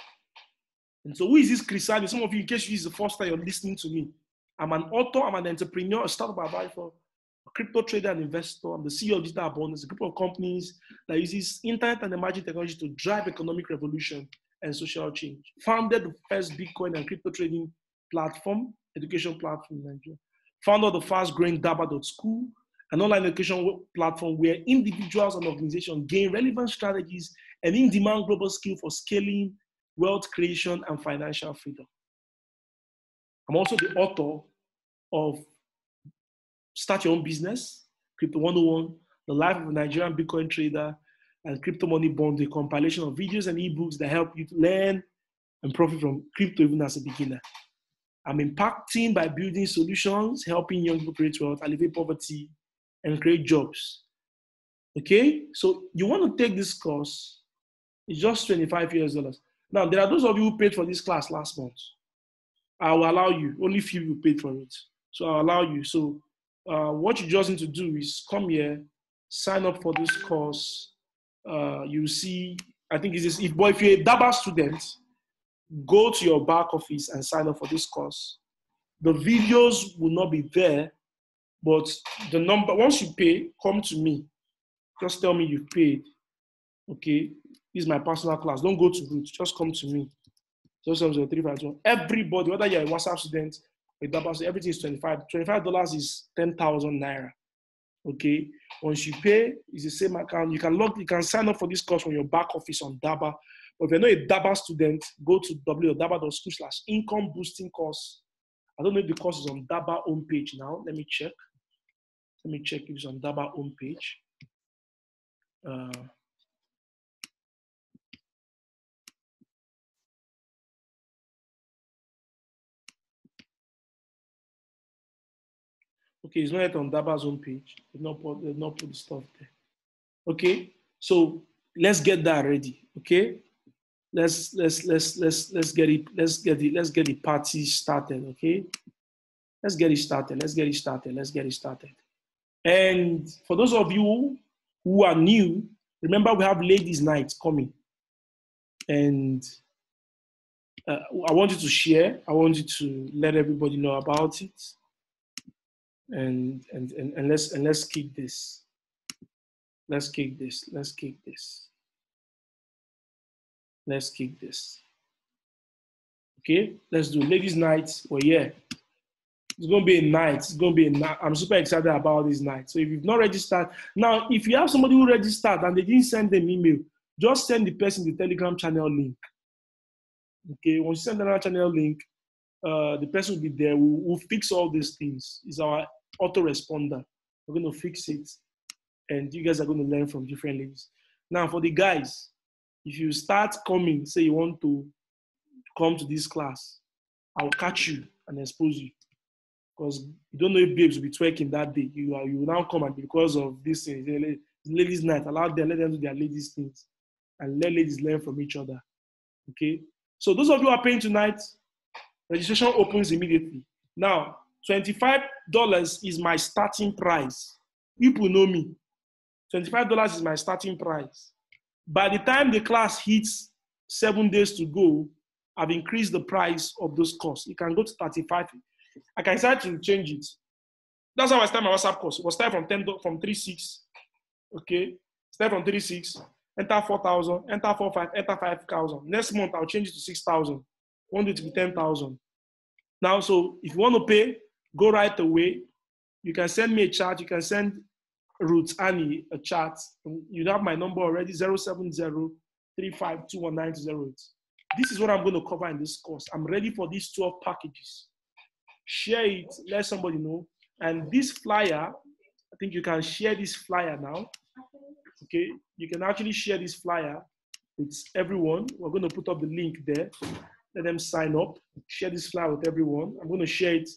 And so who is this Chris Some of you, in case this is the first time you're listening to me, I'm an author, I'm an entrepreneur, a startup advisor, a crypto trader and investor. I'm the CEO of Digital Abundance, a group of companies that uses internet and emerging technology to drive economic revolution and social change. Founded the first Bitcoin and crypto trading platform, education platform in Nigeria. Founder of the fast-growing Daba.school, an online education platform where individuals and organizations gain relevant strategies and in-demand global skill for scaling, wealth creation, and financial freedom. I'm also the author of Start Your Own Business, Crypto 101, The Life of a Nigerian Bitcoin Trader, and Crypto Money Bond, a compilation of videos and ebooks that help you to learn and profit from crypto even as a beginner. I'm impacting by building solutions, helping young people create wealth, alleviate poverty, and create jobs. Okay, so you want to take this course, it's just 25 US dollars. Now, there are those of you who paid for this class last month. I will allow you, only few you paid for it. So I'll allow you. So uh, what you just need to do is come here, sign up for this course. Uh, you see, I think it's if, boy, if you're a DABA student, go to your back office and sign up for this course. The videos will not be there, but the number, once you pay, come to me. Just tell me you've paid. Okay, this is my personal class. Don't go to Root, just come to me. So something three five one. Everybody, whether you're a WhatsApp student, a double everything is 25. $25 is 10,000 naira. Okay. Once you pay, it's the same account. You can log, you can sign up for this course from your back office on Daba. But if you're not a Daba student, go to www.daba.school slash income boosting course. I don't know if the course is on Daba homepage now. Let me check. Let me check if it's on Daba homepage. Uh, Okay, it's not yet on Daba's own page. They've not put, they've not put the stuff there. Okay, so let's get that ready. Okay, let's let's let's let's let's get it let's get it let's get the party started. Okay, let's get it started. Let's get it started. Let's get it started. And for those of you who are new, remember we have ladies' night coming, and uh, I want you to share. I want you to let everybody know about it and and and, and let's and let's kick this. Let's kick this. Let's kick this. Let's kick this. Okay, let's do ladies' night. Well, yeah, it's gonna be a night. It's gonna be a night. I'm super excited about this night. So if you've not registered, now if you have somebody who registered and they didn't send them email, just send the person the Telegram channel link. Okay, once you send the channel link, uh, the person will be there. We'll, we'll fix all these things. It's our autoresponder. We're going to fix it. And you guys are going to learn from different ladies. Now, for the guys, if you start coming, say you want to come to this class, I'll catch you and expose you. Because you don't know if babes will be twerking that day. You are you will now come and because of this thing, ladies' night, allow them, let them do their ladies' things. And let ladies learn from each other. Okay? So those of you who are paying tonight, registration opens immediately. Now, $25 is my starting price. People know me. $25 is my starting price. By the time the class hits seven days to go, I've increased the price of those courses. It can go to 35. I can start to change it. That's how I start my WhatsApp course. It was start from 10 from 3.6. Okay. Start from 3.6. Enter 4,000. Enter 4.5. Enter 5,000. Next month, I'll change it to 6,000. Want it to be 10,000. Now, so if you want to pay, go right away. You can send me a chat. You can send Ruth Annie a chat. You have my number already 070 This is what I'm going to cover in this course. I'm ready for these 12 packages. Share it, let somebody know. And this flyer, I think you can share this flyer now. Okay, you can actually share this flyer with everyone. We're going to put up the link there. Let them sign up. Share this flyer with everyone. I'm going to share it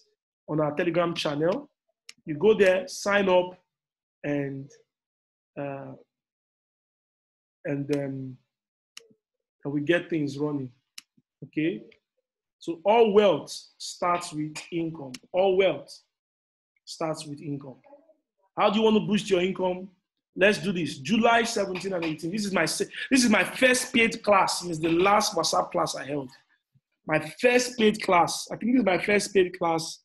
on our Telegram channel. You go there, sign up, and uh, and then and we get things running. Okay. So all wealth starts with income. All wealth starts with income. How do you want to boost your income? Let's do this. July 17 and 18. This is my this is my first paid class since the last WhatsApp class I held. My first paid class. I think this is my first paid class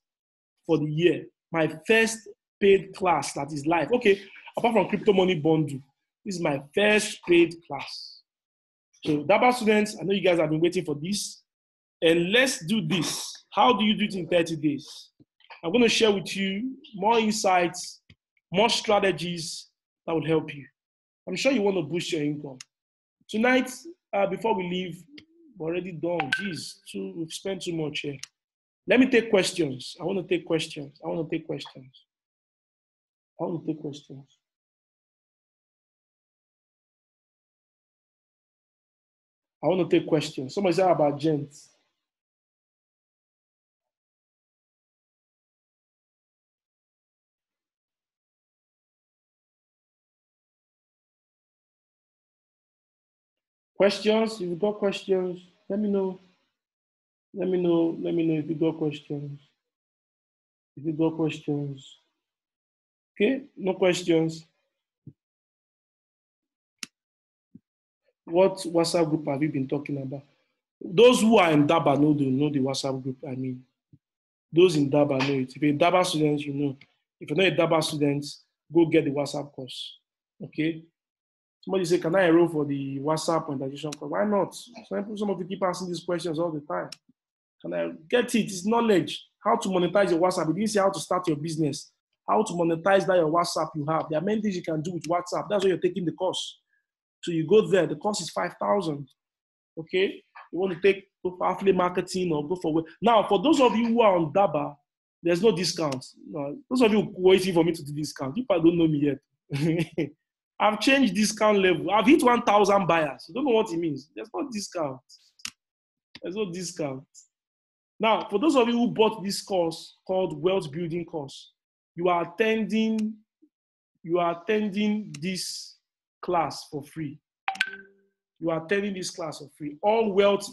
for the year. My first paid class that is live. Okay, apart from crypto money bundle, this is my first paid class. So, DABA students, I know you guys have been waiting for this. And let's do this. How do you do it in 30 days? I'm going to share with you more insights, more strategies that will help you. I'm sure you want to boost your income. Tonight, uh, before we leave, we're already done. Jeez, too, we've spent too much here. Let me take questions. I want to take questions. I want to take questions. I want to take questions. I want to take questions. Somebody said about gents. Questions? You've got questions, let me know. Let me know. Let me know if you got questions. If you got questions. Okay, no questions. What WhatsApp group have you been talking about? Those who are in Daba know the know the WhatsApp group. I mean, those in Daba know it. If you're a Daba student, you know. If you're not a Daba student, go get the WhatsApp course. Okay. Somebody say, can I enroll for the WhatsApp monetization course? Why not? Some, some of you keep asking these questions all the time. Can I um, get it? It's knowledge. How to monetize your WhatsApp. You didn't say how to start your business. how to monetize that your WhatsApp you have. There are many things you can do with WhatsApp. That's why you're taking the course. So you go there. The cost is five thousand. Okay, you want to take go for affiliate marketing or go for now. For those of you who are on Daba, there's no discount. No, those of you waiting for me to do discount, you probably don't know me yet. [laughs] I've changed discount level. I've hit 1,000 buyers. You don't know what it means. There's no discount. There's no discount. Now, for those of you who bought this course called Wealth Building Course, you are attending, you are attending this class for free. You are attending this class for free. All wealth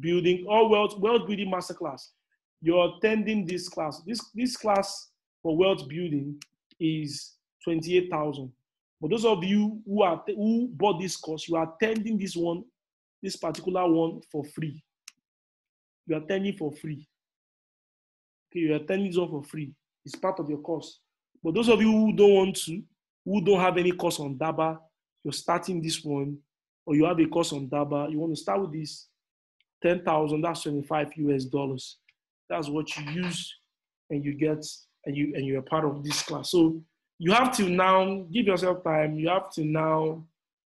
building, all wealth, wealth building masterclass. You're attending this class. This, this class for wealth building is 28,000. But those of you who are who bought this course, you are attending this one, this particular one for free. You are attending for free. Okay, you are this for free. It's part of your course. But those of you who don't want to, who don't have any course on DABA, you're starting this one, or you have a course on DABA, you want to start with this 10,000, that's 25 US dollars. That's what you use and you get, and you and you're part of this class. So you have to now give yourself time. You have to now,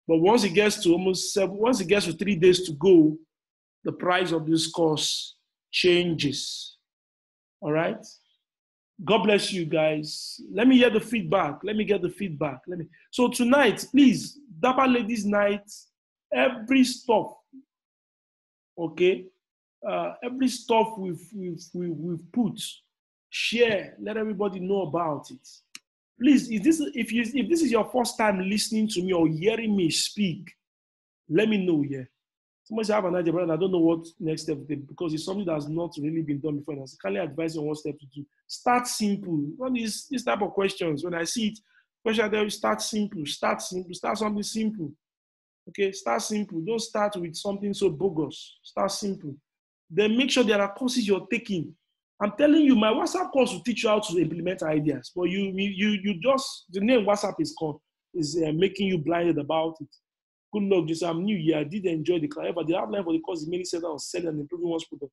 but once it gets to almost seven, once it gets to three days to go, the price of this course changes. All right. God bless you guys. Let me hear the feedback. Let me get the feedback. Let me. So tonight, please, Daba Ladies Night, every stuff, okay, uh, every stuff we've, we've, we've, put, share, let everybody know about it. Please, is this if you if this is your first time listening to me or hearing me speak, let me know. Yeah. Somebody say, I have an idea, but I don't know what next step to take because it's something that's not really been done before. And I kindly advise you on what step to do. Start simple. What is this type of questions? When I see it, question there, start simple, start simple, start something simple. Okay, start simple. Don't start with something so bogus. Start simple. Then make sure there are courses you're taking. I'm telling you, my WhatsApp course will teach you how to implement ideas. But you, you, you just the name WhatsApp is called is uh, making you blinded about it. Good luck, just I'm new here. I did enjoy the class, but the outline for the course is mainly said on selling and improving one's product.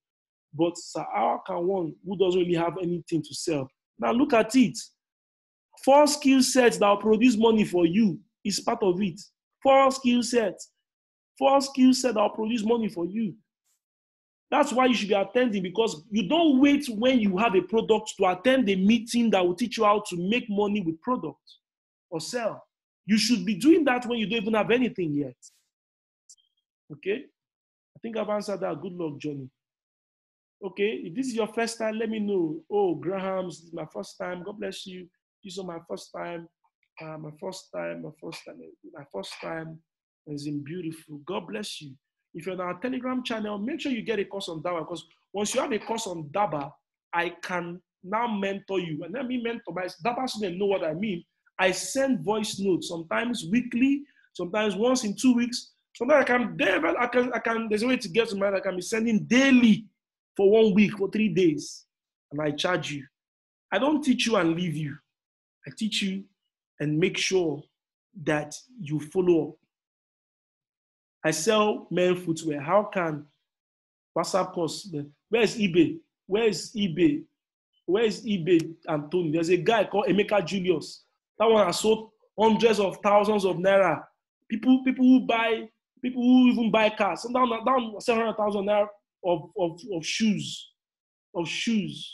But sir, how can one who doesn't really have anything to sell? Now look at it. Four skill sets that will produce money for you is part of it. Four skill sets. Four skill sets that will produce money for you. That's why you should be attending because you don't wait when you have a product to attend a meeting that will teach you how to make money with product or sell. You should be doing that when you don't even have anything yet. Okay? I think I've answered that. Good luck, Johnny. Okay, if this is your first time, let me know. Oh, Graham's, this is my first time. God bless you. This is my first time. Uh, my first time, my first time, my first time. It's been beautiful. God bless you. If you're on our Telegram channel, make sure you get a course on Daba because once you have a course on Daba, I can now mentor you. And let me mentor my Daba students know what I mean. I send voice notes sometimes weekly, sometimes once in two weeks. Sometimes I can, I can, I can. There's a way to get to mine. I can be sending daily for one week for three days, and I charge you. I don't teach you and leave you. I teach you and make sure that you follow up. I sell men footwear. How can WhatsApp cost? Where is eBay? Where is eBay? Where is eBay, Anthony? There's a guy called Emeka Julius. That one has sold hundreds of thousands of naira. People, people who buy, people who even buy cars, so down, down 700,000 naira of, of, of shoes, of shoes.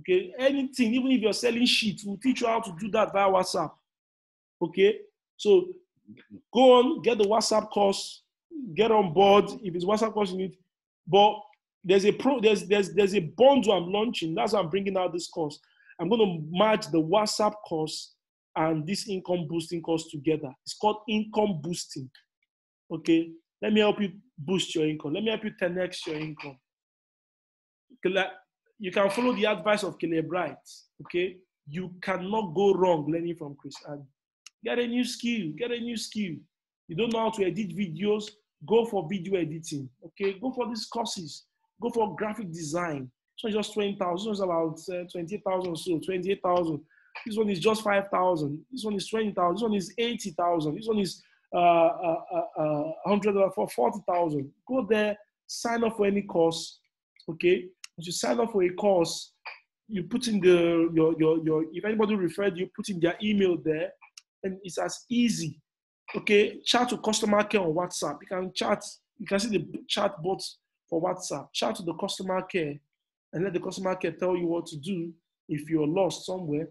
Okay, anything, even if you're selling sheets, we'll teach you how to do that via WhatsApp. Okay, so go on, get the WhatsApp course, get on board. If it's WhatsApp course you need, but there's a pro, there's there's there's a bundle I'm launching. That's why I'm bringing out this course. I'm going to merge the WhatsApp course and this income boosting course together. It's called income boosting. Okay, let me help you boost your income. Let me help you 10x your income. You can follow the advice of Caleb Bright. Okay, you cannot go wrong learning from Chris. And get a new skill. Get a new skill. You don't know how to edit videos. Go for video editing. Okay, go for these courses. Go for graphic design. So just 20,000. This one's about uh, 20,000 so 28,000. This one is just 5,000. This one is 20,000. This one is 80,000. This one is uh, uh, uh, uh 100 for 40,000. Go there, sign up for any course. Okay. Once you sign up for a course, you put in the your your your if anybody referred you put in their email there and it's as easy okay chat to customer care on whatsapp you can chat you can see the chat bot for whatsapp chat to the customer care and let the customer care tell you what to do if you're lost somewhere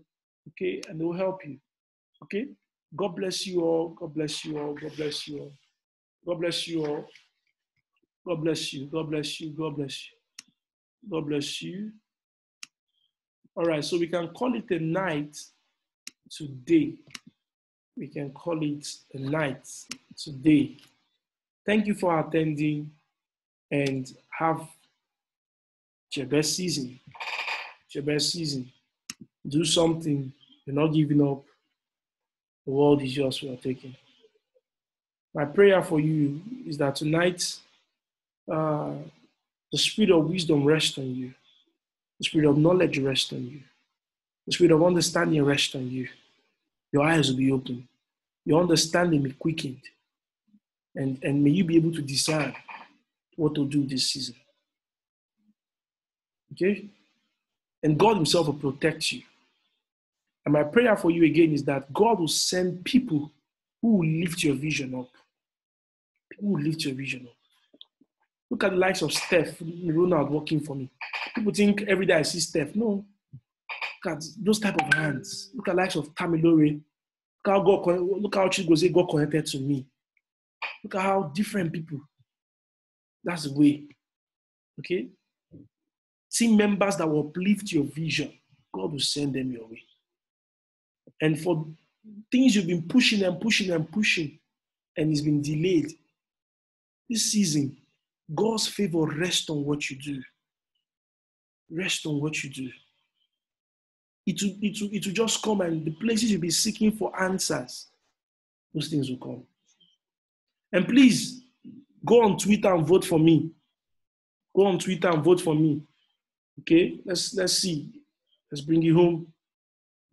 okay and they'll help you. Okay? God bless you all. God bless you all. God bless you all. God bless you all. God bless you. God bless you. God bless you. God bless you. All right, so we can call it a night today. We can call it a night today. Thank you for attending and have your best season. Your best season. Do something. You're not giving up. The world is yours for taking. My prayer for you is that tonight uh, the spirit of wisdom rests on you the spirit of knowledge rests on you. The spirit of understanding rests on you. Your eyes will be open. Your understanding be quickened. And, and may you be able to discern what to do this season. Okay? And God Himself will protect you. And my prayer for you again is that God will send people who will lift your vision up. People will lift your vision up. Look at the likes of Steph, Ronald working for me. People think every day I see Steph. No. Look at those type of hands. Look at the likes of Tamilore. Look how God, look how Chigozie got connected to me. Look at how different people. That's the way. Okay? See members that will uplift your vision. God will send them your way. And for things you've been pushing and pushing and pushing, and it's been delayed, this season, God's favor rests on what you do. Rest on what you do. It will, it, will, it will just come and the places you'll be seeking for answers, those things will come. And please go on Twitter and vote for me. Go on Twitter and vote for me. Okay, let's let's see. Let's bring you home.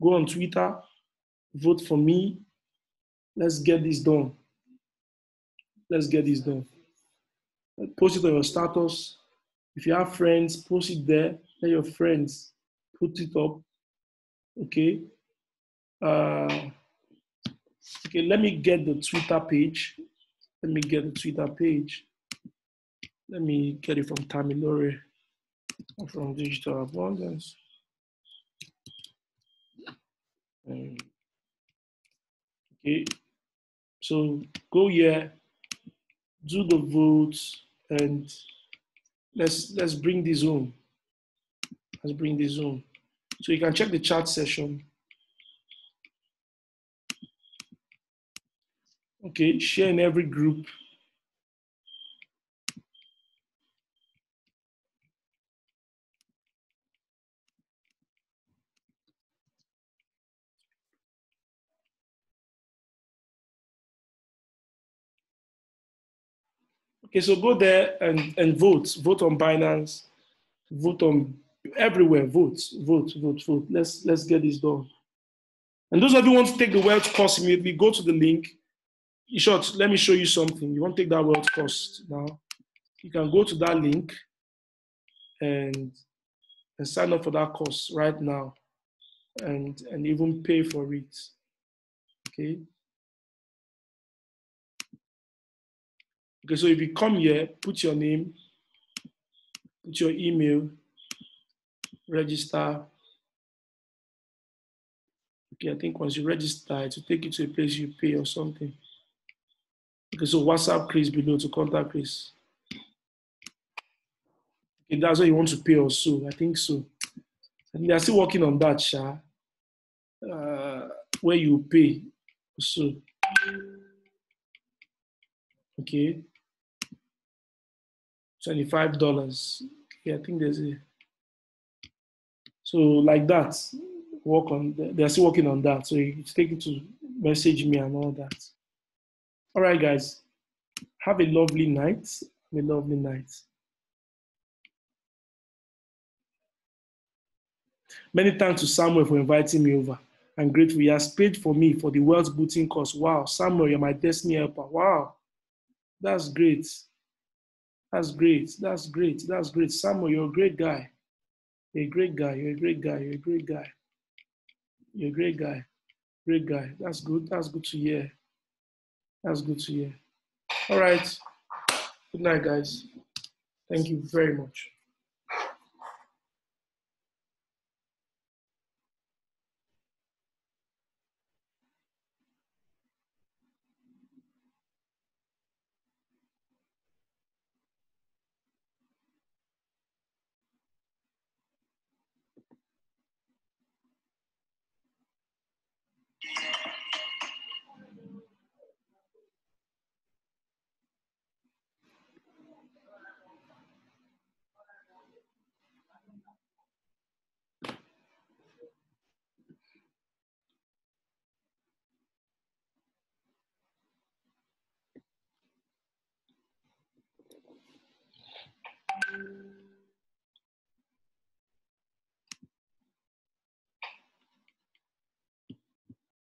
Go on Twitter, vote for me. Let's get this done. Let's get this done. Post it on your status. If you have friends, post it there. Let your friends put it up. Okay. Uh, okay, let me get the Twitter page. Let me get the Twitter page. Let me get it from Tamilore from Digital Abundance. Um, okay, so go here, do the votes, and let's let's bring this home. Let's bring this home. So you can check the chat session. Okay, share in every group. Okay, so go there and, and vote. Vote on Binance. Vote on everywhere. Vote, vote, vote, vote. Let's let's get this done. And those of you who want to take the wealth course immediately, go to the link. In short, let me show you something. You want to take that wealth course now? You can go to that link and and sign up for that course right now, and and even pay for it. Okay. Okay, so if you come here, put your name, put your email, register. Okay, I think once you register, it will take you to a place you pay or something. Okay, so WhatsApp Chris below to contact Chris. Okay, that's what you want to pay also. I think so. And they are still working on that, Sha. Uh, where you pay. So, okay. $25. Yeah, I think there's a. So, like that, work on, they're still working on that. So, you take it to message me and all that. All right, guys. Have a lovely night. Have a lovely night. Many thanks to Samuel for inviting me over. I'm grateful. He has paid for me for the wealth booting course. Wow, Samuel, you're my destiny helper. Wow, that's great. That's great. That's great. That's great. Samuel, you're a great guy. You're a great guy. You're a great guy. You're a great guy. You're a great guy. Great guy. That's good. That's good to hear. That's good to hear. All right. Good night, guys. Thank you very much.